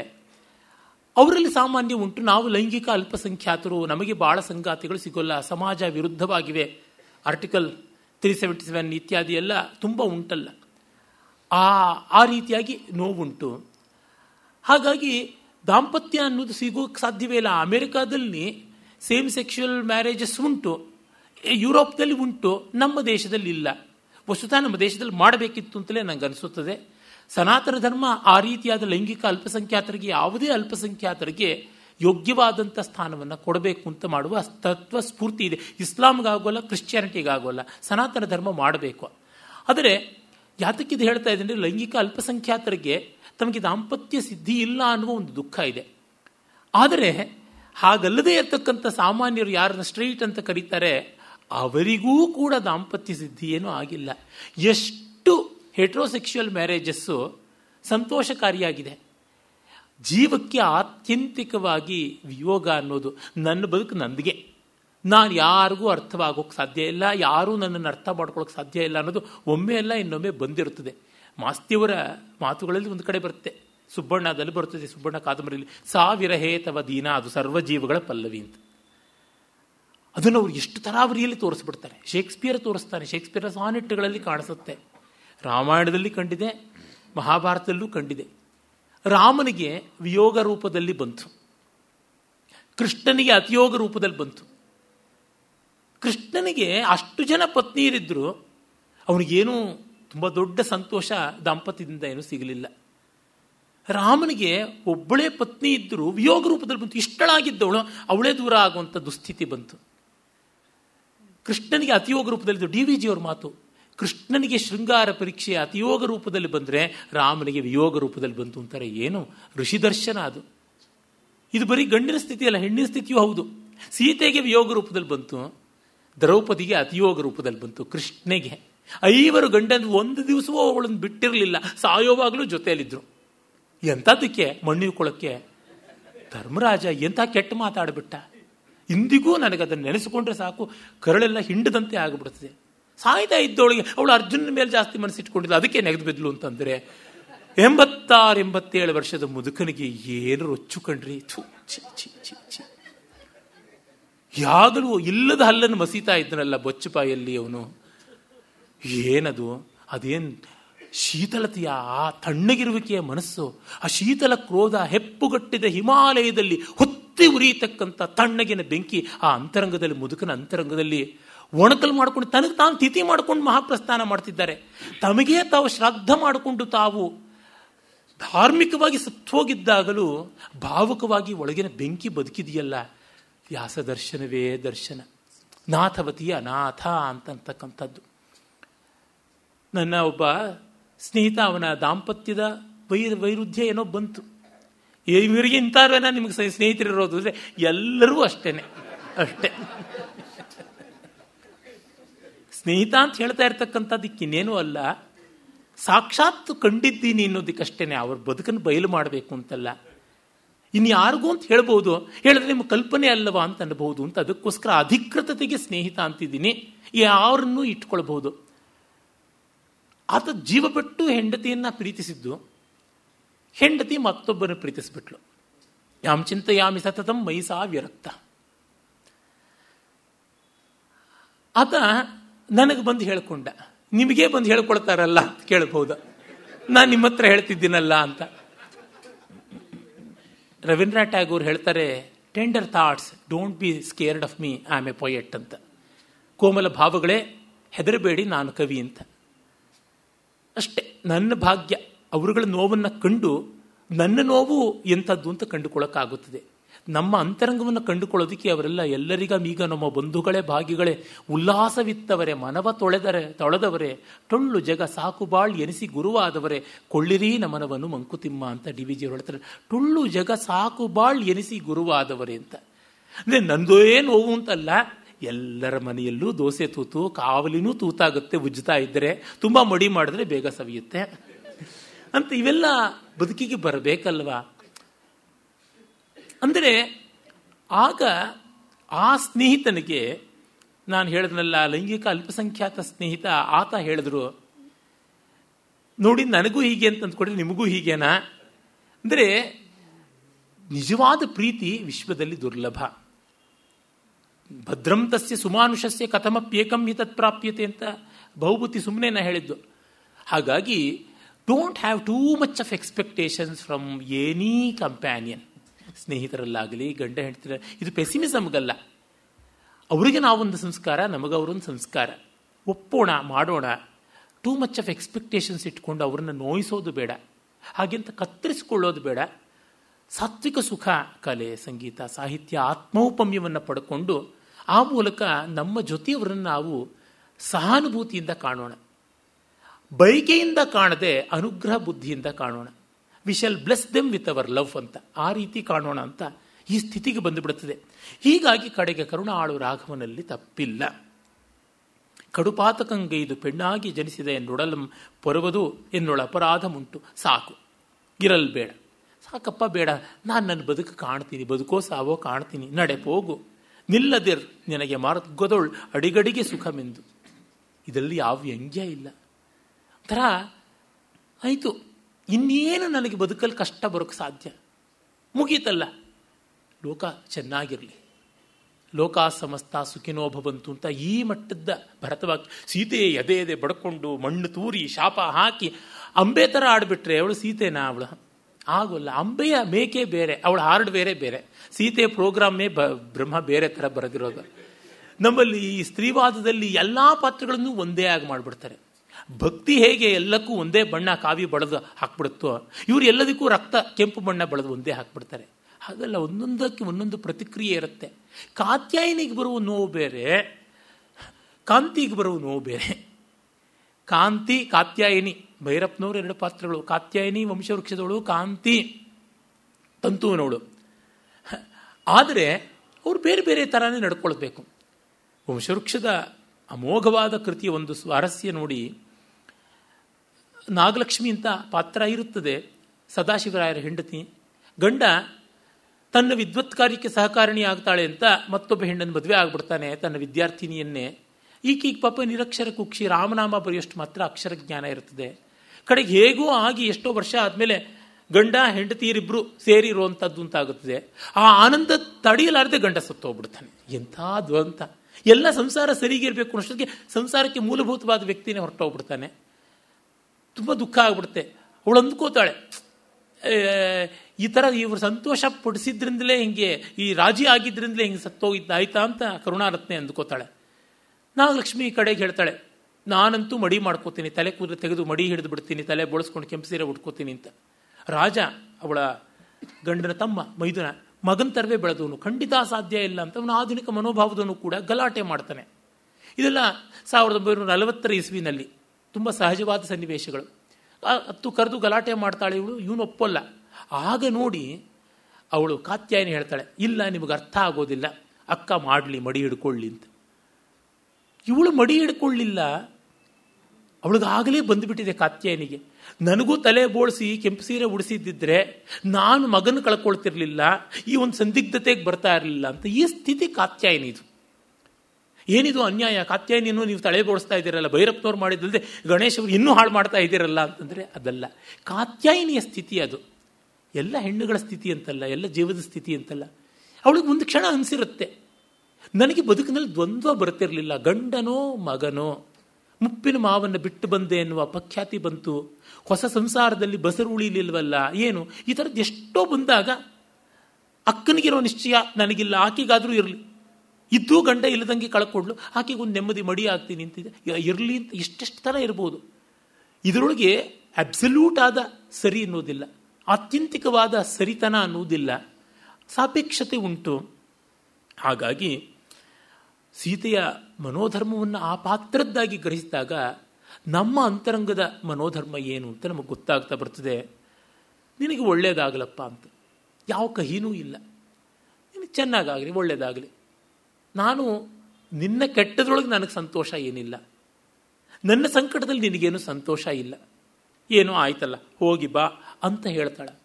ಅವರಲ್ಲಿ ಸಾಮಾನ್ಯ ಉಂಟು, ನಾವು ಲೈಂಗಿಕ ಅಲ್ಪಸಂಖ್ಯಾತರು, ನಮಗೆ ಭಾಳ ಸಂಗಾತಿಗಳು ಸಿಗೋಲ್ಲ, ಸಮಾಜ ವಿರುದ್ಧವಾಗಿವೆ. ಆರ್ಟಿಕಲ್ ತ್ರೀ ಸೆವೆಂಟಿ ಸೆವೆನ್ ಇತ್ಯಾದಿ ಎಲ್ಲ ತುಂಬ ಉಂಟಲ್ಲ. ಆ ಆ ರೀತಿಯಾಗಿ ನೋವುಂಟು. ಹಾಗಾಗಿ ದಾಂಪತ್ಯ ಅನ್ನೋದು ಸಿಗೋಕ್ಕೆ ಸಾಧ್ಯವೇ ಇಲ್ಲ. ಅಮೆರಿಕಾದಲ್ಲಿ ಸೇಮ್ ಸೆಕ್ಷುವಲ್ ಮ್ಯಾರೇಜಸ್ ಉಂಟು. ಯುರೋಪ್ದಲ್ಲಿ ಉಂಟು. ನಮ್ಮ ದೇಶದಲ್ಲಿ ಇಲ್ಲ. ವಸ್ತುತ ನಮ್ಮ ದೇಶದಲ್ಲಿ ಮಾಡಬೇಕಿತ್ತು ಅಂತಲೇ ನನಗೆ ಅನಿಸುತ್ತದೆ. ಸನಾತನ ಧರ್ಮ ಆ ರೀತಿಯಾದ ಲೈಂಗಿಕ ಅಲ್ಪಸಂಖ್ಯಾತರಿಗೆ, ಯಾವುದೇ ಅಲ್ಪಸಂಖ್ಯಾತರಿಗೆ ಯೋಗ್ಯವಾದಂಥ ಸ್ಥಾನವನ್ನು ಕೊಡಬೇಕು ಅಂತ ಮಾಡುವ ತತ್ವ ಸ್ಫೂರ್ತಿ ಇದೆ. ಇಸ್ಲಾಂಗಾಗೋಲ್ಲ ಕ್ರಿಶ್ಚಿಯಾನಿಟಿಗಾಗೋಲ್ಲ, ಸನಾತನ ಧರ್ಮ ಮಾಡಬೇಕು. ಆದರೆ ಯಾತಕ್ಕಿದು ಹೇಳ್ತಾ ಇದ್ದೀನಿ ಲೈಂಗಿಕ ಅಲ್ಪಸಂಖ್ಯಾತರಿಗೆ ತಮಗೆ ದಾಂಪತ್ಯ ಸಿದ್ಧಿ ಇಲ್ಲ ಅನ್ನುವ ಒಂದು ದುಃಖ ಇದೆ. ಆದರೆ ಹಾಗಲ್ಲದೆ ಇರತಕ್ಕಂಥ ಸಾಮಾನ್ಯರು ಯಾರನ್ನ ಸ್ಟ್ರೈಟ್ ಅಂತ ಕರೀತಾರೆ, ಅವರಿಗೂ ಕೂಡ ದಾಂಪತ್ಯ ಸಿದ್ಧಿ ಏನೂ ಆಗಿಲ್ಲ. ಎಷ್ಟು ಹೆಟ್ರೋಸೆಕ್ಷುವಲ್ ಮ್ಯಾರೇಜಸ್ಸು ಸಂತೋಷಕಾರಿಯಾಗಿದೆ. ಜೀವಕ್ಕೆ ಆತ್ಯಂತಿಕವಾಗಿ ವಿಯೋಗ ಅನ್ನೋದು ನನ್ನ ಬದುಕು ನಂದಿಗೆ. ನಾನು ಯಾರಿಗೂ ಅರ್ಥವಾಗೋಕ್ಕೆ ಸಾಧ್ಯ ಇಲ್ಲ, ಯಾರೂ ನನ್ನನ್ನು ಅರ್ಥ ಮಾಡ್ಕೊಳ್ಳೋಕೆ ಸಾಧ್ಯ ಇಲ್ಲ ಅನ್ನೋದು ಒಮ್ಮೆ ಅಲ್ಲ, ಇನ್ನೊಮ್ಮೆ ಬಂದಿರುತ್ತದೆ. ಮಾಸ್ತಿಯವರ ಮಾತುಗಳಲ್ಲಿ ಒಂದು ಕಡೆ ಬರುತ್ತೆ. ಸುಬ್ಬಣ್ಣದಲ್ಲಿ ಬರುತ್ತದೆ ಸುಬ್ಬಣ್ಣ ಕಾದಂಬರಿಯಲ್ಲಿ, ಸಾವಿರ ಹೇತವ ದೀನ, ಅದು ಸರ್ವಜೀವಗಳ ಪಲ್ಲವಿ ಅಂತ. ಅದನ್ನು ಅವರು ಎಷ್ಟು ತರಾವರಿಯಲ್ಲಿ ತೋರಿಸ್ಬಿಡ್ತಾರೆ. ಶೇಕ್ಸ್ಪಿಯರ್ ತೋರಿಸ್ತಾನೆ, ಶೇಕ್ಸ್ಪಿಯರ್ ಸಾನೆಟ್ಗಳಲ್ಲಿ ಕಾಣಿಸುತ್ತೆ. ರಾಮಾಯಣದಲ್ಲಿ ಕಂಡಿದೆ, ಮಹಾಭಾರತದಲ್ಲೂ ಕಂಡಿದೆ. ರಾಮನಿಗೆ ವಿಯೋಗ ರೂಪದಲ್ಲಿ ಬಂತು. ಕೃಷ್ಣನಿಗೆ ಅತಿಯೋಗ ರೂಪದಲ್ಲಿ ಬಂತು. ಕೃಷ್ಣನಿಗೆ ಅಷ್ಟು ಜನ ಪತ್ನಿಯರಿದ್ದರು ಅವನಿಗೇನು ತುಂಬ ದೊಡ್ಡ ಸಂತೋಷ ದಾಂಪತ್ಯದಿಂದ ಏನೂ ಸಿಗಲಿಲ್ಲ. ರಾಮನಿಗೆ ಒಬ್ಬಳೇ ಪತ್ನಿ ಇದ್ದರೂ ವಿಯೋಗ ರೂಪದಲ್ಲಿ ಬಂತು, ಇಷ್ಟಳಾಗಿದ್ದವಳು, ಅವಳೇ ದೂರ ಆಗುವಂಥ ದುಸ್ಥಿತಿ ಬಂತು. ಕೃಷ್ಣನಿಗೆ ಅತಿಯೋಗ ರೂಪದಲ್ಲಿ ಡಿ ವಿ ಜಿಯವ್ರ ಮಾತು, ಕೃಷ್ಣನಿಗೆ ಶೃಂಗಾರ ಪರೀಕ್ಷೆ ಅತಿಯೋಗ ರೂಪದಲ್ಲಿ ಬಂದರೆ ರಾಮನಿಗೆ ವಿಯೋಗ ರೂಪದಲ್ಲಿ ಬಂತು ಅಂತಾರೆ. ಏನು? ಋಷಿ ದರ್ಶನ ಅದು. ಇದು ಬರೀ ಗಂಡಿನ ಸ್ಥಿತಿ ಅಲ್ಲ ಹೆಣ್ಣಿನ ಸ್ಥಿತಿಯೂ ಹೌದು. ಸೀತೆಗೆ ವಿಯೋಗ ರೂಪದಲ್ಲಿ ಬಂತು. ದ್ರೌಪದಿಗೆ ಅತಿಯೋಗ ರೂಪದಲ್ಲಿ ಬಂತು ಕೃಷ್ಣಗೆ ಐವರು ಗಂಡನ ಒಂದು ದಿವಸವೂ ಅವಳನ್ನು ಬಿಟ್ಟಿರಲಿಲ್ಲ. ಸಾಯೋವಾಗಲೂ ಜೊತೆಯಲ್ಲಿದ್ದರು ಎಂಥದಕ್ಕೆ ಮಣ್ಣಿಕೊಳ್ಳೋಕ್ಕೆ ಧರ್ಮರಾಜ ಎಂಥ ಕೆಟ್ಟ ಮಾತಾಡಿಬಿಟ್ಟ? ಇಂದಿಗೂ ನನಗೆ ಅದನ್ನು ನೆನೆಸಿಕೊಂಡ್ರೆ ಸಾಕು. ಕರಳೆಲ್ಲ ಹಿಂಡದಂತೆ ಆಗಿಬಿಡ್ತದೆ. ಸಾಯ್ತಾ ಇದ್ದವಳಿಗೆ ಅವಳು ಅರ್ಜುನ ಮೇಲೆ ಜಾಸ್ತಿ ಮನಸ್ಸಿಟ್ಕೊಂಡಿಲ್ಲ. ಅದಕ್ಕೆ ನೆಗೆದು ಬಿದ್ಲು ಅಂತಂದರೆ, ಎಂಬತ್ತಾರು ಎಂಬತ್ತೇಳು ವರ್ಷದ ಮುದುಕನಿಗೆ ಏನು ರೊಚ್ಚು ಕಣ್ರಿ ಥು, ಛಿ ಛಿ ಛಿ ಛಿ. ಯಾಗಲೂ ಇಲ್ಲದ ಹಲ್ಲನ್ನು ಮಸೀತಾ ಇದ್ದನಲ್ಲ ಬೊಚ್ಚುಪಾಯಲ್ಲಿ ಅವನು. ಏನದು? ಅದೇನು ಶೀತಲತೆಯ ಆ ತಣ್ಣಗಿರುವಿಕೆಯ ಮನಸ್ಸು, ಆ ಶೀತಲ ಕ್ರೋಧ, ಹೆಪ್ಪುಗಟ್ಟಿದ ಹಿಮಾಲಯದಲ್ಲಿ ಹೊತ್ತಿ ಉರಿಯತಕ್ಕಂಥ ತಣ್ಣಗಿನ ಬೆಂಕಿ ಆ ಅಂತರಂಗದಲ್ಲಿ, ಮುದುಕನ ಅಂತರಂಗದಲ್ಲಿ ಒಣಕಲ್ ಮಾಡಿಕೊಂಡು ತನಗೆ ತಾನು ತಿಥಿ ಮಾಡಿಕೊಂಡು ಮಹಾಪ್ರಸ್ಥಾನ ಮಾಡ್ತಿದ್ದಾರೆ. ತಮಗೇ ತಾವು ಶ್ರದ್ಧ ಮಾಡಿಕೊಂಡು ತಾವು ಧಾರ್ಮಿಕವಾಗಿ ಸತ್ತೋಗಿದ್ದಾಗಲೂ ಭಾವುಕವಾಗಿ ಒಳಗಿನ ಬೆಂಕಿ ಬದುಕಿದೆಯಲ್ಲ. ವ್ಯಾಸ ದರ್ಶನವೇ ದರ್ಶನ. ನಾಥವತಿ ಅನಾಥ ಅಂತಕ್ಕಂಥದ್ದು ನನ್ನ ಒಬ್ಬ ಸ್ನೇಹಿತ, ಅವನ ದಾಂಪತ್ಯದ ವೈ ವೈರುಧ್ಯ ಏನೋ ಬಂತು. ಇವರಿಗೆ ಇಂಥವ್ರೇನ ನಿಮಗೆ ಸ್ನೇಹಿತರಿರೋದು ಅಂದರೆ ಎಲ್ಲರೂ ಅಷ್ಟೇನೆ ಅಷ್ಟೇ. ಸ್ನೇಹಿತ ಅಂತ ಹೇಳ್ತಾ ಇರ್ತಕ್ಕಂಥದ್ದಕ್ಕೆ ಇನ್ನೇನೂ ಅಲ್ಲ. ಸಾಕ್ಷಾತ್ ಕಂಡಿದ್ದೀನಿ ಅನ್ನೋದಕ್ಕಷ್ಟೇನೆ. ಅವ್ರ ಬದುಕನ್ನು ಬಯಲು ಮಾಡಬೇಕು ಅಂತಲ್ಲ. ಇನ್ನು ಯಾರಿಗೂ ಅಂತ ಹೇಳ್ಬೋದು. ಹೇಳಿದ್ರೆ ನಿಮ್ಮ ಕಲ್ಪನೆ ಅಲ್ಲವಾ ಅಂತ ಅನ್ಬಹುದು. ಅಂತ ಅದಕ್ಕೋಸ್ಕರ ಅಧಿಕೃತತೆಗೆ ಸ್ನೇಹಿತ ಅಂತಿದ್ದೀನಿ. ಯಾರನ್ನೂ ಇಟ್ಕೊಳ್ಬಹುದು. ಆತ ಜೀವಪಟ್ಟು ಹೆಂಡತಿಯನ್ನು ಪ್ರೀತಿಸಿದ್ದು. ಹೆಂಡತಿ ಮತ್ತೊಬ್ಬರನ್ನು ಪ್ರೀತಿಸ್ಬಿಟ್ಲು. ಯಾಮ್ ಚಿಂತೆಯಾಮಿ ಸತತಂ ಮೈಸಾ ವಿರಕ್ತ. ಆತ ನನಗೆ ಬಂದು ಹೇಳ್ಕೊಂಡ. ನಿಮಗೆ ಬಂದು ಹೇಳ್ಕೊಳ್ತಾರಲ್ಲ ಅಂತ ಕೇಳಬಹುದು ನಾನು ನಿಮ್ಮ ಹತ್ರ ಹೇಳ್ತಿದ್ದೀನಲ್ಲ ಅಂತ. ರವೀಂದ್ರನಾಥ್ ಟ್ಯಾಗೂರ್ ಹೇಳ್ತಾರೆ tender thoughts don't be scared of me I am a poet ಅಂತ. ಕೋಮಲ ಭಾವಗಳೇ, ಹೆದರಬೇಡಿ ನಾನು ಕವಿ, ಅಂತ. ಅಷ್ಟೇ, ನನ್ನ ಭಾಗ್ಯ, ಅವರುಗಳ ನೋವನ್ನು ಕಂಡು ನನ್ನ ನೋವು ಎಂಥದ್ದು ಅಂತ ಕಂಡುಕೊಳ್ಳೋಕ್ಕಾಗುತ್ತದೆ. ನಮ್ಮ ಅಂತರಂಗವನ್ನು ಕಂಡುಕೊಳ್ಳೋದಕ್ಕೆ ಅವರೆಲ್ಲ ಎಲ್ಲರಿಗ ಈಗ ನಮ್ಮ ಬಂಧುಗಳೇ ಭಾಗಿಗಳೇ ಉಲ್ಲಾಸವಿತ್ತವರೇ, ಮನವ ತೊಳೆದರೆ, ತೊಳೆದವರೇ, ಟೊಳ್ಳು ಜಗ ಸಾಕು ಬಾಳ್ ಎನಿಸಿ ಗುರುವಾದವರೇ, ಕೊಳ್ಳಿರಿ ನಮನವನ್ನು ಮಂಕುತಿಮ್ಮ ಅಂತ ಡಿ ವಿ ಜಿ ಹೇಳ್ತಾರೆ. ಟೊಳ್ಳು ಜಗ ಸಾಕು ಬಾಳ್ ಎನಿಸಿ ಗುರುವಾದವರೇ ಅಂತ. ಅಂದರೆ ಏನು ನೋವು ಅಂತಲ್ಲ, ಎಲ್ಲರ ಮನೆಯಲ್ಲೂ ದೋಸೆ ತೂತು, ಕಾವಲಿನೂ ತೂತಾಗುತ್ತೆ ಉಜ್ಜುತ್ತಾ ಇದ್ದರೆ ತುಂಬ ಮಡಿ ಮಾಡಿದ್ರೆ ಬೇಗ ಸವಿಯುತ್ತೆ. ಅಂತ ಇವೆಲ್ಲ ಬದುಕಿಗೆ ಬರಬೇಕಲ್ವಾ? ಅಂದರೆ ಆಗ ಆ ಸ್ನೇಹಿತನಿಗೆ ನಾನು ಹೇಳಿದ್ನಲ್ಲ, ಲೈಂಗಿಕ ಅಲ್ಪಸಂಖ್ಯಾತ ಸ್ನೇಹಿತ, ಆತ ಹೇಳಿದ್ರು, ನೋಡಿ, ನನಗೂ ಹೀಗೆ ಅಂತ ಅಂದ್ಕೊಂಡ್ರೆ, ನಿಮಗೂ ಹೀಗೇನಾ? ಅಂದರೆ ನಿಜವಾದ ಪ್ರೀತಿ ವಿಶ್ವದಲ್ಲಿ ದುರ್ಲಭ. ಭದ್ರಂ ತಸ್ಯ ಸುಮಾನುಷಸ್ಯ ಕಥಮಪ್ಯೇಕಂ ಹಿತತ್ ಪ್ರಾಪ್ಯತೆ ಅಂತ ಬಹುಭೂತಿ ಸುಮ್ಮನೆ ನಾ ಹೇಳಿದ್ದು. ಹಾಗಾಗಿ don't have too much of expectations from any companion ಸ್ನೇಹಿತರಲ್ಲಾಗಲಿ, ಗಂಡ ಹೆಂಡತಿರ, ಇದು ಪೆಸಿಮಿಸಮ್ಗಲ್ಲ ಅವರಿಗೆ ನಾವೊಂದು ಸಂಸ್ಕಾರ ನಮಗವರೊಂದು ಸಂಸ್ಕಾರ. ಒಪ್ಪೋಣ, ಮಾಡೋಣ. ಟೂ ಮಚ್ ಆಫ್ ಎಕ್ಸ್ಪೆಕ್ಟೇಷನ್ಸ್ ಇಟ್ಕೊಂಡು ಅವ್ರನ್ನ ನೋಯಿಸೋದು ಬೇಡ. ಹಾಗೆಂತ ಕತ್ತರಿಸಿಕೊಳ್ಳೋದು ಬೇಡ. ಸಾತ್ವಿಕ ಸುಖ, ಕಲೆ, ಸಂಗೀತ, ಸಾಹಿತ್ಯ, ಆತ್ಮೌಪಮ್ಯವನ್ನು ಪಡ್ಕೊಂಡು ಆ ಮೂಲಕ ನಮ್ಮ ಜೊತೆಯವರನ್ನು ನಾವು ಸಹಾನುಭೂತಿಯಿಂದ ಕಾಣೋಣ. ಬಯಕೆಯಿಂದ ಕಾಣದೆ ಅನುಗ್ರಹ ಬುದ್ಧಿಯಿಂದ ಕಾಣೋಣ. We shall bless them with our love ಅಂತ. ಆ ರೀತಿ ಕಾಣೋಣ ಅಂತ ಈ ಸ್ಥಿತಿಗೆ ಬಂದುಬಿಡುತ್ತದೆ ಹೀಗಾಗಿ ಕಡೆಗೆ ಕರುಣಾಳು ರಾಘವನಲ್ಲಿ ತಪ್ಪಿಲ್ಲ. ಕಡುಪಾತಕಂಗೈದು ಪೆಣ್ಣಾಗಿ ಜನಿಸಿದ ಎನ್ನುಡಲಂ ಪೊರವದು ಎನ್ನುಳ ಅಪರಾಧ ಮುಂಟು ಸಾಕು. ಇರಲ್ ಬೇಡ. ಸಾಕಪ್ಪ ಬೇಡ. ನಾನು ನನ್ನ ಬದುಕು ಕಾಣ್ತೀನಿ. ಬದುಕೋ ಸಾವೋ ಕಾಣ್ತೀನಿ. ನಡೆ ಹೋಗು ನಿಲ್ಲದಿರ್ ನಿನಗೆ ಮಾರ್ಗದೊಳ್ ಅಡಿಗಡಿಗೆ ಸುಖಮೆಂದು. ಇದರಲ್ಲಿ ಯಾವ ವ್ಯಂಗ್ಯ ಇಲ್ಲ. ಥರ ಆಯಿತು. ಇನ್ನೇನು ನನಗೆ ಬದುಕಲ್ಲಿ ಕಷ್ಟ ಬರೋಕ್ಕೆ ಸಾಧ್ಯ? ಮುಗೀತಲ್ಲ. ಲೋಕ ಚೆನ್ನಾಗಿರಲಿ. ಲೋಕ ಸಮಸ್ತ ಸುಖಿನೋ ಭವಂತು ಅಂತ ಈ ಮಟ್ಟದ ಭರತವಾಕ್ಯ ಸೀತೆ ಎದೆ ಎದೆ ಬಡ್ಕೊಂಡು ಮಣ್ಣು ತೂರಿ ಶಾಪ ಹಾಕಿ ಅಂಬೆ ಥರ ಆಡಿಬಿಟ್ರೆ ಅವಳು ಸೀತೆನಾ ಅವಳು? ಆಗೋಲ್ಲ. ಅಂಬೆಯ ಮೇಕೆ ಬೇರೆ, ಅವಳ ಹಾರ್ಡ್ ಬೇರೆ ಬೇರೆ. ಸೀತೆ ಪ್ರೋಗ್ರಾಮೇ ಬ, ಬ್ರಹ್ಮ ಬೇರೆ ಥರ ಬರೆದಿರೋದು. ನಮ್ಮಲ್ಲಿ ಈ ಸ್ತ್ರೀವಾದದಲ್ಲಿ ಎಲ್ಲ ಪಾತ್ರಗಳನ್ನು ಒಂದೇ ಆಗಿ ಮಾಡಿಬಿಡ್ತಾರೆ. ಭಕ್ತಿ ಹೇಗೆ ಎಲ್ಲಕ್ಕೂ ಒಂದೇ ಬಣ್ಣ ಕಾವಿ ಬಳದು ಹಾಕ್ಬಿಡುತ್ತೋ, ಇವರು ಎಲ್ಲದಕ್ಕೂ ರಕ್ತ, ಕೆಂಪು ಬಣ್ಣ ಬಳದು ಒಂದೇ ಹಾಕ್ಬಿಡ್ತಾರೆ. ಹಾಗಲ್ಲ, ಒಂದೊಂದಕ್ಕೆ ಒಂದೊಂದು ಪ್ರತಿಕ್ರಿಯೆ ಇರುತ್ತೆ. ಕಾತ್ಯಾಯನಿಗೆ ಬರುವ ನೋವು ಬೇರೆ, ಕಾಂತಿಗೆ ಬರುವ ನೋವು ಬೇರೆ. ಕಾಂತಿ, ಕಾತ್ಯಾಯಿನಿ, ಭೈರಪ್ಪನವರು ಎರಡು ಪಾತ್ರಗಳು. ಕಾತ್ಯಾಯಿನಿ ವಂಶವೃಕ್ಷದವಳು, ಕಾಂತಿ ತಂತುವಿನವಳು. ಆದರೆ, ಅವರು ಬೇರೆ ಬೇರೆ ಥರನೇ ನಡ್ಕೊಳ್ಬೇಕು. ವಂಶವೃಕ್ಷದ ಅಮೋಘವಾದ ಕೃತಿಯ ಒಂದು ಸ್ವಾರಸ್ಯ ನೋಡಿ ನಾಗಲಕ್ಷ್ಮಿ ಅಂತ ಪಾತ್ರ ಇರುತ್ತದೆ. ಸದಾಶಿವರಾಯರ ಹೆಂಡತಿ. ಗಂಡ ತನ್ನ ವಿದ್ವತ್ ಕಾರ್ಯಕ್ಕೆ ಸಹಕಾರಿಣಿ ಆಗ್ತಾಳೆ ಅಂತ ಮತ್ತೊಬ್ಬ ಹೆಣ್ಣನ್ನು ಮದುವೆ ಆಗ್ಬಿಡ್ತಾನೆ ತನ್ನ ವಿದ್ಯಾರ್ಥಿನಿಯನ್ನೇ. ಈಕೀಗ ಪಾಪ ನಿರಕ್ಷರ ಕುಕ್ಷಿ ರಾಮನಾಮ ಬರೆಯೋಷ್ಟು ಮಾತ್ರ ಅಕ್ಷರ ಜ್ಞಾನ ಇರುತ್ತದೆ. ಕಡೆಗೆ ಹೇಗೂ ಆಗಿ ಎಷ್ಟೋ ವರ್ಷ ಆದಮೇಲೆ ಗಂಡ ಹೆಂಡತಿಯರಿಬ್ರು ಸೇರಿರುವಂಥದ್ದು ಅಂತ ಆಗುತ್ತದೆ ಆ ಆನಂದ ತಡೆಯಲಾರದೆ ಗಂಡ ಸತ್ತೋಗ್ಬಿಡ್ತಾನೆ. ಎಂಥ ದ್ವಂತ ಎಲ್ಲ ಸಂಸಾರ ಸರಿಗಿರಬೇಕು ಅನ್ನೋಷ್ಟೊತ್ತಿಗೆ ಸಂಸಾರಕ್ಕೆ ಮೂಲಭೂತವಾದ ವ್ಯಕ್ತಿನೇ ಹೊರಟೋಗ್ಬಿಡ್ತಾನೆ. ತುಂಬ ದುಃಖ ಆಗ್ಬಿಡುತ್ತೆ. ಅವಳು ಅಂದ್ಕೋತಾಳೆ ಈ ಥರ ಇವರು ಸಂತೋಷ ಪಡಿಸಿದ್ರಿಂದಲೇ ಹಿಂಗೆ, ಈ ರಾಜಿ ಆಗಿದ್ರಿಂದಲೇ ಹಿಂಗೆ ಸತ್ತೋಗಿದ್ದಾಯ್ತಾ ಅಂತ ಕರುಣಾರತ್ನೆ ಅಂದ್ಕೋತಾಳೆ. ನಾಗಲಕ್ಷ್ಮಿ ಕಡೆಗೆ ಹೇಳ್ತಾಳೆ, ನಾನಂತೂ ಮಡಿ ಮಾಡ್ಕೋತೀನಿ, ತಲೆ ಕೂದಲು ತೆಗೆದು ಮಡಿ ಹಿಡಿದು ಬಿಡ್ತೀನಿ, ತಲೆ ಬೋಳಿಸ್ಕೊಂಡು ಕೆಂಪು ಸೀರೆ ಉಟ್ಕೋತೀನಿ ಅಂತ. ರಾಜ ಅವಳ ಗಂಡನ ತಮ್ಮ, ಮೈದುನ, ಮಗನ ತರವೇ ಬೆಳೆದವನು, ಖಂಡಿತ ಸಾಧ್ಯ ಇಲ್ಲ ಅಂತ ಅವನು ಆಧುನಿಕ ಮನೋಭಾವದವನು ಕೂಡ ಗಲಾಟೆ ಮಾಡ್ತಾನೆ. ಇದೆಲ್ಲ ಸಾವಿರದ ಒಂಬೈನೂರ ನಲವತ್ತರ ಇಸ್ವಿನಲ್ಲಿ. ತುಂಬ ಸಹಜವಾದ ಸನ್ನಿವೇಶಗಳು. ಹತ್ತು ಕರೆದು ಗಲಾಟೆ ಮಾಡ್ತಾಳೆ ಇವಳು, ಇವನು ಒಪ್ಪಲ್ಲ. ಆಗ ನೋಡಿ ಅವಳು ಕಾತ್ಯಾಯನಿ ಹೇಳ್ತಾಳೆ, ಇಲ್ಲ, ನಿಮಗೆ ಅರ್ಥ ಆಗೋದಿಲ್ಲ. ಅಕ್ಕ ಮಾಡಲಿ, ಮಡಿ ಹಿಡ್ಕೊಳ್ಳಿ ಅಂತ. ಇವಳು ಮಡಿ ಹಿಡ್ಕೊಳ್ಳಿಲ್ಲ. ಅವಳಿಗಾಗಲೇ ಬಂದುಬಿಟ್ಟಿದೆ ಕಾತ್ಯಾಯನಿಗೆ. ನನಗೂ ತಲೆ ಬೋಳಿಸಿ, ಕೆಂಪು ಸೀರೆ ಉಡಿಸಿದ್ದಿದ್ರೆ ನಾನು ಮಗನ ಕಳ್ಕೊಳ್ತಿರ್ಲಿಲ್ಲ, ಈ ಒಂದು ಸಂದಿಗ್ಧತೆಗೆ ಬರ್ತಾ ಇರಲಿಲ್ಲ ಅಂತ. ಈ ಸ್ಥಿತಿ ಕಾತ್ಯಾಯನಿ ಇದು ಏನಿದು ಅನ್ಯಾಯ? ಕಾತ್ಯಾಯನಿಯನ್ನು ನೀವು ತಳೆ ಬೋಡಿಸ್ತಾ ಇದ್ದೀರಲ್ಲ, ಭೈರಪ್ಪನವ್ರು ಮಾಡಿದ್ದಲ್ಲದೆ ಗಣೇಶ್ ಅವರು ಇನ್ನೂ ಹಾಳು ಮಾಡ್ತಾ ಇದ್ದೀರಲ್ಲ ಅಂತಂದರೆ ಅದಲ್ಲ. ಕಾತ್ಯಾಯಿನಿಯ ಸ್ಥಿತಿ ಅದು. ಎಲ್ಲ ಹೆಣ್ಣುಗಳ ಸ್ಥಿತಿ ಅಂತಲ್ಲ, ಎಲ್ಲ ಜೀವದ ಸ್ಥಿತಿ ಅಂತಲ್ಲ. ಅವಳಿಗೆ ಒಂದು ಕ್ಷಣ ಅನಿಸಿರುತ್ತೆ. ನನಗೆ ಬದುಕಿನಲ್ಲಿ ದ್ವಂದ್ವ ಬರ್ತಿರಲಿಲ್ಲ. ಗಂಡನೋ, ಮಗನೋ, ಮುಪ್ಪಿನ ಮಾವನ್ನು ಬಿಟ್ಟು ಬಂದೆ ಎನ್ನುವ ಪಖ್ಯಾತಿ ಬಂತು. ಹೊಸ ಸಂಸಾರದಲ್ಲಿ ಬಸರು ಉಳಿಲಿಲ್ವಲ್ಲ, ಏನು? ಈ ಥರದ್ದು ಎಷ್ಟೋ ಬಂದಾಗ ಅಕ್ಕನಿಗಿರೋ ನಿಶ್ಚಯ ನನಗಿಲ್ಲ, ಆಕೆಗಾದರೂ ಇರಲಿ. ಇದ್ದೂ ಗಂಡ ಇಲ್ಲದಂಗೆ ಕಳ್ಕೊಡ್ಲು ಆಕೆಗೆ ಒಂದು ನೆಮ್ಮದಿ ಮಡಿ ಆಗ್ತೀನಿ ಅಂತಿದೆ ಇರಲಿ ಅಂತ ಇಷ್ಟೆಷ್ಟು ಥರ ಇರ್ಬೋದು. ಇದರೊಳಗೆ ಅಬ್ಸಲ್ಯೂಟ್ ಆದ ಸರಿ ಅನ್ನೋದಿಲ್ಲ. ಆತ್ಯಂತಿಕವಾದ ಸರಿತನ ಅನ್ನೋದಿಲ್ಲ. ಸಾಪೇಕ್ಷತೆ ಉಂಟು. ಹಾಗಾಗಿ ಸೀತೆಯ ಮನೋಧರ್ಮವನ್ನು ಆ ಪಾತ್ರದ್ದಾಗಿ ಗ್ರಹಿಸಿದಾಗ ನಮ್ಮ ಅಂತರಂಗದ ಮನೋಧರ್ಮ ಏನು ಅಂತ ನಮಗೆ ಗೊತ್ತಾಗ್ತಾ ಬರ್ತದೆ. ನಿನಗೆ ಒಳ್ಳೇದಾಗಲಪ್ಪ ಅಂತ. ಯಾವ ಕಹಿನೂ ಇಲ್ಲ. ನಿನಗೆ ಚೆನ್ನಾಗಾಗಲಿ, ಒಳ್ಳೇದಾಗಲಿ. ನಾನು ನಿನ್ನ ಕೆಟ್ಟದ್ರೊಳಗೆ ನನಗೆ ಸಂತೋಷ ಏನಿಲ್ಲ. ನನ್ನ ಸಂಕಟದಲ್ಲಿ ನಿನಗೇನು ಸಂತೋಷ ಇಲ್ಲ. ಏನೋ ಆಯ್ತಲ್ಲ, ಹೋಗಿ ಬಾ ಅಂತ ಹೇಳ್ತಾಳೆ.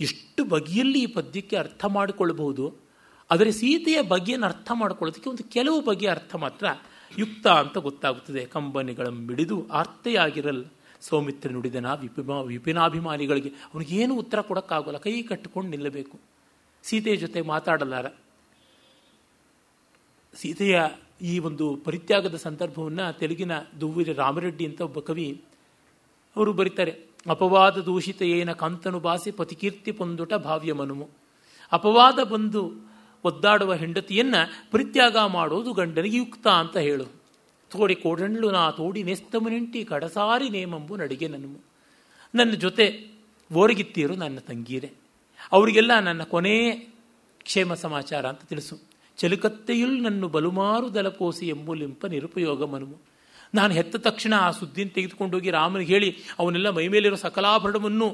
ಎಷ್ಟು ಬಗೆಯಲ್ಲಿ ಈ ಪದ್ಯಕ್ಕೆ ಅರ್ಥ ಮಾಡಿಕೊಳ್ಳಬಹುದು ಆದರೆ ಸೀತೆಯ ಬಗೆಯನ್ನು ಅರ್ಥ ಮಾಡಿಕೊಳ್ಳೋದಕ್ಕೆ ಒಂದು ಕೆಲವು ಬಗೆಯ ಅರ್ಥ ಮಾತ್ರ ಯುಕ್ತ ಅಂತ ಗೊತ್ತಾಗುತ್ತದೆ. ಕಂಬನಿಗಳ ಮಿಡಿದು ಆರ್ತೆಯಾಗಿರಲ್ಲ ಸೌಮಿತ್ರ ನುಡಿದನ ವಿಪಿಮಾ, ವಿಪಿನಾಭಿಮಾನಿಗಳಿಗೆ ಅವನಿಗೇನು ಉತ್ತರ ಕೊಡೋಕ್ಕಾಗೋಲ್ಲ. ಕೈ ಕಟ್ಟಿಕೊಂಡು ನಿಲ್ಲಬೇಕು. ಸೀತೆಯ ಜೊತೆ ಮಾತಾಡಲಾರ. ಸೀತೆಯ ಈ ಒಂದು ಪರಿತ್ಯಾಗದ ಸಂದರ್ಭವನ್ನು ತೆಲುಗಿನ ದುವ್ವಿರ ರಾಮರೆಡ್ಡಿ ಅಂತ ಒಬ್ಬ ಕವಿ ಅವರು ಬರೀತಾರೆ, ಅಪವಾದ ದೂಷಿತ ಏನ ಕಾಂತನು ಬಾಸಿ ಪತಿಕೀರ್ತಿ ಪೊಂದುಟ ಭಾವ್ಯ ಮನುಮು ಅಪವಾದ ಬಂದು ಒದ್ದಾಡುವ ಹೆಂಡತಿಯನ್ನ ಪರಿತ್ಯಾಗ ಮಾಡೋದು ಗಂಡನಿಗೆ ಯುಕ್ತ ಅಂತ ಹೇಳು. ತೋಡಿ ಕೋಡಂಡ್ಲು ನಾ ತೋಡಿ ನೆಸ್ತಮನಿಂಟಿ ಕಡಸಾರಿ ನೇಮಂಬು ನಡಿಗೆ ನನ್ನು ನನ್ನ ಜೊತೆ ಓರಗಿತ್ತೀರು ನನ್ನ ತಂಗೀರೆ. ಅವರಿಗೆಲ್ಲ ನನ್ನ ಕೊನೆ ಕ್ಷೇಮ ಸಮಾಚಾರ ಅಂತ ತಿಳಿಸು. ಚಲುಕತ್ತೆಯುಲ್ ನನ್ನ ಬಲುಮಾರು ದಲಕೋಸಿ ಎಂಬುಲಿಂಪ ನಿರುಪಯೋಗ ಮನುಮು. ನಾನು ಹೆತ್ತ ತಕ್ಷಣ ಆ ಸುದ್ದಿನ ತೆಗೆದುಕೊಂಡೋಗಿ ರಾಮನಿಗೆ ಹೇಳಿ, ಅವನೆಲ್ಲ ಮೈಮೇಲಿರೋ ಸಕಲಾಭರಣವನ್ನು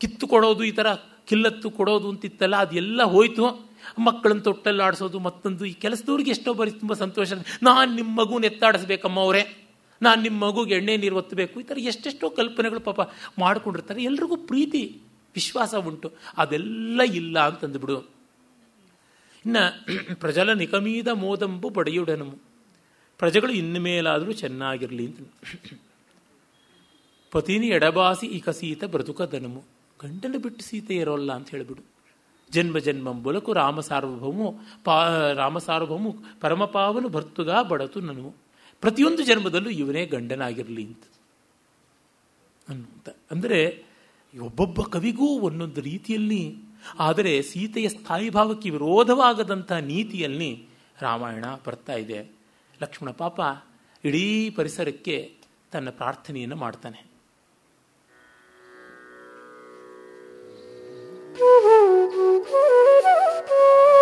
ಕಿತ್ತು ಕೊಡೋದು ಈ ಥರ ಕಿಲ್ಲತ್ತು ಕೊಡೋದು ಅಂತಿತ್ತಲ್ಲ, ಅದೆಲ್ಲ ಹೋಯ್ತು. ಮಕ್ಕಳನ್ನ ತೊಟ್ಟಲ್ಲಿ ಆಡಿಸೋದು ಮತ್ತೊಂದು, ಈ ಕೆಲಸದವ್ರಿಗೆ ಎಷ್ಟೋ ಬರೀ ತುಂಬ ಸಂತೋಷ. ನಾನು ನಿಮ್ಮ ಮಗುನ ಎತ್ತಾಡಿಸ್ಬೇಕಮ್ಮ ಅವರೇ. ನಾನು ನಿಮ್ಮ ಮಗುಗೆ ಎಣ್ಣೆ ನೀರು ಒತ್ತಬೇಕು ಈ ಥರ ಎಷ್ಟೆಷ್ಟೋ ಕಲ್ಪನೆಗಳು ಪಾಪ ಮಾಡಿಕೊಂಡಿರ್ತಾರೆ. ಎಲ್ರಿಗೂ ಪ್ರೀತಿ, ವಿಶ್ವಾಸ ಉಂಟು. ಅದೆಲ್ಲ ಇಲ್ಲ ಅಂತಂದುಬಿಡು. ಇನ್ನು ಪ್ರಜಲ ನಿಕಮೀದ ಮೋದಂಬು ಬಡಿಯುಡನಮು ಪ್ರಜೆಗಳು ಇನ್ನು ಮೇಲಾದರೂ ಚೆನ್ನಾಗಿರಲಿ ಅಂತ. ಪತಿನಿ ಎಡಬಾಸಿ ಇಕಸೀತ ಸೀತ ಗಂಡನ ಬಿಟ್ಟು ಸೀತೆ ಇರೋಲ್ಲ ಅಂತ ಹೇಳಿಬಿಡು. ಜನ್ಮ ಜನ್ಮಂ ಬುಲಕು ರಾಮ ಸಾರ್ವಭೌಮು ಪಾ, ರಾಮ ಸಾರ್ವಭೌಮು ಪರಮಪಾವನು ಭರ್ತುಗ ಬಡತು ನನು ಪ್ರತಿಯೊಂದು ಜನ್ಮದಲ್ಲೂ ಇವನೇ ಗಂಡನಾಗಿರಲಿ ಅಂತ. ಅನ್ನುವಂತ. ಅಂದರೆ ಒಬ್ಬೊಬ್ಬ ಕವಿಗೂ ಒಂದೊಂದು ರೀತಿಯಲ್ಲಿ ಆದರೆ ಸೀತೆಯ ಸ್ಥಾಯಿ ಭಾವಕ್ಕೆ ವಿರೋಧವಾಗದಂಥ ನೀತಿಯಲ್ಲಿ ರಾಮಾಯಣ ಬರ್ತಾ ಇದೆ. ಲಕ್ಷ್ಮಣ ಪಾಪ ಇಡೀ ಪರಿಸರಕ್ಕೆ ತನ್ನ ಪ್ರಾರ್ಥನೆಯನ್ನು ಮಾಡ್ತಾನೆ. ಎಲೆ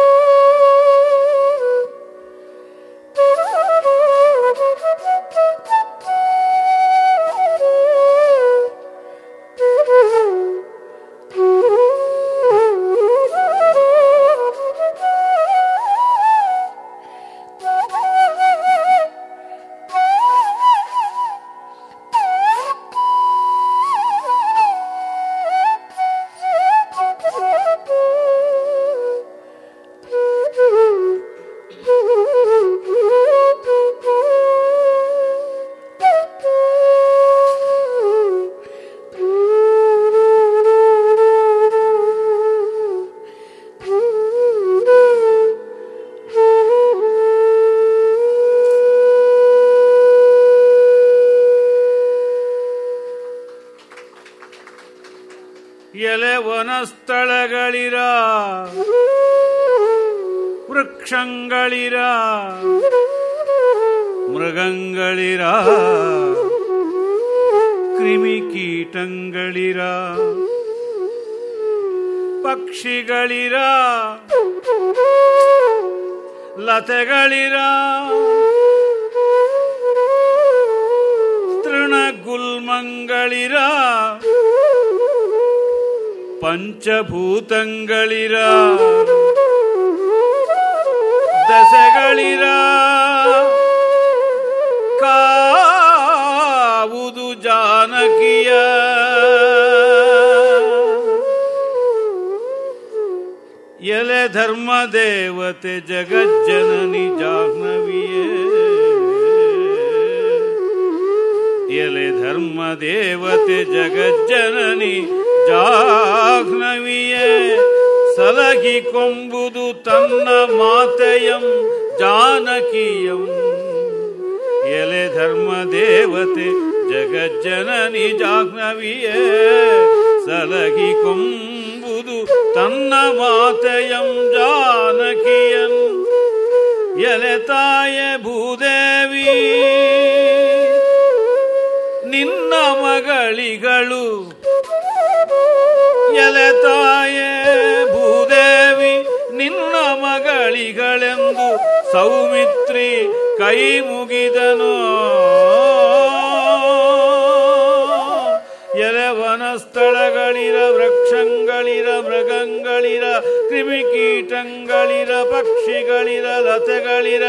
ಪಕ್ಷಿಗಳಿರ ಲತೆಗಳಿರ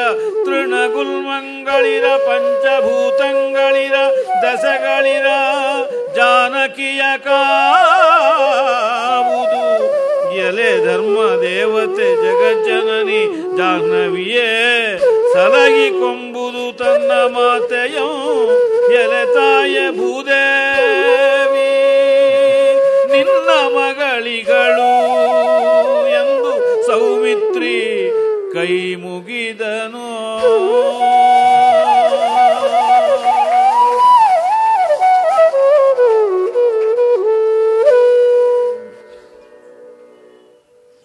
ತೃಣಗುಲ್ಮಂಗಳಿರ, ಪಂಚಭೂತಂಗಳಿರ ದಸಗಳಿರ ಜಾನಕಿಯ ಕಾವುದು. ಎಲೆ ಧರ್ಮ ದೇವತೆ ಜಗಜ್ಜನನಿ ಜಾಹ್ನವಿಯೇ, ಸಲಗಿ ಕೊಂಬುದು ತನ್ನ ಮಾತೆಯೋ, ಎಲೆ ತಾಯ ಭೂದೇವಿ ಕೈ ಮುಗಿದನು.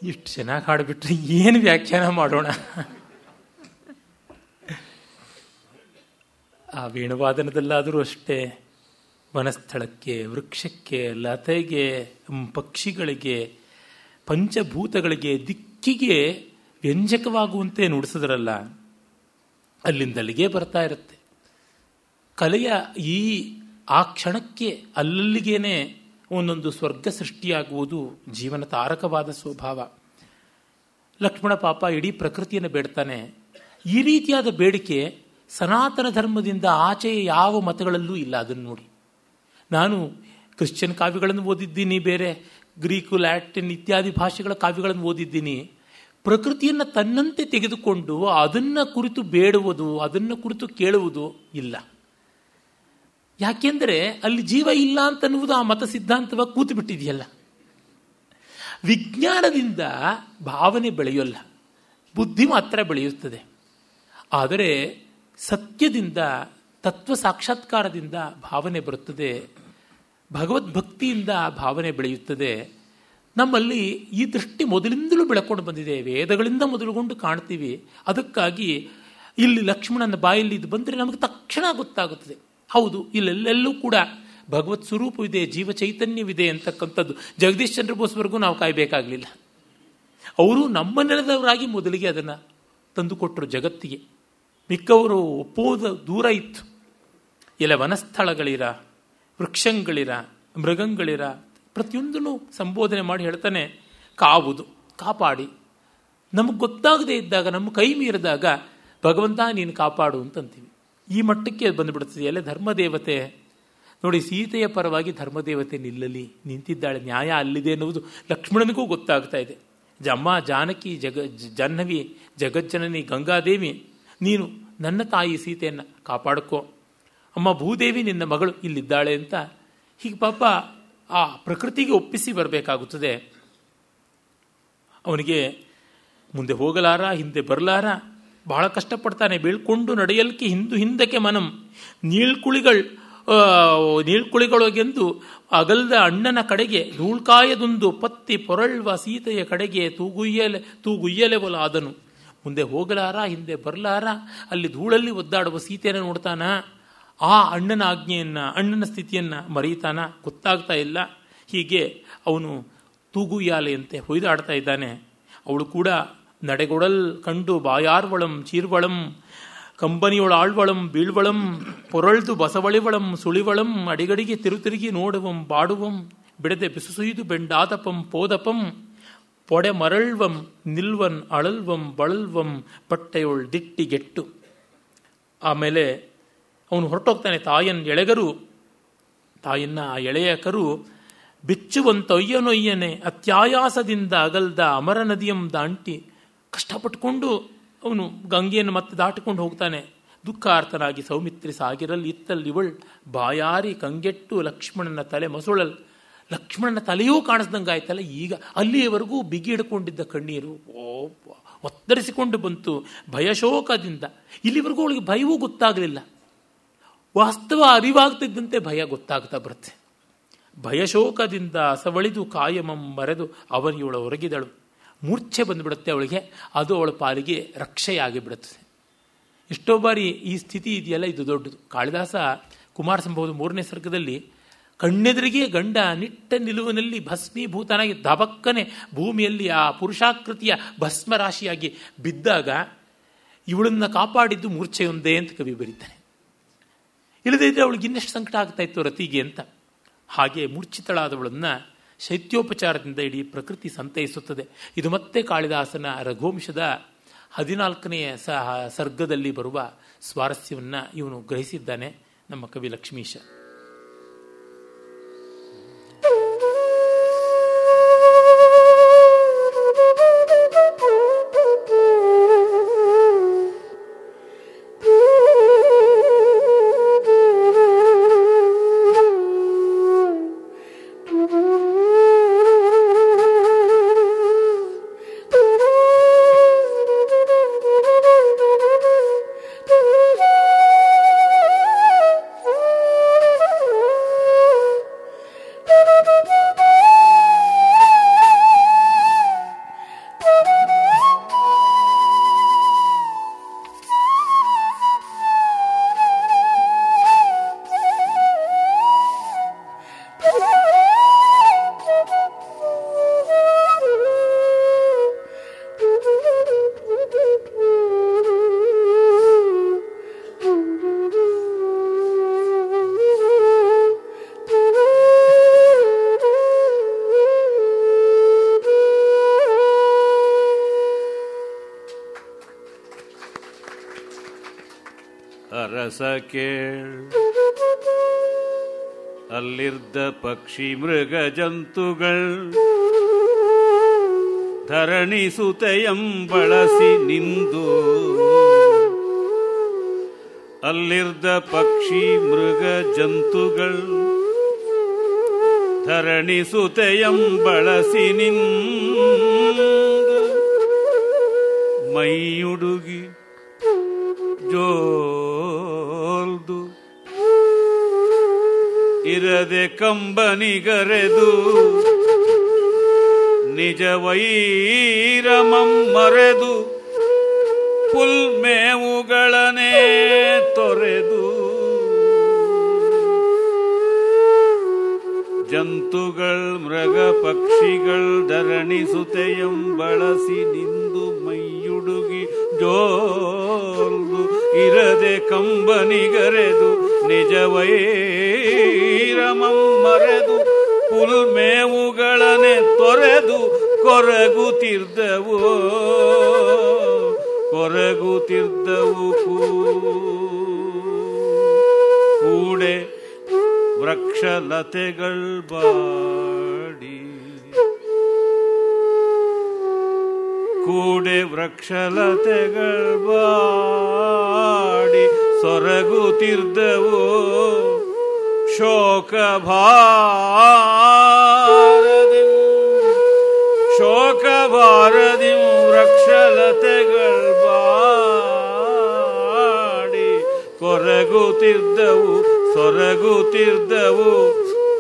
ಇಷ್ಟು ಚೆನ್ನಾಗಿ ಹಾಡ್ಬಿಟ್ರೆ ಏನು ವ್ಯಾಖ್ಯಾನ ಮಾಡೋಣ? ಆ ವೇಣುವಾದನದಲ್ಲಾದರೂ ಅಷ್ಟೇ ವನಸ್ಥಳಕ್ಕೆ, ವೃಕ್ಷಕ್ಕೆ, ಲತೆಗೆ, ಪಕ್ಷಿಗಳಿಗೆ, ಪಂಚಭೂತಗಳಿಗೆ, ದಿಕ್ಕಿಗೆ ವ್ಯಂಜಕವಾಗುವಂತೆ ನುಡಿಸಿದ್ರಲ್ಲ, ಅಲ್ಲಿಂದಲ್ಲಿಗೆ ಬರ್ತಾ ಇರುತ್ತೆ. ಕಲೆಯ ಈ ಆ ಕ್ಷಣಕ್ಕೆ ಅಲ್ಲಲ್ಲಿಗೇನೆ ಒಂದೊಂದು ಸ್ವರ್ಗ ಸೃಷ್ಟಿಯಾಗುವುದು ಜೀವನ ತಾರಕವಾದ ಸ್ವಭಾವ. ಲಕ್ಷ್ಮಣ ಪಾಪ ಇಡೀ ಪ್ರಕೃತಿಯನ್ನು ಬೇಡ್ತಾನೆ. ಈ ರೀತಿಯಾದ ಬೇಡಿಕೆ ಸನಾತನ ಧರ್ಮದಿಂದ ಆಚೆಯ ಯಾವ ಮತಗಳಲ್ಲೂ ಇಲ್ಲ ಅದನ್ನು ನೋಡಿ. ನಾನು ಕ್ರಿಶ್ಚಿಯನ್ ಕಾವ್ಯಗಳನ್ನು ಓದಿದ್ದೀನಿ, ಬೇರೆ ಗ್ರೀಕು ಲ್ಯಾಟಿನ್ ಇತ್ಯಾದಿ ಭಾಷೆಗಳ ಕಾವ್ಯಗಳನ್ನು ಓದಿದ್ದೀನಿ. ಪ್ರಕೃತಿಯನ್ನು ತನ್ನಂತೆ ತೆಗೆದುಕೊಂಡು ಅದನ್ನು ಕುರಿತು ಬೇಡುವುದು, ಅದನ್ನು ಕುರಿತು ಕೇಳುವುದು ಇಲ್ಲ. ಯಾಕೆಂದರೆ ಅಲ್ಲಿ ಜೀವ ಇಲ್ಲ ಅಂತನ್ನುವುದು ಆ ಮತ ಸಿದ್ಧಾಂತವಾಗಿ ಕೂತು ಬಿಟ್ಟಿದೆಯಲ್ಲ ವಿಜ್ಞಾನದಿಂದ ಭಾವನೆ ಬೆಳೆಯೋಲ್ಲ, ಬುದ್ಧಿ ಮಾತ್ರ ಬೆಳೆಯುತ್ತದೆ. ಆದರೆ ಸತ್ಯದಿಂದ, ತತ್ವ ಸಾಕ್ಷಾತ್ಕಾರದಿಂದ ಭಾವನೆ ಬರುತ್ತದೆ, ಭಗವದ್ಭಕ್ತಿಯಿಂದ ಭಾವನೆ ಬೆಳೆಯುತ್ತದೆ. ನಮ್ಮಲ್ಲಿ ಈ ದೃಷ್ಟಿ ಮೊದಲಿಂದಲೂ ಬೆಳಕೊಂಡು ಬಂದಿದೆ. ವೇದಗಳಿಂದ ಮೊದಲುಗೊಂಡು ಕಾಣ್ತೀವಿ. ಅದಕ್ಕಾಗಿ ಇಲ್ಲಿ ಲಕ್ಷ್ಮಣನ ಬಾಯಲ್ಲಿ ಇದು ಬಂದರೆ ನಮಗೆ ತಕ್ಷಣ ಗೊತ್ತಾಗುತ್ತದೆ. ಹೌದು, ಇಲ್ಲೆಲ್ಲೆಲ್ಲೂ ಕೂಡ ಭಗವತ್ ಸ್ವರೂಪವಿದೆ, ಜೀವ ಚೈತನ್ಯವಿದೆ ಅಂತಕ್ಕಂಥದ್ದು. ಜಗದೀಶ್ ಚಂದ್ರ ಬೋಸ್ವರೆಗೂ ನಾವು ಕಾಯಬೇಕಾಗಲಿಲ್ಲ. ಅವರು ನಮ್ಮ ನೆಲದವರಾಗಿ ಮೊದಲಿಗೆ ಅದನ್ನು ತಂದುಕೊಟ್ಟರು ಜಗತ್ತಿಗೆ. ಮಿಕ್ಕವರು ಒಪ್ಪೋದ ದೂರ ಇತ್ತು. ಎಲ್ಲ ವನಸ್ಥಳಗಳಿರ, ವೃಕ್ಷಗಳಿರ, ಮೃಗಗಳಿರ ಪ್ರತಿಯೊಂದನ್ನು ಸಂಬೋಧನೆ ಮಾಡಿ ಹೇಳ್ತಾನೆ, ಕಾವುದು, ಕಾಪಾಡಿ. ನಮಗೆ ಗೊತ್ತಾಗದೇ ಇದ್ದಾಗ, ನಮ್ಮ ಕೈ ಮೀರಿದಾಗ, ಭಗವಂತ ನೀನು ಕಾಪಾಡು ಅಂತಂತೀವಿ. ಈ ಮಟ್ಟಕ್ಕೆ ಬಂದುಬಿಡ್ತದೆ. ಎಲ್ಲ ಧರ್ಮದೇವತೆ, ನೋಡಿ ಸೀತೆಯ ಪರವಾಗಿ ಧರ್ಮದೇವತೆ ನಿಲ್ಲಲಿ, ನಿಂತಿದ್ದಾಳೆ, ನ್ಯಾಯ ಅಲ್ಲಿದೆ ಅನ್ನುವುದು ಲಕ್ಷ್ಮಣನಿಗೂ ಗೊತ್ತಾಗ್ತಾ ಇದೆ. ಜಮ್ಮ, ಜಾನಕಿ, ಜಗ, ಜಾಹ್ನವಿ, ಜಗಜ್ಜನನಿ, ಗಂಗಾದೇವಿ, ನೀನು ನನ್ನ ತಾಯಿ ಸೀತೆಯನ್ನು ಕಾಪಾಡ್ಕೋ. ಅಮ್ಮ ಭೂದೇವಿ ನಿನ್ನ ಮಗಳು ಇಲ್ಲಿದ್ದಾಳೆ ಅಂತ. ಹೀಗೆ ಪಾಪ ಆ ಪ್ರಕೃತಿಗೆ ಒಪ್ಪಿಸಿ ಬರಬೇಕಾಗುತ್ತದೆ. ಅವನಿಗೆ, ಮುಂದೆ ಹೋಗಲಾರ, ಹಿಂದೆ ಬರಲಾರ? ಬಹಳ ಕಷ್ಟಪಡ್ತಾನೆ, ಬೀಳ್ಕೊಂಡು ನಡೆಯಲಿಕ್ಕೆ ಹಿಂದು ಹಿಂದಕ್ಕೆ ಮನಂ. ನೀಳ್ಕುಳಿಗಳು ನೀಳ್ಕುಳಿಗಳೊಗೆಂದು ಅಗಲ್ದ ಅಣ್ಣನ ಕಡೆಗೆ, ಧೂಳ್ಕಾಯದೊಂದು ಪತ್ತಿ ಪೊರಳ್ವ ಸೀತೆಯ ಕಡೆಗೆ ತೂಗುಯ್ಯಲೆ ತೂಗುಯ್ಯಲೆ ಆದನು ಮುಂದೆ ಹೋಗಲಾರ, ಹಿಂದೆ ಬರಲಾರ? ಅಲ್ಲಿ ಧೂಳಲ್ಲಿ ಒದ್ದಾಡುವ ಸೀತೆಯನ್ನು ನೋಡ್ತಾನ? ಆ ಅಣ್ಣನ ಆಜ್ಞೆಯನ್ನು, ಅಣ್ಣನ ಸ್ಥಿತಿಯನ್ನು ಮರೆಯುತ್ತಾನ ಗೊತ್ತಾಗ್ತಾ ಇಲ್ಲ. ಹೀಗೆ ಅವನು ತೂಗುಯಾಲೆಯಂತೆ ಹೊಯ್ದಾಡ್ತಾ ಇದ್ದಾನೆ. ಅವಳು ಕೂಡ ನಡೆಗೊಡಲ್ ಕಂಡು ಬಾಯಾರ್ವಳಂ, ಚೀರ್ವಳಂ, ಕಂಬನಿಯೊಳ ಆಳ್ವಳಂ, ಬೀಳ್ವಳಂ, ಪೊರಳ್ದು ಬಸವಳಿವಳಂ, ಸುಳಿವಳಂ, ಅಡಿಗಡಿಗೆ ತಿರುತಿರುಗಿ ನೋಡುವಂ, ಬಾಡುವಂ, ಬಿಡದೆ ಬಿಸುಸುಯ್ದು ಬೆಂಡಾದಪಂ, ಪೋದಪಂ, ಪೊಡೆ ಮರಳ್ವಂ, ನಿಲ್ವನ್ ಅಳಲ್ವಂ, ಬಳಲ್ವಂ ಪಟ್ಟೆಯೊಳ್ ದಿಟ್ಟಿಗೆಟ್ಟು. ಆಮೇಲೆ ಅವನು ಹೊರಟೋಗ್ತಾನೆ. ತಾಯನ್ ಎಳೆಗರು ತಾಯನ್ನ ಆ ಎಳೆಯ ಕರು ಬಿಚ್ಚುವಂತೊಯ್ಯನೊಯ್ಯನೆ ಅತ್ಯಾಯಾಸದಿಂದ ಅಗಲ್ದ ಅಮರ ನದಿಯಂ ದಾಂಟಿ ಕಷ್ಟಪಟ್ಟುಕೊಂಡು ಅವನು ಗಂಗೆಯನ್ನು ಮತ್ತೆ ದಾಟಿಕೊಂಡು ಹೋಗ್ತಾನೆ. ದುಃಖಾರ್ಥನಾಗಿ ಸೌಮಿತ್ರಿ ಸಾಗಿರಲ್ಲಿ ಇತ್ತಲ್ಲಿ ಇವಳ್, ಬಾಯಾರಿ, ಕಂಗೆಟ್ಟು, ಲಕ್ಷ್ಮಣನ ತಲೆ ಮಸುಳಲ್. ಲಕ್ಷ್ಮಣನ ತಲೆಯೂ ಕಾಣಿಸ್ದಂಗಾಯ್ತಲ್ಲ. ಈಗ ಅಲ್ಲಿಯವರೆಗೂ ಬಿಗಿ ಹಿಡ್ಕೊಂಡಿದ್ದ ಕಣ್ಣೀರು ಓ ಒತ್ತರಿಸಿಕೊಂಡು ಬಂತು ಭಯಶೋಕದಿಂದ. ಇಲ್ಲಿವರೆಗೂ ಅವಳಿಗೆ ಭಯವೂ ಗೊತ್ತಾಗಲಿಲ್ಲ. ವಾಸ್ತವ ಅರಿವಾಗ್ತಿದ್ದಂತೆ ಭಯ ಗೊತ್ತಾಗ್ತಾ ಬರುತ್ತೆ. ಭಯಶೋಕದಿಂದ ಸವಳಿದು ಕಾಯಮಂ ಮರೆದು ಅವನಿಯವಳ ಹೊರಗಿದಳು ಮೂರ್ಛೆ ಬಂದುಬಿಡುತ್ತೆ ಅವಳಿಗೆ, ಅದು ಅವಳ ಪಾಲಿಗೆ ರಕ್ಷೆಯಾಗಿ ಬಿಡುತ್ತದೆ ಎಷ್ಟೋ ಬಾರಿ ಈ ಸ್ಥಿತಿ ಇದೆಯಲ್ಲ, ಇದು ದೊಡ್ಡದು. ಕಾಳಿದಾಸ ಕುಮಾರ ಸಂಭವದ ಮೂರನೇ ಸರ್ಗದಲ್ಲಿ ಕಣ್ಣೆದುರಿಗೆ ಗಂಡ ನಿಟ್ಟ ನಿಲುವಿನಲ್ಲಿ ಭಸ್ಮೀಭೂತನಾಗಿ ದಬಕ್ಕನೆ ಭೂಮಿಯಲ್ಲಿ ಆ ಪುರುಷಾಕೃತಿಯ ಭಸ್ಮರಾಶಿಯಾಗಿ ಬಿದ್ದಾಗ ಇವಳನ್ನು ಕಾಪಾಡಿದ್ದು ಮೂರ್ಛೆಯೊಂದೇ ಅಂತ ಕವಿ ಬರೀತಾನೆ. ಇಲ್ಲದೇ ಇದ್ರೆ ಅವಳಿಗೆ ಇನ್ನಷ್ಟು ಸಂಕಟ ಆಗ್ತಾ ಇತ್ತು ರತಿಗೆ ಅಂತ. ಹಾಗೆ ಮೂರ್ಛಿತಳಾದವಳನ್ನ ಶೈತ್ಯೋಪಚಾರದಿಂದ ಇಡೀ ಪ್ರಕೃತಿ ಸಂತೈಸುತ್ತದೆ. ಇದು ಮತ್ತೆ ಕಾಳಿದಾಸನ ರಘುವಂಶದ ಹದಿನಾಲ್ಕನೆಯ ಸ ಸರ್ಗದಲ್ಲಿ ಬರುವ ಸ್ವಾರಸ್ಯವನ್ನು ಇವನು ಗ್ರಹಿಸಿದ್ದಾನೆ ನಮ್ಮ ಕವಿ ಲಕ್ಷ್ಮೀಶ. ಅರಸ ಕೇಳ್. ಅಲ್ಲಿರ್ದ ಪಕ್ಷಿ ಮೃಗ ಜಂತುಗಳ್. ಧರಣಿ ಸುತೆಯಂ ಬಳಸಿ ನಿಂದು. ಅಲ್ಲಿರ್ದ ಪಕ್ಷಿ ಮೃಗ ಜಂತುಗಳ್. ಧರಣಿ ಸುತೆಯಂ ಬಳಸಿ ನಿಂದು. ವೈರಮಂ ಮರೆದು ಪುಲ್ಮೇವುಗಳನೇ ತೊರೆದು ಜಂತುಗಳ್ ಮೃಗ ಪಕ್ಷಿಗಳ್ ಧರಣಿ ಸುತೆಯಂ ಬಳಸಿ ನಿಂದು ಮೈಯುಡುಗಿ ಜೋಲ್ದು ಇರದೆ ಕಂಬನಿಗರೆದು ನಿಜ ವೈರಮಂ ಮರೆದು ಪುಲ್ಮೇವುಗಳನೆ ತೊರೆದು ಕೊರಗುತ್ತಿರ್ದವು ಕೊರಗುತ್ತಿರ್ದವು ಕೂಡೆ ವೃಕ್ಷಲತೆಗಳ್ ಬಾಡಿ ಕೂಡೆ ವೃಕ್ಷಲತೆಗಳ್ ಬಾಡಿ ಸೊರಗುತ್ತಿರ್ದವು ಶೋಕ ಭಾರದಿ ಭಾರದಿ ವೃಕ್ಷಲತೆಗಳ್ ಬಾಡಿ ಕೊರಗುತ್ತಿರ್ದವು ಸೊರಗುತ್ತಿರ್ದವು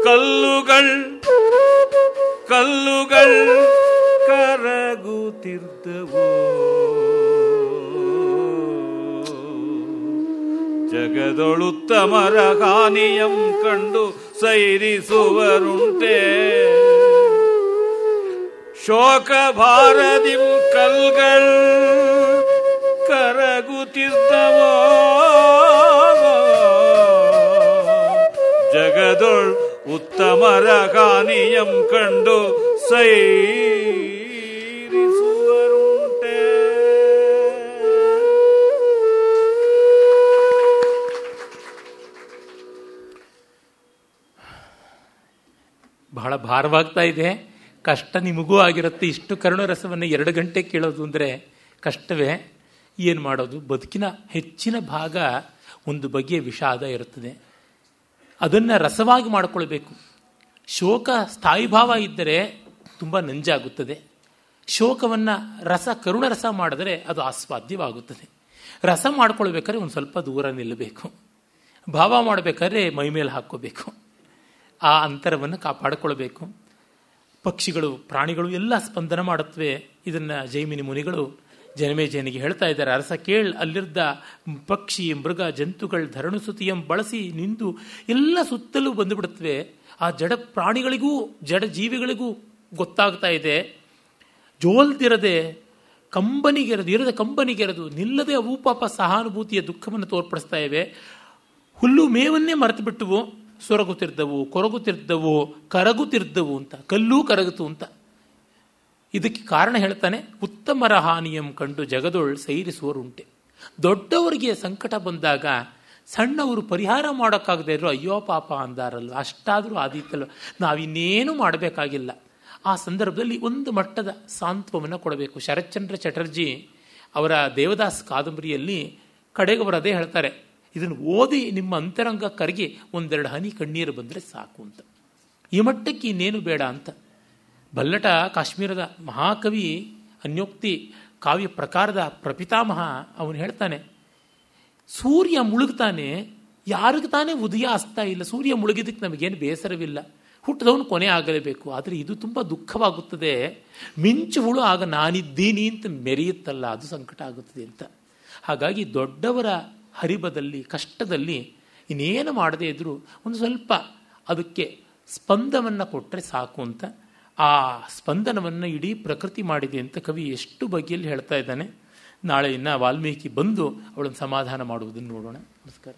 ಕಲ್ಲುಗಳ್ ಕಲ್ಲುಗಳ್ ಕರಗುತ್ತಿರ್ದವು ಜಗದೊಳುತ್ತಮರ ಹಾನಿಯಂ ಕಂಡು ಸೈರಿಸುವರುಂಟೆ. ಶೋಕ ಭಾರದಿಂ ಕಲ್ಗಳ್ ಕರಗುತ್ತಿದ್ದವೋ? ಜಗದೊಳ್ ಉತ್ತಮರ ಕಾನಿಯಂ ಕಂಡು ಸೈ ಬಹಳ ಭಾರವಾಗ್ತಾ ಇದೆ. ಕಷ್ಟ ನಿಮಗೂ ಆಗಿರುತ್ತೆ. ಇಷ್ಟು ಕರುಣರಸವನ್ನು ಎರಡು ಗಂಟೆ ಕೇಳೋದು ಅಂದರೆ ಕಷ್ಟವೇ. ಏನು ಮಾಡೋದು? ಬದುಕಿನ ಹೆಚ್ಚಿನ ಭಾಗ ಒಂದು ಬಗೆಯ ವಿಷಾದ ಇರುತ್ತದೆ. ಅದನ್ನು ರಸವಾಗಿ ಮಾಡಿಕೊಳ್ಬೇಕು. ಶೋಕ ಸ್ಥಾಯಿಭಾವ ಇದ್ದರೆ ತುಂಬ ನಂಜಾಗುತ್ತದೆ. ಶೋಕವನ್ನು ರಸ, ಕರುಣರಸ ಮಾಡಿದರೆ ಅದು ಆಸ್ವಾದ್ಯವಾಗುತ್ತದೆ. ರಸ ಮಾಡ್ಕೊಳ್ಬೇಕಾದ್ರೆ ಒಂದು ಸ್ವಲ್ಪ ದೂರ ನಿಲ್ಲಬೇಕು ಭಾವ ಮಾಡಬೇಕಾದ್ರೆ ಮೈಮೇಲೆ ಹಾಕ್ಕೋಬೇಕು. ಆ ಅಂತರವನ್ನು ಕಾಪಾಡಿಕೊಳ್ಬೇಕು. ಪಕ್ಷಿಗಳು, ಪ್ರಾಣಿಗಳು ಎಲ್ಲ ಸ್ಪಂದನ ಮಾಡುತ್ತವೆ. ಇದನ್ನು ಜೈಮಿನಿ ಮುನಿಗಳು ಜನಮೇಜಯನಿಗೆ ಹೇಳ್ತಾ ಇದ್ದಾರೆ. ಅರಸ ಕೇಳ್ ಅಲ್ಲಿರ್ದ ಪಕ್ಷಿ, ಮೃಗ, ಜಂತುಗಳು ಧರಣುಸುತಿಯಂ ಬಳಸಿ ನಿಂದು ಎಲ್ಲ ಸುತ್ತಲೂ ಬಂದುಬಿಡುತ್ತವೆ. ಆ ಜಡ ಪ್ರಾಣಿಗಳಿಗೂ, ಜಡ ಜೀವಿಗಳಿಗೂ ಗೊತ್ತಾಗ್ತಾ ಇದೆ. ಜೋಲ್ದಿರದೆ ಕಂಬನಿಗೆರದು, ಇರದ ಕಂಬನಿಗೆರದು ನಿಲ್ಲದೆ ಅವು ಪಾಪ ಸಹಾನುಭೂತಿಯ ದುಃಖವನ್ನು ತೋರ್ಪಡಿಸ್ತಾ ಇವೆ. ಹುಲ್ಲು ಮೇವನ್ನೇ ಮರೆತು ಬಿಟ್ಟವು. ಸೊರಗುತ್ತಿರ್ದವು ಕೊರಗುತ್ತಿರ್ದವು ಕರಗುತ್ತಿರ್ದವು ಅಂತ, ಕಲ್ಲೂ ಕರಗುತ್ತು ಅಂತ. ಇದಕ್ಕೆ ಕಾರಣ ಹೇಳ್ತಾನೆ, ಉತ್ತಮರ ಹಾನಿಯಂ ಕಂಡು ಜಗದೊಳ್ ಸೈರಿಸುವರುಂಟೆ ದೊಡ್ಡವರಿಗೆ ಸಂಕಟ ಬಂದಾಗ ಸಣ್ಣವರು ಪರಿಹಾರ ಮಾಡೋಕ್ಕಾಗದೇ ಇರೋ ಅಯ್ಯೋ ಪಾಪ ಅಂದಾರಲ್ವ, ಅಷ್ಟಾದರೂ ಆದೀತಲ್ವ, ನಾವಿನ್ನೇನು ಮಾಡಬೇಕಾಗಿಲ್ಲ. ಆ ಸಂದರ್ಭದಲ್ಲಿ ಒಂದು ಮಟ್ಟದ ಸಾಂತ್ವವನ್ನು ಕೊಡಬೇಕು. ಶರತ್ಚಂದ್ರ ಚಟರ್ಜಿ ಅವರ ದೇವದಾಸ್ ಕಾದಂಬರಿಯಲ್ಲಿ ಕಡೆಗೆ ಅದೇ ಹೇಳ್ತಾರೆ ಇದನ್ನು ಓದಿ ನಿಮ್ಮ ಅಂತರಂಗ ಕರಗಿ ಒಂದೆರಡು ಹನಿ ಕಣ್ಣೀರು ಬಂದರೆ ಸಾಕು ಅಂತ. ಈ ಮಟ್ಟಕ್ಕೆ ಇನ್ನೇನು ಬೇಡ ಅಂತ. ಬಲ್ಲಟ ಕಾಶ್ಮೀರದ ಮಹಾಕವಿ ಅನ್ಯೋಕ್ತಿ ಕಾವ್ಯ ಪ್ರಕಾರದ ಪ್ರಪಿತಾಮಹ ಅವನು ಹೇಳ್ತಾನೆ, ಸೂರ್ಯ ಮುಳುಗ್ತಾನೆ, ಯಾರಿಗೆ ತಾನೇ ಉದಯ ಅಸ್ತಾ ಇಲ್ಲ. ಸೂರ್ಯ ಮುಳುಗಿದಕ್ಕೆ ನಮಗೇನು ಬೇಸರವಿಲ್ಲ. ಹುಟ್ಟದವನು ಕೊನೆ ಆಗಲೇಬೇಕು. ಆದರೆ ಇದು ತುಂಬ ದುಃಖವಾಗುತ್ತದೆ. ಮಿಂಚು ಹುಳು, ಆಗ ನಾನಿದ್ದೀನಿ ಅಂತ ಮೆರೆಯುತ್ತಲ್ಲ, ಅದು ಸಂಕಟ ಆಗುತ್ತದೆ ಅಂತ. ಹಾಗಾಗಿ ದೊಡ್ಡವರ ಹರಿಬದಲ್ಲಿ, ಕಷ್ಟದಲ್ಲಿ ಇನ್ನೇನು ಮಾಡದೇ ಇದ್ದರೂ ಒಂದು ಸ್ವಲ್ಪ ಅದಕ್ಕೆ ಸ್ಪಂದವನ್ನು ಕೊಟ್ಟರೆ ಸಾಕು ಅಂತ. ಆ ಸ್ಪಂದನವನ್ನು ಇಡೀ ಪ್ರಕೃತಿ ಮಾಡಿದೆ ಅಂತ ಕವಿ ಎಷ್ಟು ಬಗೆಯಲ್ಲಿ ಹೇಳ್ತಾ ಇದ್ದಾನೆ. ನಾಳೆ ಇನ್ನು ವಾಲ್ಮೀಕಿ ಬಂದು ಅವಳನ್ನು ಸಮಾಧಾನ ಮಾಡುವುದನ್ನು ನೋಡೋಣ. ನಮಸ್ಕಾರ.